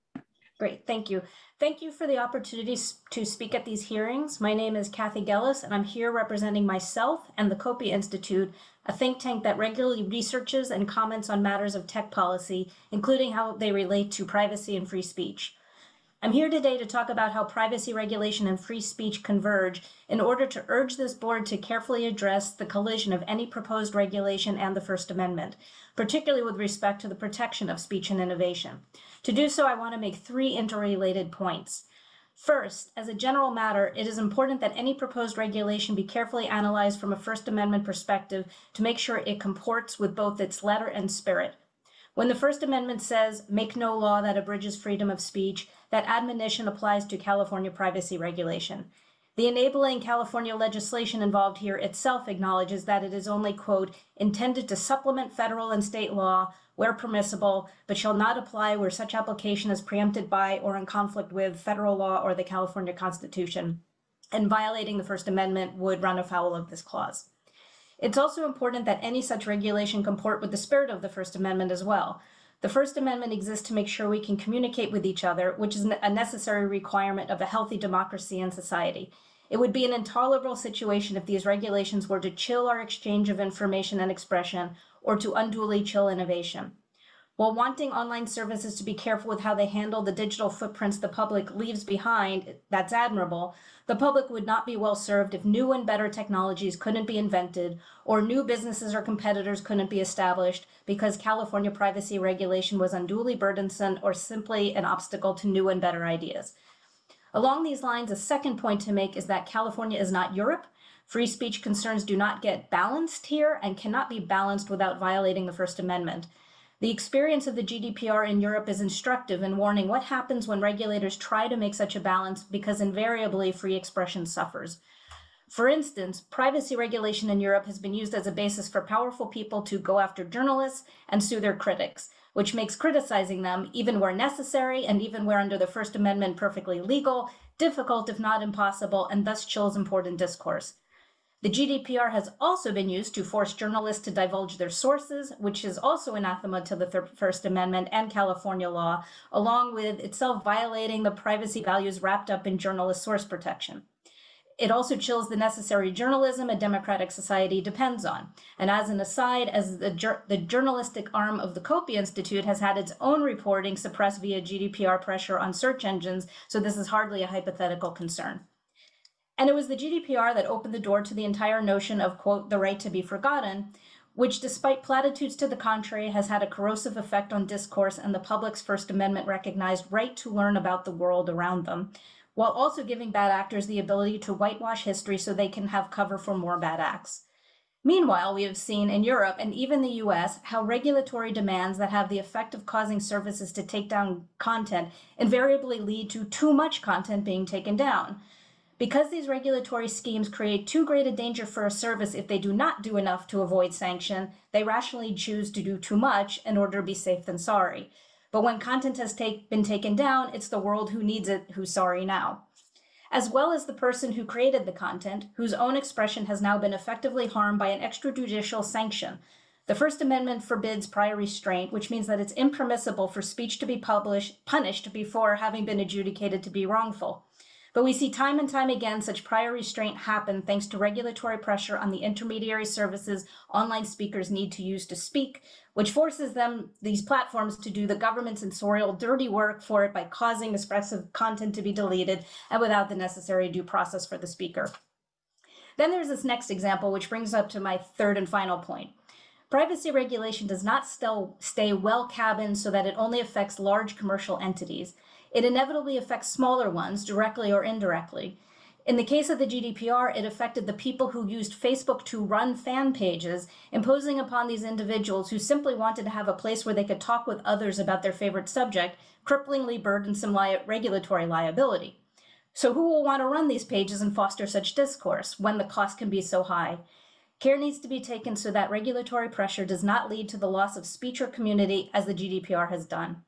Great, thank you. Thank you for the opportunity to speak at these hearings. My name is Kathy Gellis, and I'm here representing myself and the Copia Institute, a think tank that regularly researches and comments on matters of tech policy, including how they relate to privacy and free speech. I'm here today to talk about how privacy regulation and free speech converge in order to urge this board to carefully address the collision of any proposed regulation and the First Amendment, particularly with respect to the protection of speech and innovation. To do so, I want to make three interrelated points. First, as a general matter, it is important that any proposed regulation be carefully analyzed from a First Amendment perspective to make sure it comports with both its letter and spirit. When the First Amendment says, make no law that abridges freedom of speech, that admonition applies to California privacy regulation. The enabling California legislation involved here itself acknowledges that it is only, quote, intended to supplement federal and state law where permissible, but shall not apply where such application is preempted by or in conflict with federal law or the California Constitution. And violating the First Amendment would run afoul of this clause. It's also important that any such regulation comport with the spirit of the First Amendment as well. The First Amendment exists to make sure we can communicate with each other, which is a necessary requirement of a healthy democracy and society. It would be an intolerable situation if these regulations were to chill our exchange of information and expression or to unduly chill innovation. While wanting online services to be careful with how they handle the digital footprints the public leaves behind, that's admirable, the public would not be well served if new and better technologies couldn't be invented or new businesses or competitors couldn't be established because California privacy regulation was unduly burdensome or simply an obstacle to new and better ideas. Along these lines, a second point to make is that California is not Europe. Free speech concerns do not get balanced here and cannot be balanced without violating the First Amendment. The experience of the GDPR in Europe is instructive in warning what happens when regulators try to make such a balance because invariably free expression suffers. For instance, privacy regulation in Europe has been used as a basis for powerful people to go after journalists and sue their critics, which makes criticizing them, even where necessary and even where under the First Amendment perfectly legal, difficult if not impossible, and thus chills important discourse. The GDPR has also been used to force journalists to divulge their sources, which is also anathema to the First Amendment and California law, along with itself violating the privacy values wrapped up in journalist source protection. It also chills the necessary journalism a democratic society depends on. And as an aside, as the, the journalistic arm of the Copia Institute has had its own reporting suppressed via GDPR pressure on search engines, so this is hardly a hypothetical concern. And it was the GDPR that opened the door to the entire notion of, quote, the right to be forgotten, which, despite platitudes to the contrary, has had a corrosive effect on discourse and the public's First Amendment recognized right to learn about the world around them, while also giving bad actors the ability to whitewash history so they can have cover for more bad acts. Meanwhile, we have seen in Europe and even the US how regulatory demands that have the effect of causing services to take down content invariably lead to too much content being taken down. Because these regulatory schemes create too great a danger for a service if they do not do enough to avoid sanction, they rationally choose to do too much in order to be safe than sorry. But when content has take, been taken down, it's the world who needs it who's sorry now. As well as the person who created the content, whose own expression has now been effectively harmed by an extrajudicial sanction. The First Amendment forbids prior restraint, which means that it's impermissible for speech to be published, punished before having been adjudicated to be wrongful. But we see time and time again such prior restraint happen thanks to regulatory pressure on the intermediary services online speakers need to use to speak, which forces them, these platforms, to do the government's censorial dirty work for it by causing expressive content to be deleted and without the necessary due process for the speaker. Then there's this next example, which brings up to my third and final point. Privacy regulation does not still stay well cabined so that it only affects large commercial entities it inevitably affects smaller ones, directly or indirectly. In the case of the GDPR, it affected the people who used Facebook to run fan pages, imposing upon these individuals who simply wanted to have a place where they could talk with others about their favorite subject, cripplingly burdensome li- regulatory liability. So, who will want to run these pages and foster such discourse when the cost can be so high? Care needs to be taken so that regulatory pressure does not lead to the loss of speech or community as the GDPR has done.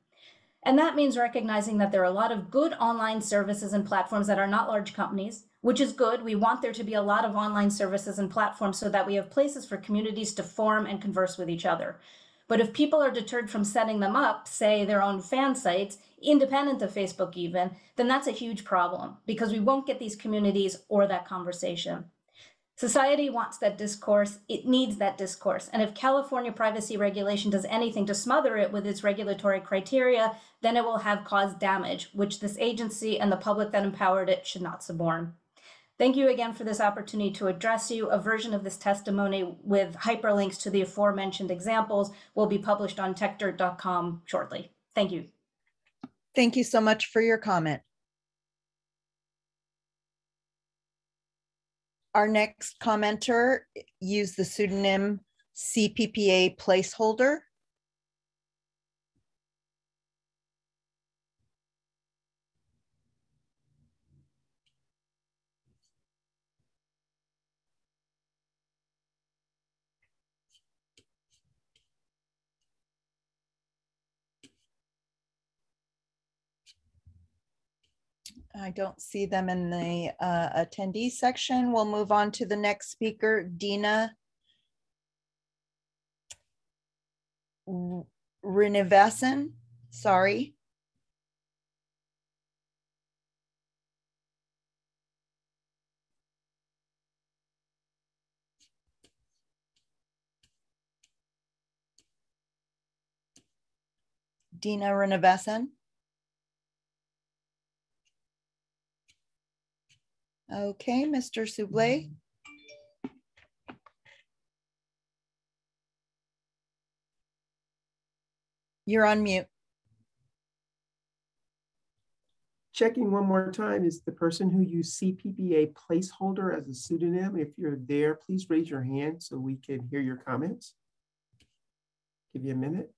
And that means recognizing that there are a lot of good online services and platforms that are not large companies, which is good. We want there to be a lot of online services and platforms so that we have places for communities to form and converse with each other. But if people are deterred from setting them up, say their own fan sites, independent of Facebook even, then that's a huge problem because we won't get these communities or that conversation. Society wants that discourse. It needs that discourse. And if California privacy regulation does anything to smother it with its regulatory criteria, then it will have caused damage, which this agency and the public that empowered it should not suborn. Thank you again for this opportunity to address you. A version of this testimony with hyperlinks to the aforementioned examples will be published on techdirt.com shortly. Thank you. Thank you so much for your comment. Our next commenter used the pseudonym CPPA placeholder. I don't see them in the uh, attendee section. We'll move on to the next speaker, Dina Srinivasan. Sorry. Dina Srinivasan. Okay, Mr. Soublet. Mm-hmm. You're on mute. Checking one more time, is the person who used CPPA placeholder as a pseudonym? If you're there, please raise your hand so we can hear your comments. Give you a minute.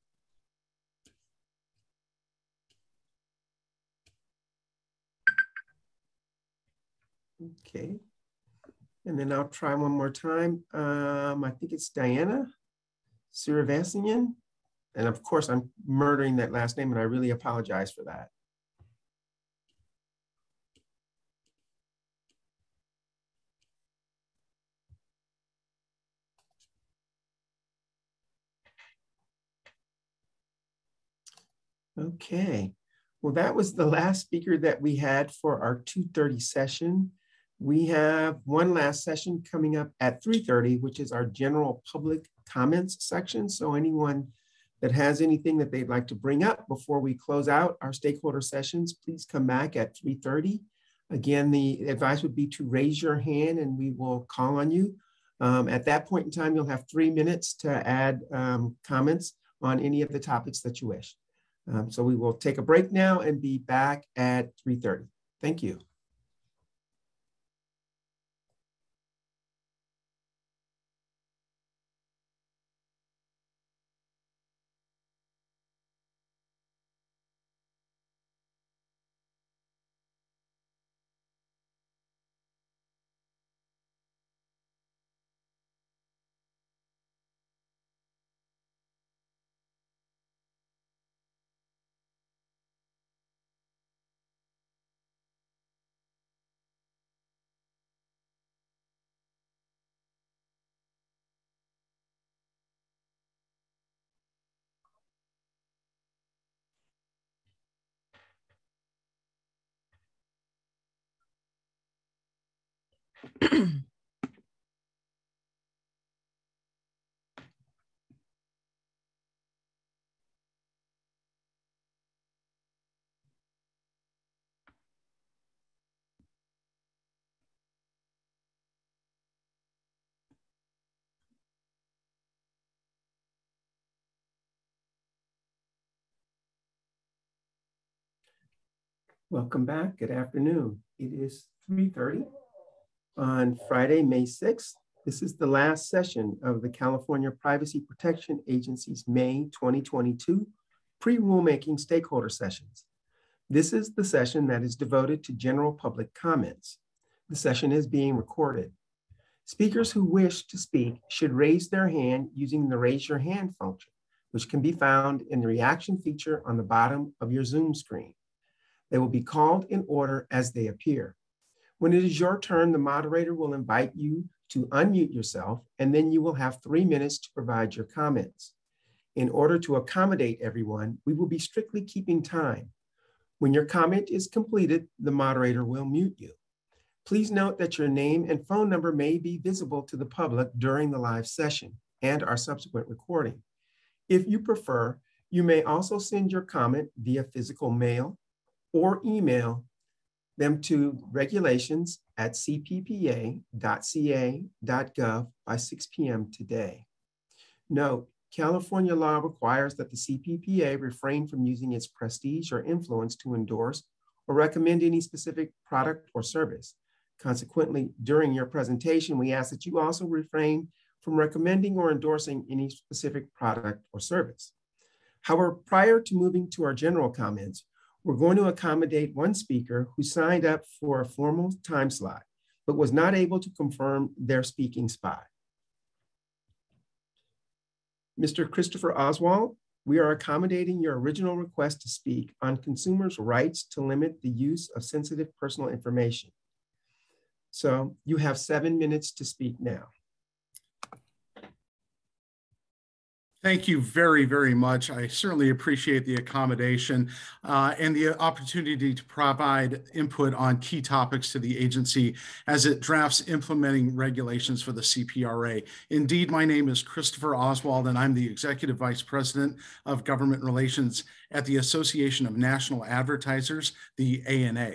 Okay. And then I'll try one more time. Um, I think it's Diana Suravasian. And of course, I'm murdering that last name, and I really apologize for that. Okay. Well, that was the last speaker that we had for our 2.30 session. We have one last session coming up at 3.30, which is our general public comments section. So anyone that has anything that they'd like to bring up before we close out our stakeholder sessions, please come back at 3.30. Again, the advice would be to raise your hand and we will call on you. Um, at that point in time, you'll have three minutes to add um, comments on any of the topics that you wish. Um, so we will take a break now and be back at 3.30. Thank you. Welcome back. Good afternoon. It is 3.30 on Friday, May 6th. This is the last session of the California Privacy Protection Agency's May 2022 pre-rulemaking stakeholder sessions. This is the session that is devoted to general public comments. The session is being recorded. Speakers who wish to speak should raise their hand using the raise your hand function, which can be found in the reaction feature on the bottom of your Zoom screen. They will be called in order as they appear. When it is your turn, the moderator will invite you to unmute yourself, and then you will have three minutes to provide your comments. In order to accommodate everyone, we will be strictly keeping time. When your comment is completed, the moderator will mute you. Please note that your name and phone number may be visible to the public during the live session and our subsequent recording. If you prefer, you may also send your comment via physical mail, or email them to regulations at cppa.ca.gov by 6 p.m. today. Note, California law requires that the CPPA refrain from using its prestige or influence to endorse or recommend any specific product or service. Consequently, during your presentation, we ask that you also refrain from recommending or endorsing any specific product or service. However, prior to moving to our general comments, we're going to accommodate one speaker who signed up for a formal time slot, but was not able to confirm their speaking spot. Mr. Christopher Oswald, we are accommodating your original request to speak on consumers' rights to limit the use of sensitive personal information. So you have seven minutes to speak now. Thank you very, very much. I certainly appreciate the accommodation uh, and the opportunity to provide input on key topics to the agency as it drafts implementing regulations for the CPRA. Indeed, my name is Christopher Oswald, and I'm the Executive Vice President of Government Relations at the Association of National Advertisers, the ANA.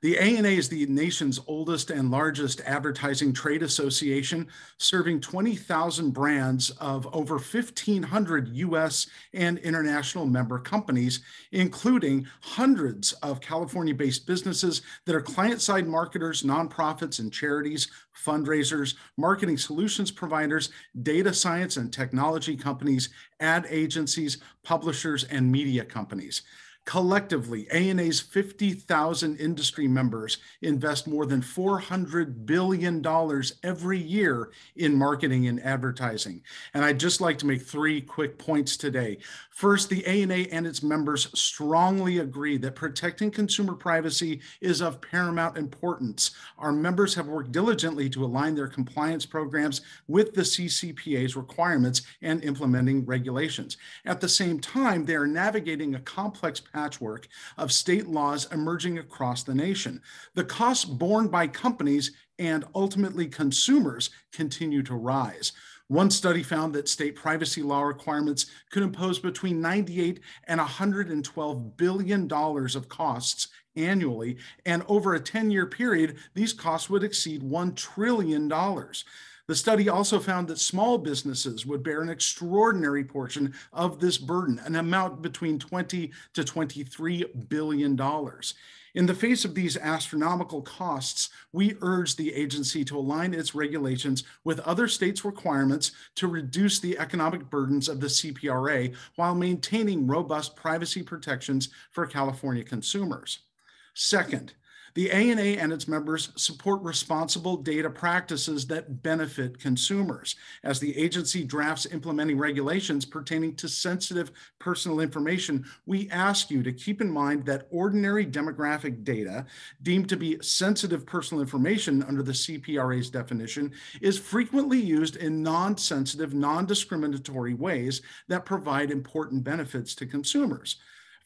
The ANA is the nation's oldest and largest advertising trade association, serving 20,000 brands of over 1,500 US and international member companies, including hundreds of California based businesses that are client side marketers, nonprofits, and charities, fundraisers, marketing solutions providers, data science and technology companies, ad agencies, publishers, and media companies. Collectively, ANA's 50,000 industry members invest more than $400 billion every year in marketing and advertising. And I'd just like to make three quick points today. First, the ANA and its members strongly agree that protecting consumer privacy is of paramount importance. Our members have worked diligently to align their compliance programs with the CCPA's requirements and implementing regulations. At the same time, they are navigating a complex patchwork of state laws emerging across the nation. The costs borne by companies and ultimately consumers continue to rise. One study found that state privacy law requirements could impose between 98 and 112 billion dollars of costs annually, and over a 10-year period, these costs would exceed 1 trillion dollars. The study also found that small businesses would bear an extraordinary portion of this burden, an amount between 20 to 23 billion dollars. In the face of these astronomical costs, we urge the agency to align its regulations with other states' requirements to reduce the economic burdens of the CPRA while maintaining robust privacy protections for California consumers. Second, the ANA and its members support responsible data practices that benefit consumers. As the agency drafts implementing regulations pertaining to sensitive personal information, we ask you to keep in mind that ordinary demographic data, deemed to be sensitive personal information under the CPRA's definition, is frequently used in non sensitive, non discriminatory ways that provide important benefits to consumers.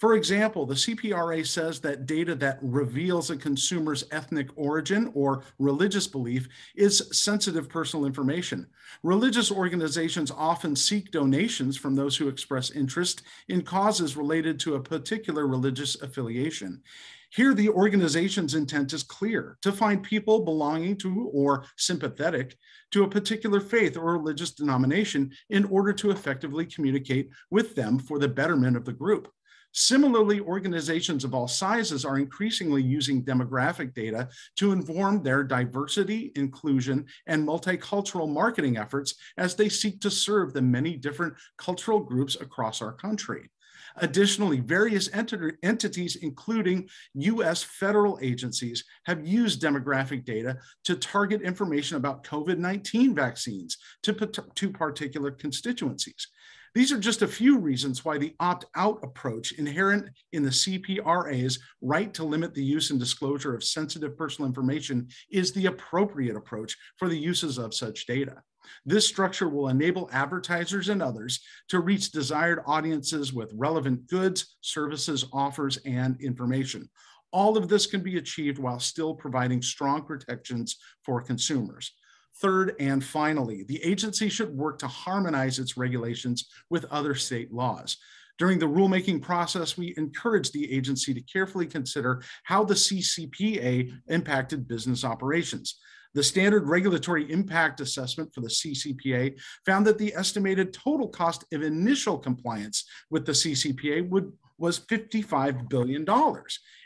For example, the CPRA says that data that reveals a consumer's ethnic origin or religious belief is sensitive personal information. Religious organizations often seek donations from those who express interest in causes related to a particular religious affiliation. Here, the organization's intent is clear to find people belonging to or sympathetic to a particular faith or religious denomination in order to effectively communicate with them for the betterment of the group. Similarly, organizations of all sizes are increasingly using demographic data to inform their diversity, inclusion, and multicultural marketing efforts as they seek to serve the many different cultural groups across our country. Additionally, various ent entities, including US federal agencies, have used demographic data to target information about COVID 19 vaccines to, to particular constituencies. These are just a few reasons why the opt out approach inherent in the CPRA's right to limit the use and disclosure of sensitive personal information is the appropriate approach for the uses of such data. This structure will enable advertisers and others to reach desired audiences with relevant goods, services, offers, and information. All of this can be achieved while still providing strong protections for consumers. Third and finally, the agency should work to harmonize its regulations with other state laws. During the rulemaking process, we encourage the agency to carefully consider how the CCPA impacted business operations. The standard regulatory impact assessment for the CCPA found that the estimated total cost of initial compliance with the CCPA would was $55 billion.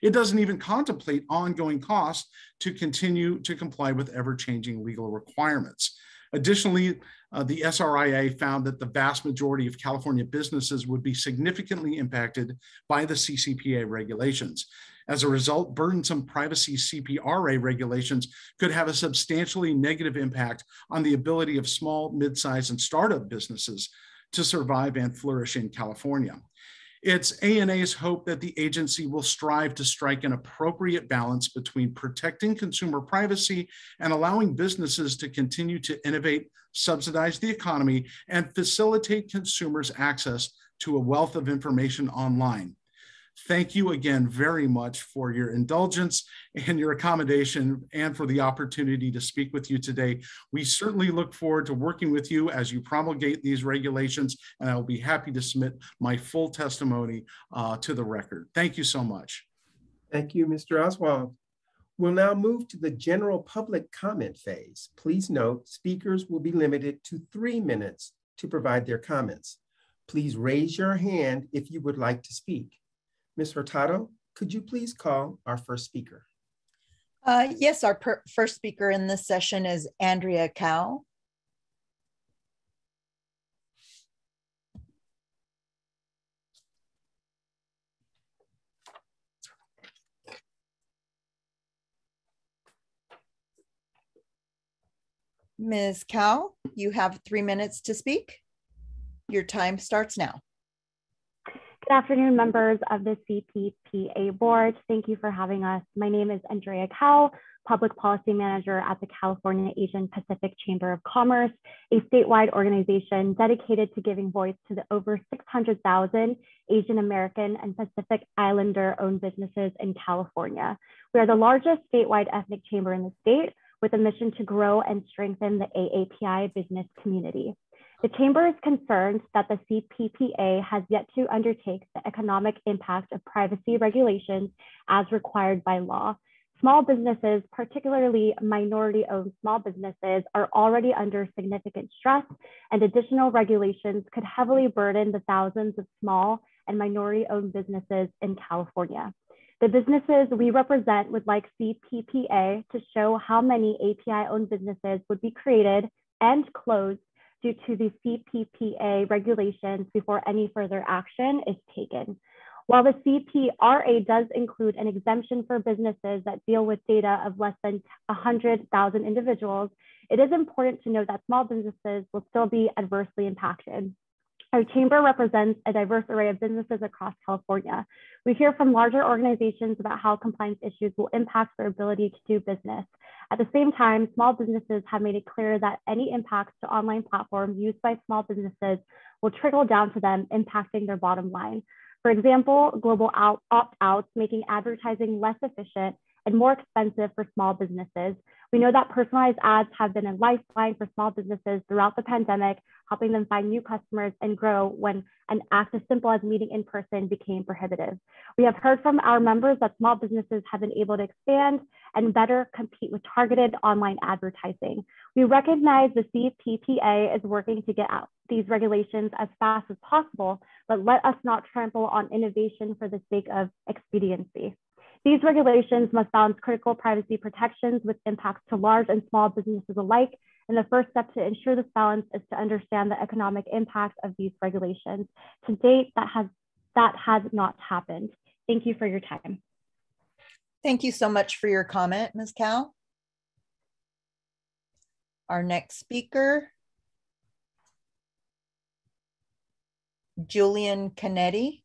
It doesn't even contemplate ongoing costs to continue to comply with ever changing legal requirements. Additionally, uh, the SRIA found that the vast majority of California businesses would be significantly impacted by the CCPA regulations. As a result, burdensome privacy CPRA regulations could have a substantially negative impact on the ability of small, mid-sized, and startup businesses to survive and flourish in California. It's ANA's hope that the agency will strive to strike an appropriate balance between protecting consumer privacy and allowing businesses to continue to innovate, subsidize the economy, and facilitate consumers' access to a wealth of information online. Thank you again very much for your indulgence and your accommodation and for the opportunity to speak with you today. We certainly look forward to working with you as you promulgate these regulations, and I'll be happy to submit my full testimony uh, to the record. Thank you so much. Thank you, Mr. Oswald. We'll now move to the general public comment phase. Please note, speakers will be limited to three minutes to provide their comments. Please raise your hand if you would like to speak. Ms. Hurtado, could you please call our first speaker? Uh, yes, our first speaker in this session is Andrea Cow. Ms. Cow, you have three minutes to speak. Your time starts now. Good afternoon, members of the CPPA board. Thank you for having us. My name is Andrea Cow, Public Policy Manager at the California Asian Pacific Chamber of Commerce, a statewide organization dedicated to giving voice to the over 600,000 Asian American and Pacific Islander owned businesses in California. We are the largest statewide ethnic chamber in the state with a mission to grow and strengthen the AAPI business community. The Chamber is concerned that the CPPA has yet to undertake the economic impact of privacy regulations as required by law. Small businesses, particularly minority owned small businesses, are already under significant stress, and additional regulations could heavily burden the thousands of small and minority owned businesses in California. The businesses we represent would like CPPA to show how many API owned businesses would be created and closed due to the CPPA regulations before any further action is taken. While the CPRA does include an exemption for businesses that deal with data of less than 100,000 individuals, it is important to note that small businesses will still be adversely impacted. Our chamber represents a diverse array of businesses across California. We hear from larger organizations about how compliance issues will impact their ability to do business. At the same time, small businesses have made it clear that any impacts to online platforms used by small businesses will trickle down to them, impacting their bottom line. For example, global opt-outs making advertising less efficient and more expensive for small businesses. We know that personalized ads have been a lifeline for small businesses throughout the pandemic, helping them find new customers and grow when an act as simple as meeting in person became prohibitive. We have heard from our members that small businesses have been able to expand and better compete with targeted online advertising. We recognize the CPPA is working to get out these regulations as fast as possible, but let us not trample on innovation for the sake of expediency. These regulations must balance critical privacy protections with impacts to large and small businesses alike. And the first step to ensure this balance is to understand the economic impact of these regulations. To date, that has, that has not happened. Thank you for your time. Thank you so much for your comment, Ms. Cow. Our next speaker, Julian Cañetas.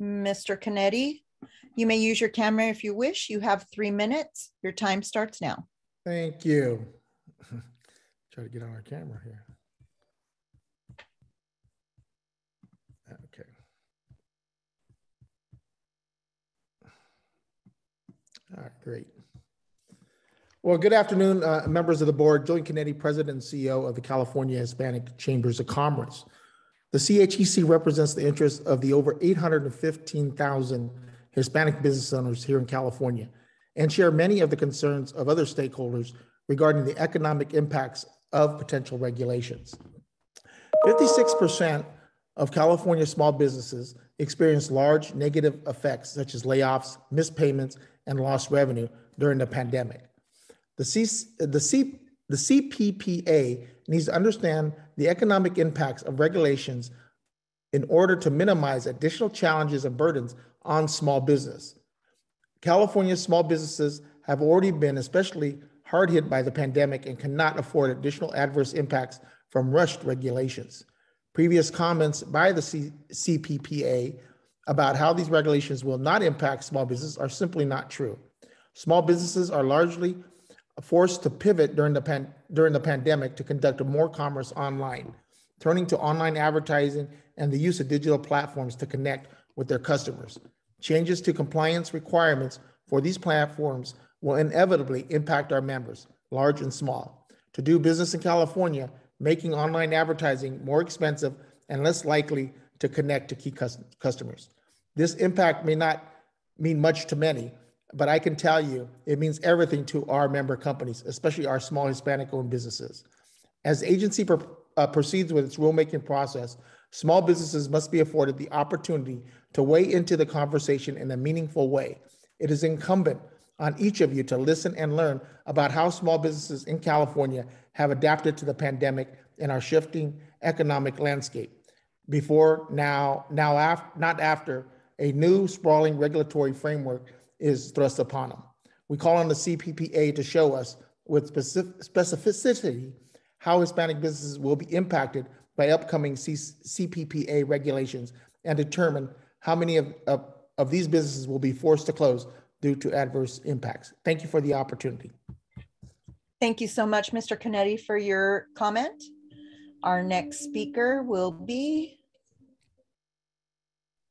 Mr. Cañetas, you may use your camera if you wish. You have three minutes. Your time starts now. Thank you. <laughs> Try to get on our camera here. Okay. All right, great. Well, good afternoon, uh, members of the board. Julian Cañetas, President and CEO of the California Hispanic Chambers of Commerce. The CHEC represents the interests of the over 815,000 Hispanic business owners here in California and share many of the concerns of other stakeholders regarding the economic impacts of potential regulations. 56% of California small businesses experienced large negative effects such as layoffs, missed payments, and lost revenue during the pandemic. The, C, the, C, the CPPA needs to understand the economic impacts of regulations in order to minimize additional challenges and burdens on small business. California's small businesses have already been especially hard hit by the pandemic and cannot afford additional adverse impacts from rushed regulations. Previous comments by the C- CPPA about how these regulations will not impact small business are simply not true. Small businesses are largely forced to pivot during the, pan, during the pandemic to conduct more commerce online, turning to online advertising and the use of digital platforms to connect with their customers. Changes to compliance requirements for these platforms will inevitably impact our members, large and small. To do business in California, making online advertising more expensive and less likely to connect to key customers. This impact may not mean much to many, but I can tell you it means everything to our member companies, especially our small Hispanic owned businesses. As the agency per, uh, proceeds with its rulemaking process, small businesses must be afforded the opportunity to weigh into the conversation in a meaningful way. It is incumbent on each of you to listen and learn about how small businesses in California have adapted to the pandemic and our shifting economic landscape. Before, now, now, af- not after, a new sprawling regulatory framework is thrust upon them. We call on the CPPA to show us with specificity how Hispanic businesses will be impacted by upcoming C- CPPA regulations and determine how many of, of, of these businesses will be forced to close due to adverse impacts. Thank you for the opportunity. Thank you so much, Mr. Cañetas, for your comment. Our next speaker will be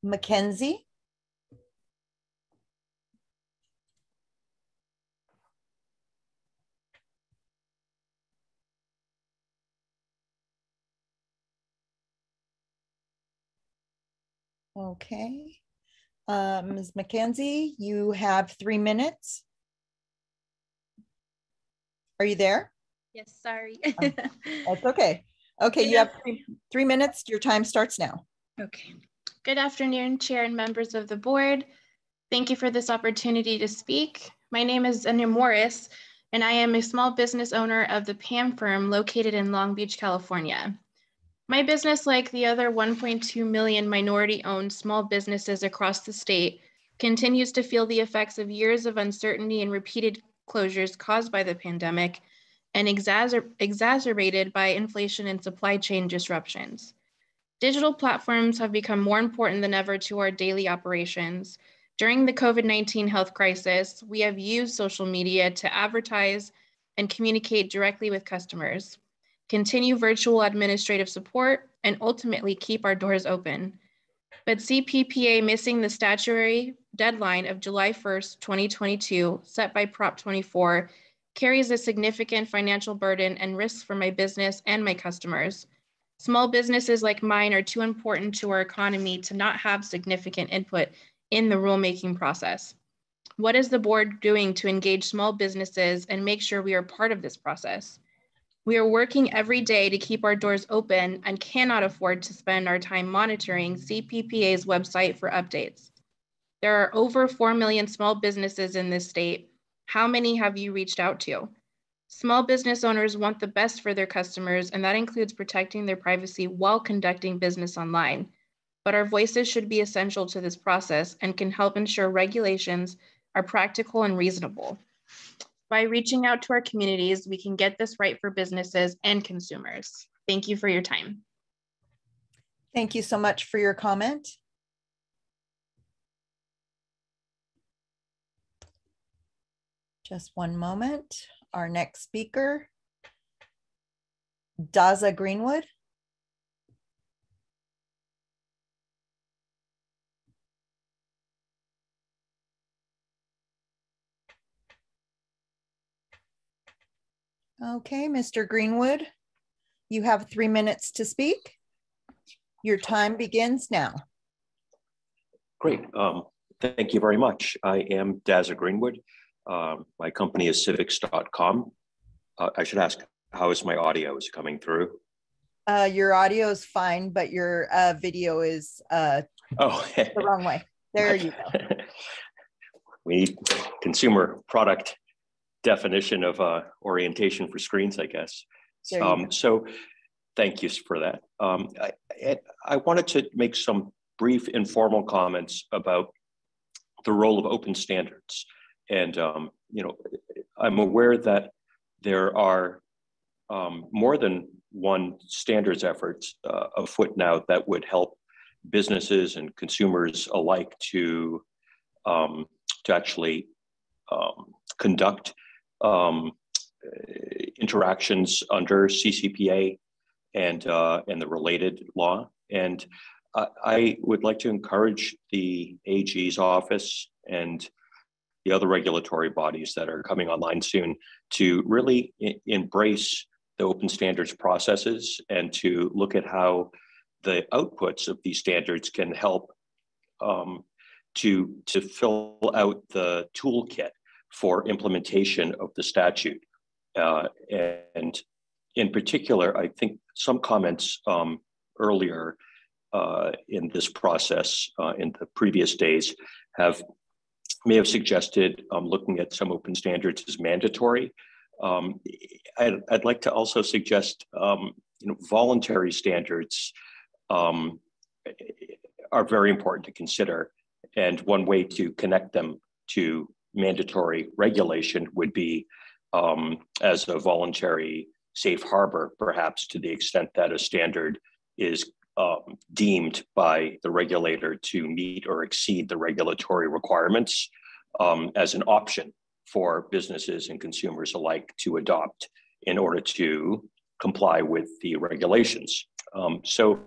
Mackenzie. Okay. Uh, Ms. McKenzie, you have three minutes. Are you there? Yes, sorry. <laughs> oh, that's <laughs> okay. Okay, you have three, three minutes. Your time starts now. Okay. Good afternoon, Chair and members of the board. Thank you for this opportunity to speak. My name is Anya Morris, and I am a small business owner of the PAM firm located in Long Beach, California. My business, like the other 1.2 million minority owned small businesses across the state, continues to feel the effects of years of uncertainty and repeated closures caused by the pandemic and exacer- exacerbated by inflation and supply chain disruptions. Digital platforms have become more important than ever to our daily operations, During the COVID 19 health crisis, we have used social media to advertise and communicate directly with customers, continue virtual administrative support, and ultimately keep our doors open. But CPPA missing the statutory deadline of July 1st, 2022, set by Prop 24, carries a significant financial burden and risks for my business and my customers. Small businesses like mine are too important to our economy to not have significant input in the rulemaking process. What is the board doing to engage small businesses and make sure we are part of this process? We are working every day to keep our doors open and cannot afford to spend our time monitoring CPPA's website for updates. There are over 4 million small businesses in this state. How many have you reached out to? Small business owners want the best for their customers, and that includes protecting their privacy while conducting business online. But our voices should be essential to this process and can help ensure regulations are practical and reasonable. By reaching out to our communities, we can get this right for businesses and consumers. Thank you for your time. Thank you so much for your comment. Just one moment. Our next speaker, Dazza Greenwood. Okay, Mr. Greenwood, you have three minutes to speak. Your time begins now. Great. Um, thank you very much. I am Dazza Greenwood. Um, my company is civics.com. Uh, I should ask, how is my audio? Is coming through? Uh, your audio is fine, but your uh, video is uh, oh. <laughs> the wrong way. There you go. <laughs> we need consumer product definition of uh, orientation for screens, I guess. Um, so thank you for that. Um, I, I wanted to make some brief informal comments about the role of open standards. And, um, you know, I'm aware that there are um, more than one standards efforts uh, afoot now that would help businesses and consumers alike to, um, to actually um, conduct um, interactions under CCPA and, uh, and the related law. And I I would like to encourage the AG's office and the other regulatory bodies that are coming online soon to really embrace the open standards processes and to look at how the outputs of these standards can help um, to, to fill out the toolkit for implementation of the statute. Uh, and in particular, I think some comments um, earlier uh, in this process uh, in the previous days have may have suggested um, looking at some open standards as mandatory. Um, I'd, I'd, like to also suggest um, you know, voluntary standards um, are very important to consider. And one way to connect them to mandatory regulation would be um, as a voluntary safe harbor, perhaps to the extent that a standard is um, deemed by the regulator to meet or exceed the regulatory requirements um, as an option for businesses and consumers alike to adopt in order to comply with the regulations. Um, so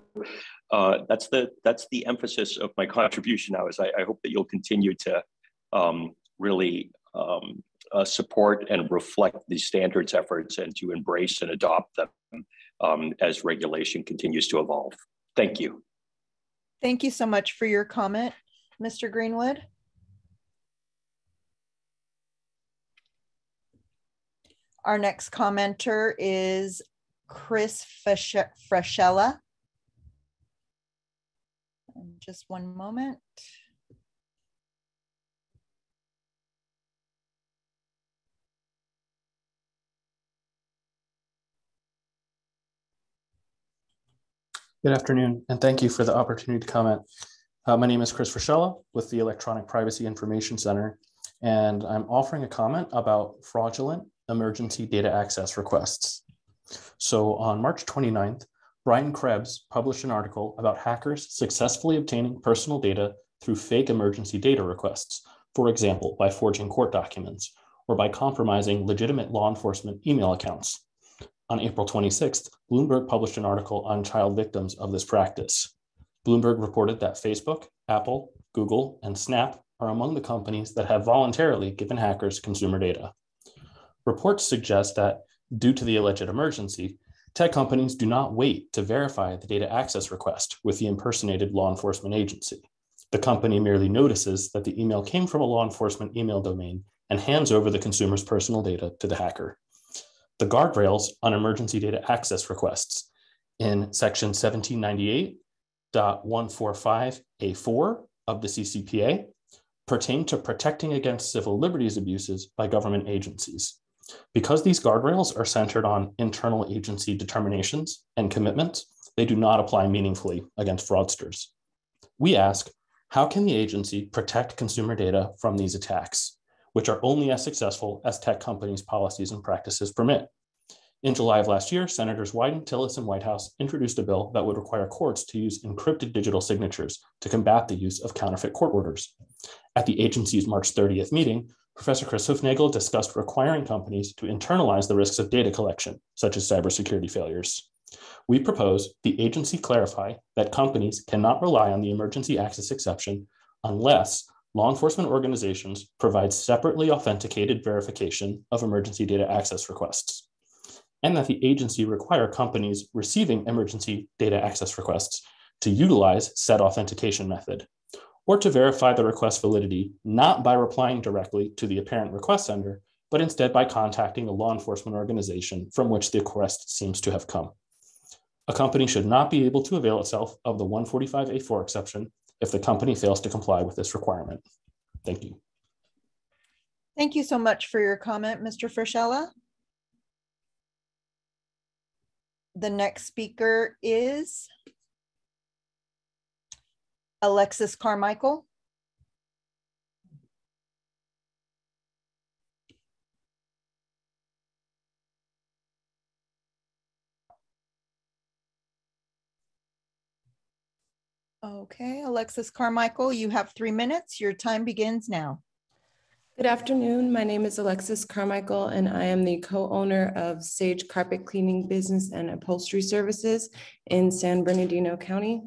uh, that's the that's the emphasis of my contribution now. Is I, I hope that you'll continue to um, really um, uh, support and reflect these standards efforts and to embrace and adopt them um, as regulation continues to evolve. Thank you. Thank you so much for your comment, Mr. Greenwood. Our next commenter is Chris Frascella. Just one moment. Good afternoon, and thank you for the opportunity to comment. Uh, my name is Chris Frascella with the Electronic Privacy Information Center, and I'm offering a comment about fraudulent emergency data access requests. So on March 29th, Brian Krebs published an article about hackers successfully obtaining personal data through fake emergency data requests, for example, by forging court documents or by compromising legitimate law enforcement email accounts. On April 26th, Bloomberg published an article on child victims of this practice. Bloomberg reported that Facebook, Apple, Google, and Snap are among the companies that have voluntarily given hackers consumer data. Reports suggest that, due to the alleged emergency, tech companies do not wait to verify the data access request with the impersonated law enforcement agency. The company merely notices that the email came from a law enforcement email domain and hands over the consumer's personal data to the hacker. The guardrails on emergency data access requests in section 1798.145A4 of the CCPA pertain to protecting against civil liberties abuses by government agencies. Because these guardrails are centered on internal agency determinations and commitments, they do not apply meaningfully against fraudsters. We ask, how can the agency protect consumer data from these attacks, which are only as successful as tech companies' policies and practices permit? In July of last year, Senators Wyden, Tillis, and Whitehouse introduced a bill that would require courts to use encrypted digital signatures to combat the use of counterfeit court orders. At the agency's March 30th meeting, Professor Chris Hoofnagle discussed requiring companies to internalize the risks of data collection, such as cybersecurity failures. We propose the agency clarify that companies cannot rely on the emergency access exception unless law enforcement organizations provide separately authenticated verification of emergency data access requests, and that the agency require companies receiving emergency data access requests to utilize said authentication method, or to verify the request validity not by replying directly to the apparent request sender, but instead by contacting the law enforcement organization from which the request seems to have come. A company should not be able to avail itself of the 145A4 exception if the company fails to comply with this requirement. Thank you. Thank you so much for your comment, Mr. Frascella. The next speaker is Alexis Carmichael. Okay, Alexis Carmichael, you have three minutes. Your time begins now. Good afternoon. My name is Alexis Carmichael, and I am the co-owner of Sage Carpet Cleaning Business and Upholstery Services in San Bernardino County.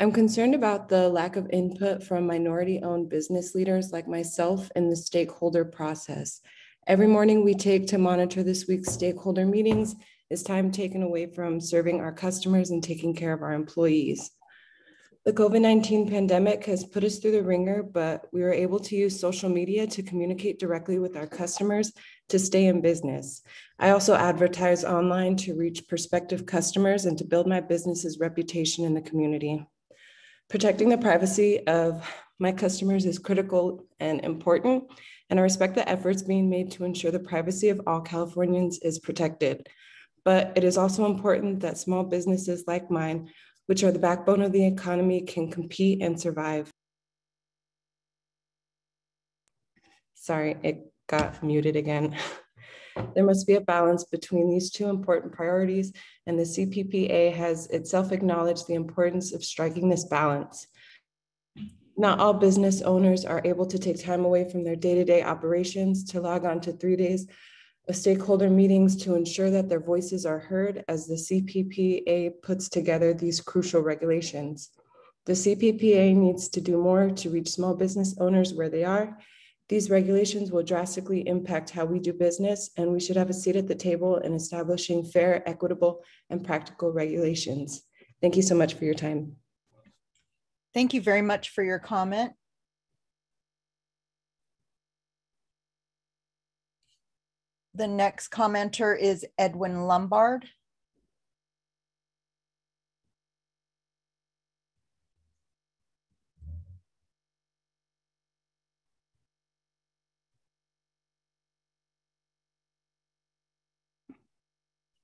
I'm concerned about the lack of input from minority-owned business leaders like myself in the stakeholder process. Every morning we take to monitor this week's stakeholder meetings is time taken away from serving our customers and taking care of our employees. The COVID 19 pandemic has put us through the ringer, but we were able to use social media to communicate directly with our customers to stay in business. I also advertise online to reach prospective customers and to build my business's reputation in the community. Protecting the privacy of my customers is critical and important, and I respect the efforts being made to ensure the privacy of all Californians is protected. But it is also important that small businesses like mine which are the backbone of the economy, can compete and survive. Sorry, it got muted again. <laughs> There must be a balance between these two important priorities, and the CPPA has itself acknowledged the importance of striking this balance. Not all business owners are able to take time away from their day to day operations to log on to three days of stakeholder meetings to ensure that their voices are heard as the CPPA puts together these crucial regulations. The CPPA needs to do more to reach small business owners where they are. These regulations will drastically impact how we do business, and we should have a seat at the table in establishing fair, equitable, and practical regulations. Thank you so much for your time. Thank you very much for your comment. The next commenter is Edwin Lombard.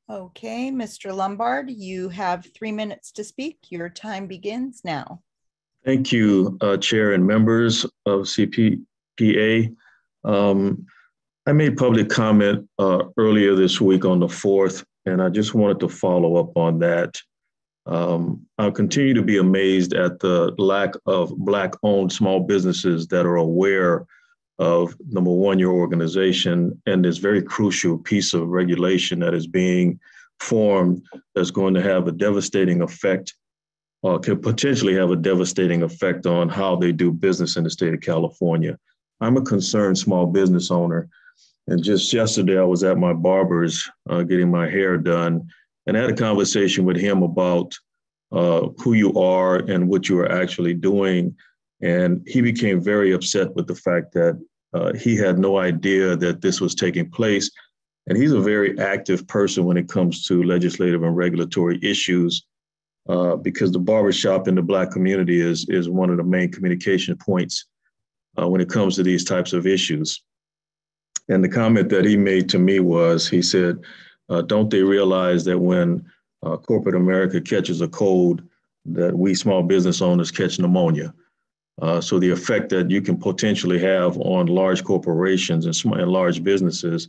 Okay, Mr. Lombard, you have three minutes to speak. Your time begins now. Thank you, uh, Chair and members of CPPA. Um, I made public comment uh, earlier this week on the 4th, and I just wanted to follow up on that. Um, I'll continue to be amazed at the lack of Black owned small businesses that are aware of number one, your organization and this very crucial piece of regulation that is being formed that's going to have a devastating effect uh, could potentially have a devastating effect on how they do business in the state of California. I'm a concerned small business owner. And just yesterday, I was at my barber's uh, getting my hair done and I had a conversation with him about uh, who you are and what you are actually doing. And he became very upset with the fact that uh, he had no idea that this was taking place. And he's a very active person when it comes to legislative and regulatory issues, uh, because the barbershop in the Black community is, is one of the main communication points uh, when it comes to these types of issues. And the comment that he made to me was he said, uh, Don't they realize that when uh, corporate America catches a cold, that we small business owners catch pneumonia? Uh, so the effect that you can potentially have on large corporations and, small, and large businesses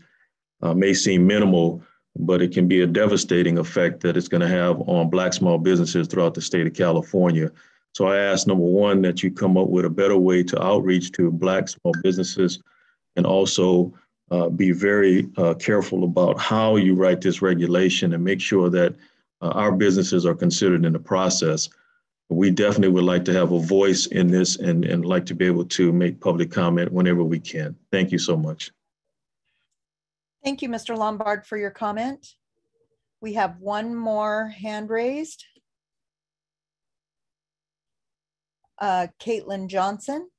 uh, may seem minimal, but it can be a devastating effect that it's going to have on Black small businesses throughout the state of California. So I ask number one that you come up with a better way to outreach to Black small businesses and also uh, be very uh, careful about how you write this regulation and make sure that uh, our businesses are considered in the process we definitely would like to have a voice in this and, and like to be able to make public comment whenever we can. Thank you so much. Thank you, Mr. Lombard, for your comment. We have one more hand raised. Uh, Caitlin Johnson.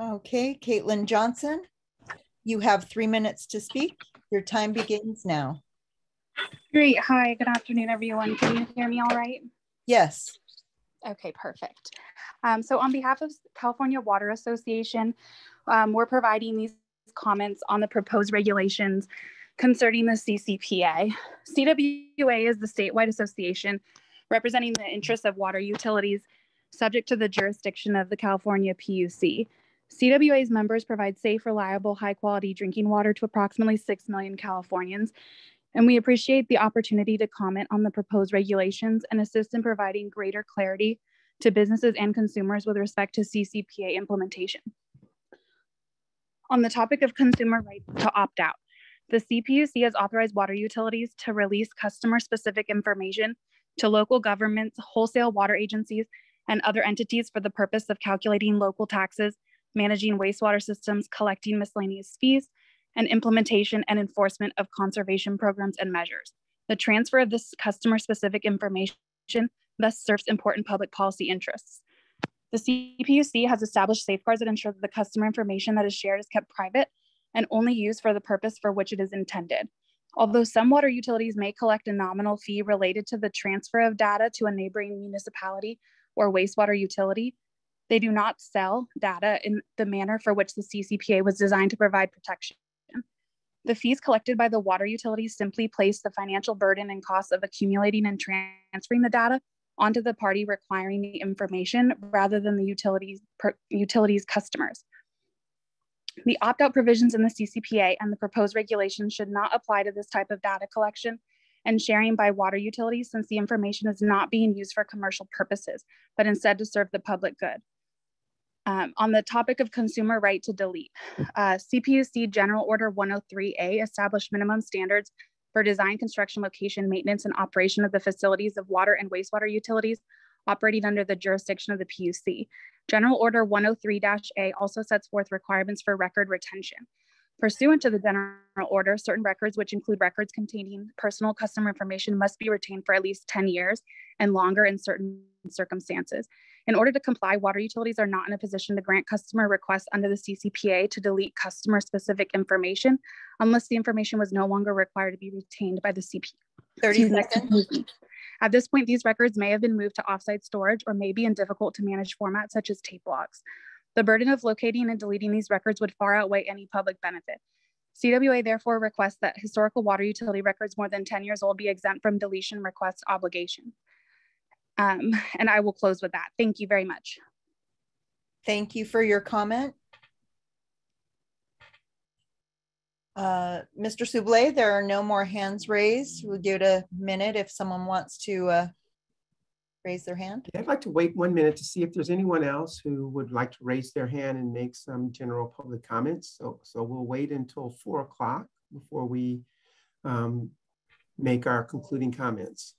Okay, Caitlin Johnson. You have three minutes to speak. Your time begins now. Great. Hi, good afternoon, everyone. Can you hear me all right? Yes. Okay, perfect. Um, so on behalf of California Water Association, um, we're providing these comments on the proposed regulations concerning the CCPA. CWA is the statewide association representing the interests of water utilities subject to the jurisdiction of the California PUC. CWA's members provide safe, reliable, high quality drinking water to approximately 6 million Californians. And we appreciate the opportunity to comment on the proposed regulations and assist in providing greater clarity to businesses and consumers with respect to CCPA implementation. On the topic of consumer rights to opt out, the CPUC has authorized water utilities to release customer specific information to local governments, wholesale water agencies, and other entities for the purpose of calculating local taxes managing wastewater systems, collecting miscellaneous fees, and implementation and enforcement of conservation programs and measures. The transfer of this customer specific information thus serves important public policy interests. The CPUC has established safeguards that ensure that the customer information that is shared is kept private and only used for the purpose for which it is intended. Although some water utilities may collect a nominal fee related to the transfer of data to a neighboring municipality or wastewater utility, they do not sell data in the manner for which the CCPA was designed to provide protection. The fees collected by the water utilities simply place the financial burden and cost of accumulating and transferring the data onto the party requiring the information rather than the utilities, per, utilities customers. The opt-out provisions in the CCPA and the proposed regulations should not apply to this type of data collection and sharing by water utilities since the information is not being used for commercial purposes, but instead to serve the public good. Um, on the topic of consumer right to delete, uh, CPUC General Order 103A established minimum standards for design, construction, location, maintenance, and operation of the facilities of water and wastewater utilities operating under the jurisdiction of the PUC. General Order 103-A also sets forth requirements for record retention. Pursuant to the general order, certain records, which include records containing personal customer information, must be retained for at least 10 years and longer in certain circumstances. In order to comply, water utilities are not in a position to grant customer requests under the CCPA to delete customer specific information unless the information was no longer required to be retained by the CP. 30 seconds. At this point, these records may have been moved to offsite storage or may be in difficult to manage formats such as tape logs. The burden of locating and deleting these records would far outweigh any public benefit. CWA therefore requests that historical water utility records more than 10 years old be exempt from deletion request obligation. Um, <laughs> and I will close with that. Thank you very much. Thank you for your comment. Uh, Mr. Soublet, there are no more hands raised. We'll give it a minute if someone wants to uh, raise their hand. I'd like to wait one minute to see if there's anyone else who would like to raise their hand and make some general public comments. So, so we'll wait until four o'clock before we um, make our concluding comments.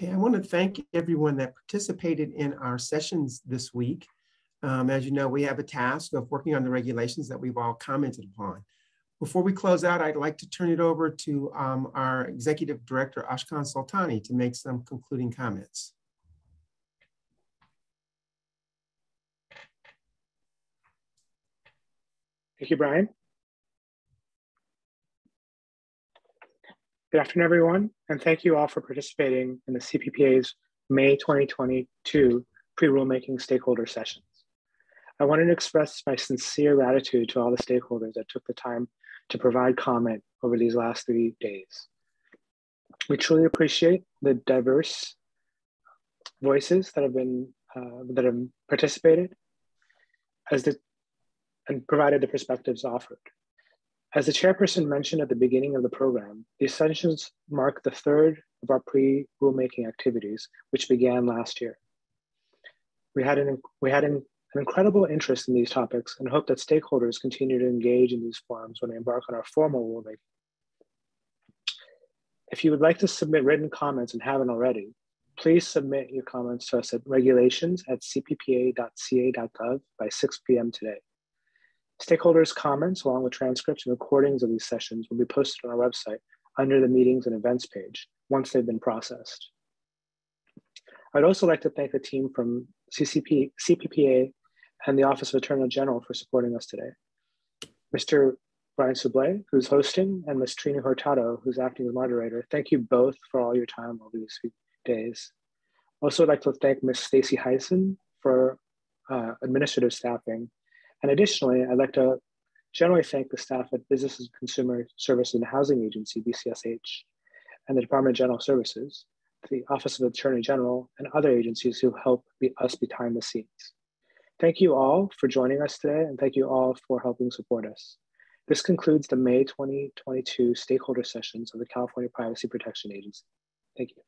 Okay, I want to thank everyone that participated in our sessions this week. Um, as you know, we have a task of working on the regulations that we've all commented upon. Before we close out, I'd like to turn it over to um, our Executive Director, Ashkan Soltani, to make some concluding comments. Thank you, Brian. Good afternoon, everyone, and thank you all for participating in the CPPA's May 2022 pre-rulemaking stakeholder sessions. I wanted to express my sincere gratitude to all the stakeholders that took the time to provide comment over these last three days. We truly appreciate the diverse voices that have been uh, that have participated as the and provided the perspectives offered. As the chairperson mentioned at the beginning of the program, the sessions mark the third of our pre-rulemaking activities, which began last year. We had, an, we had an, an incredible interest in these topics and hope that stakeholders continue to engage in these forums when they embark on our formal rulemaking. If you would like to submit written comments and haven't already, please submit your comments to us at regulations at cppa.ca.gov by 6 p.m. today. Stakeholders' comments, along with transcripts and recordings of these sessions, will be posted on our website under the meetings and events page once they've been processed. I'd also like to thank the team from CCP, CPPA and the Office of Attorney General for supporting us today. Mr. Brian Soublet, who's hosting, and Ms. Trina Hurtado, who's acting as moderator, thank you both for all your time over these few days. Also, I'd like to thank Ms. Stacy Heisen for uh, administrative staffing and additionally, I'd like to generally thank the staff at Business and Consumer Services and Housing Agency, BCSH, and the Department of General Services, the Office of Attorney General, and other agencies who help be, us behind the scenes. Thank you all for joining us today, and thank you all for helping support us. This concludes the May 2022 stakeholder sessions of the California Privacy Protection Agency. Thank you.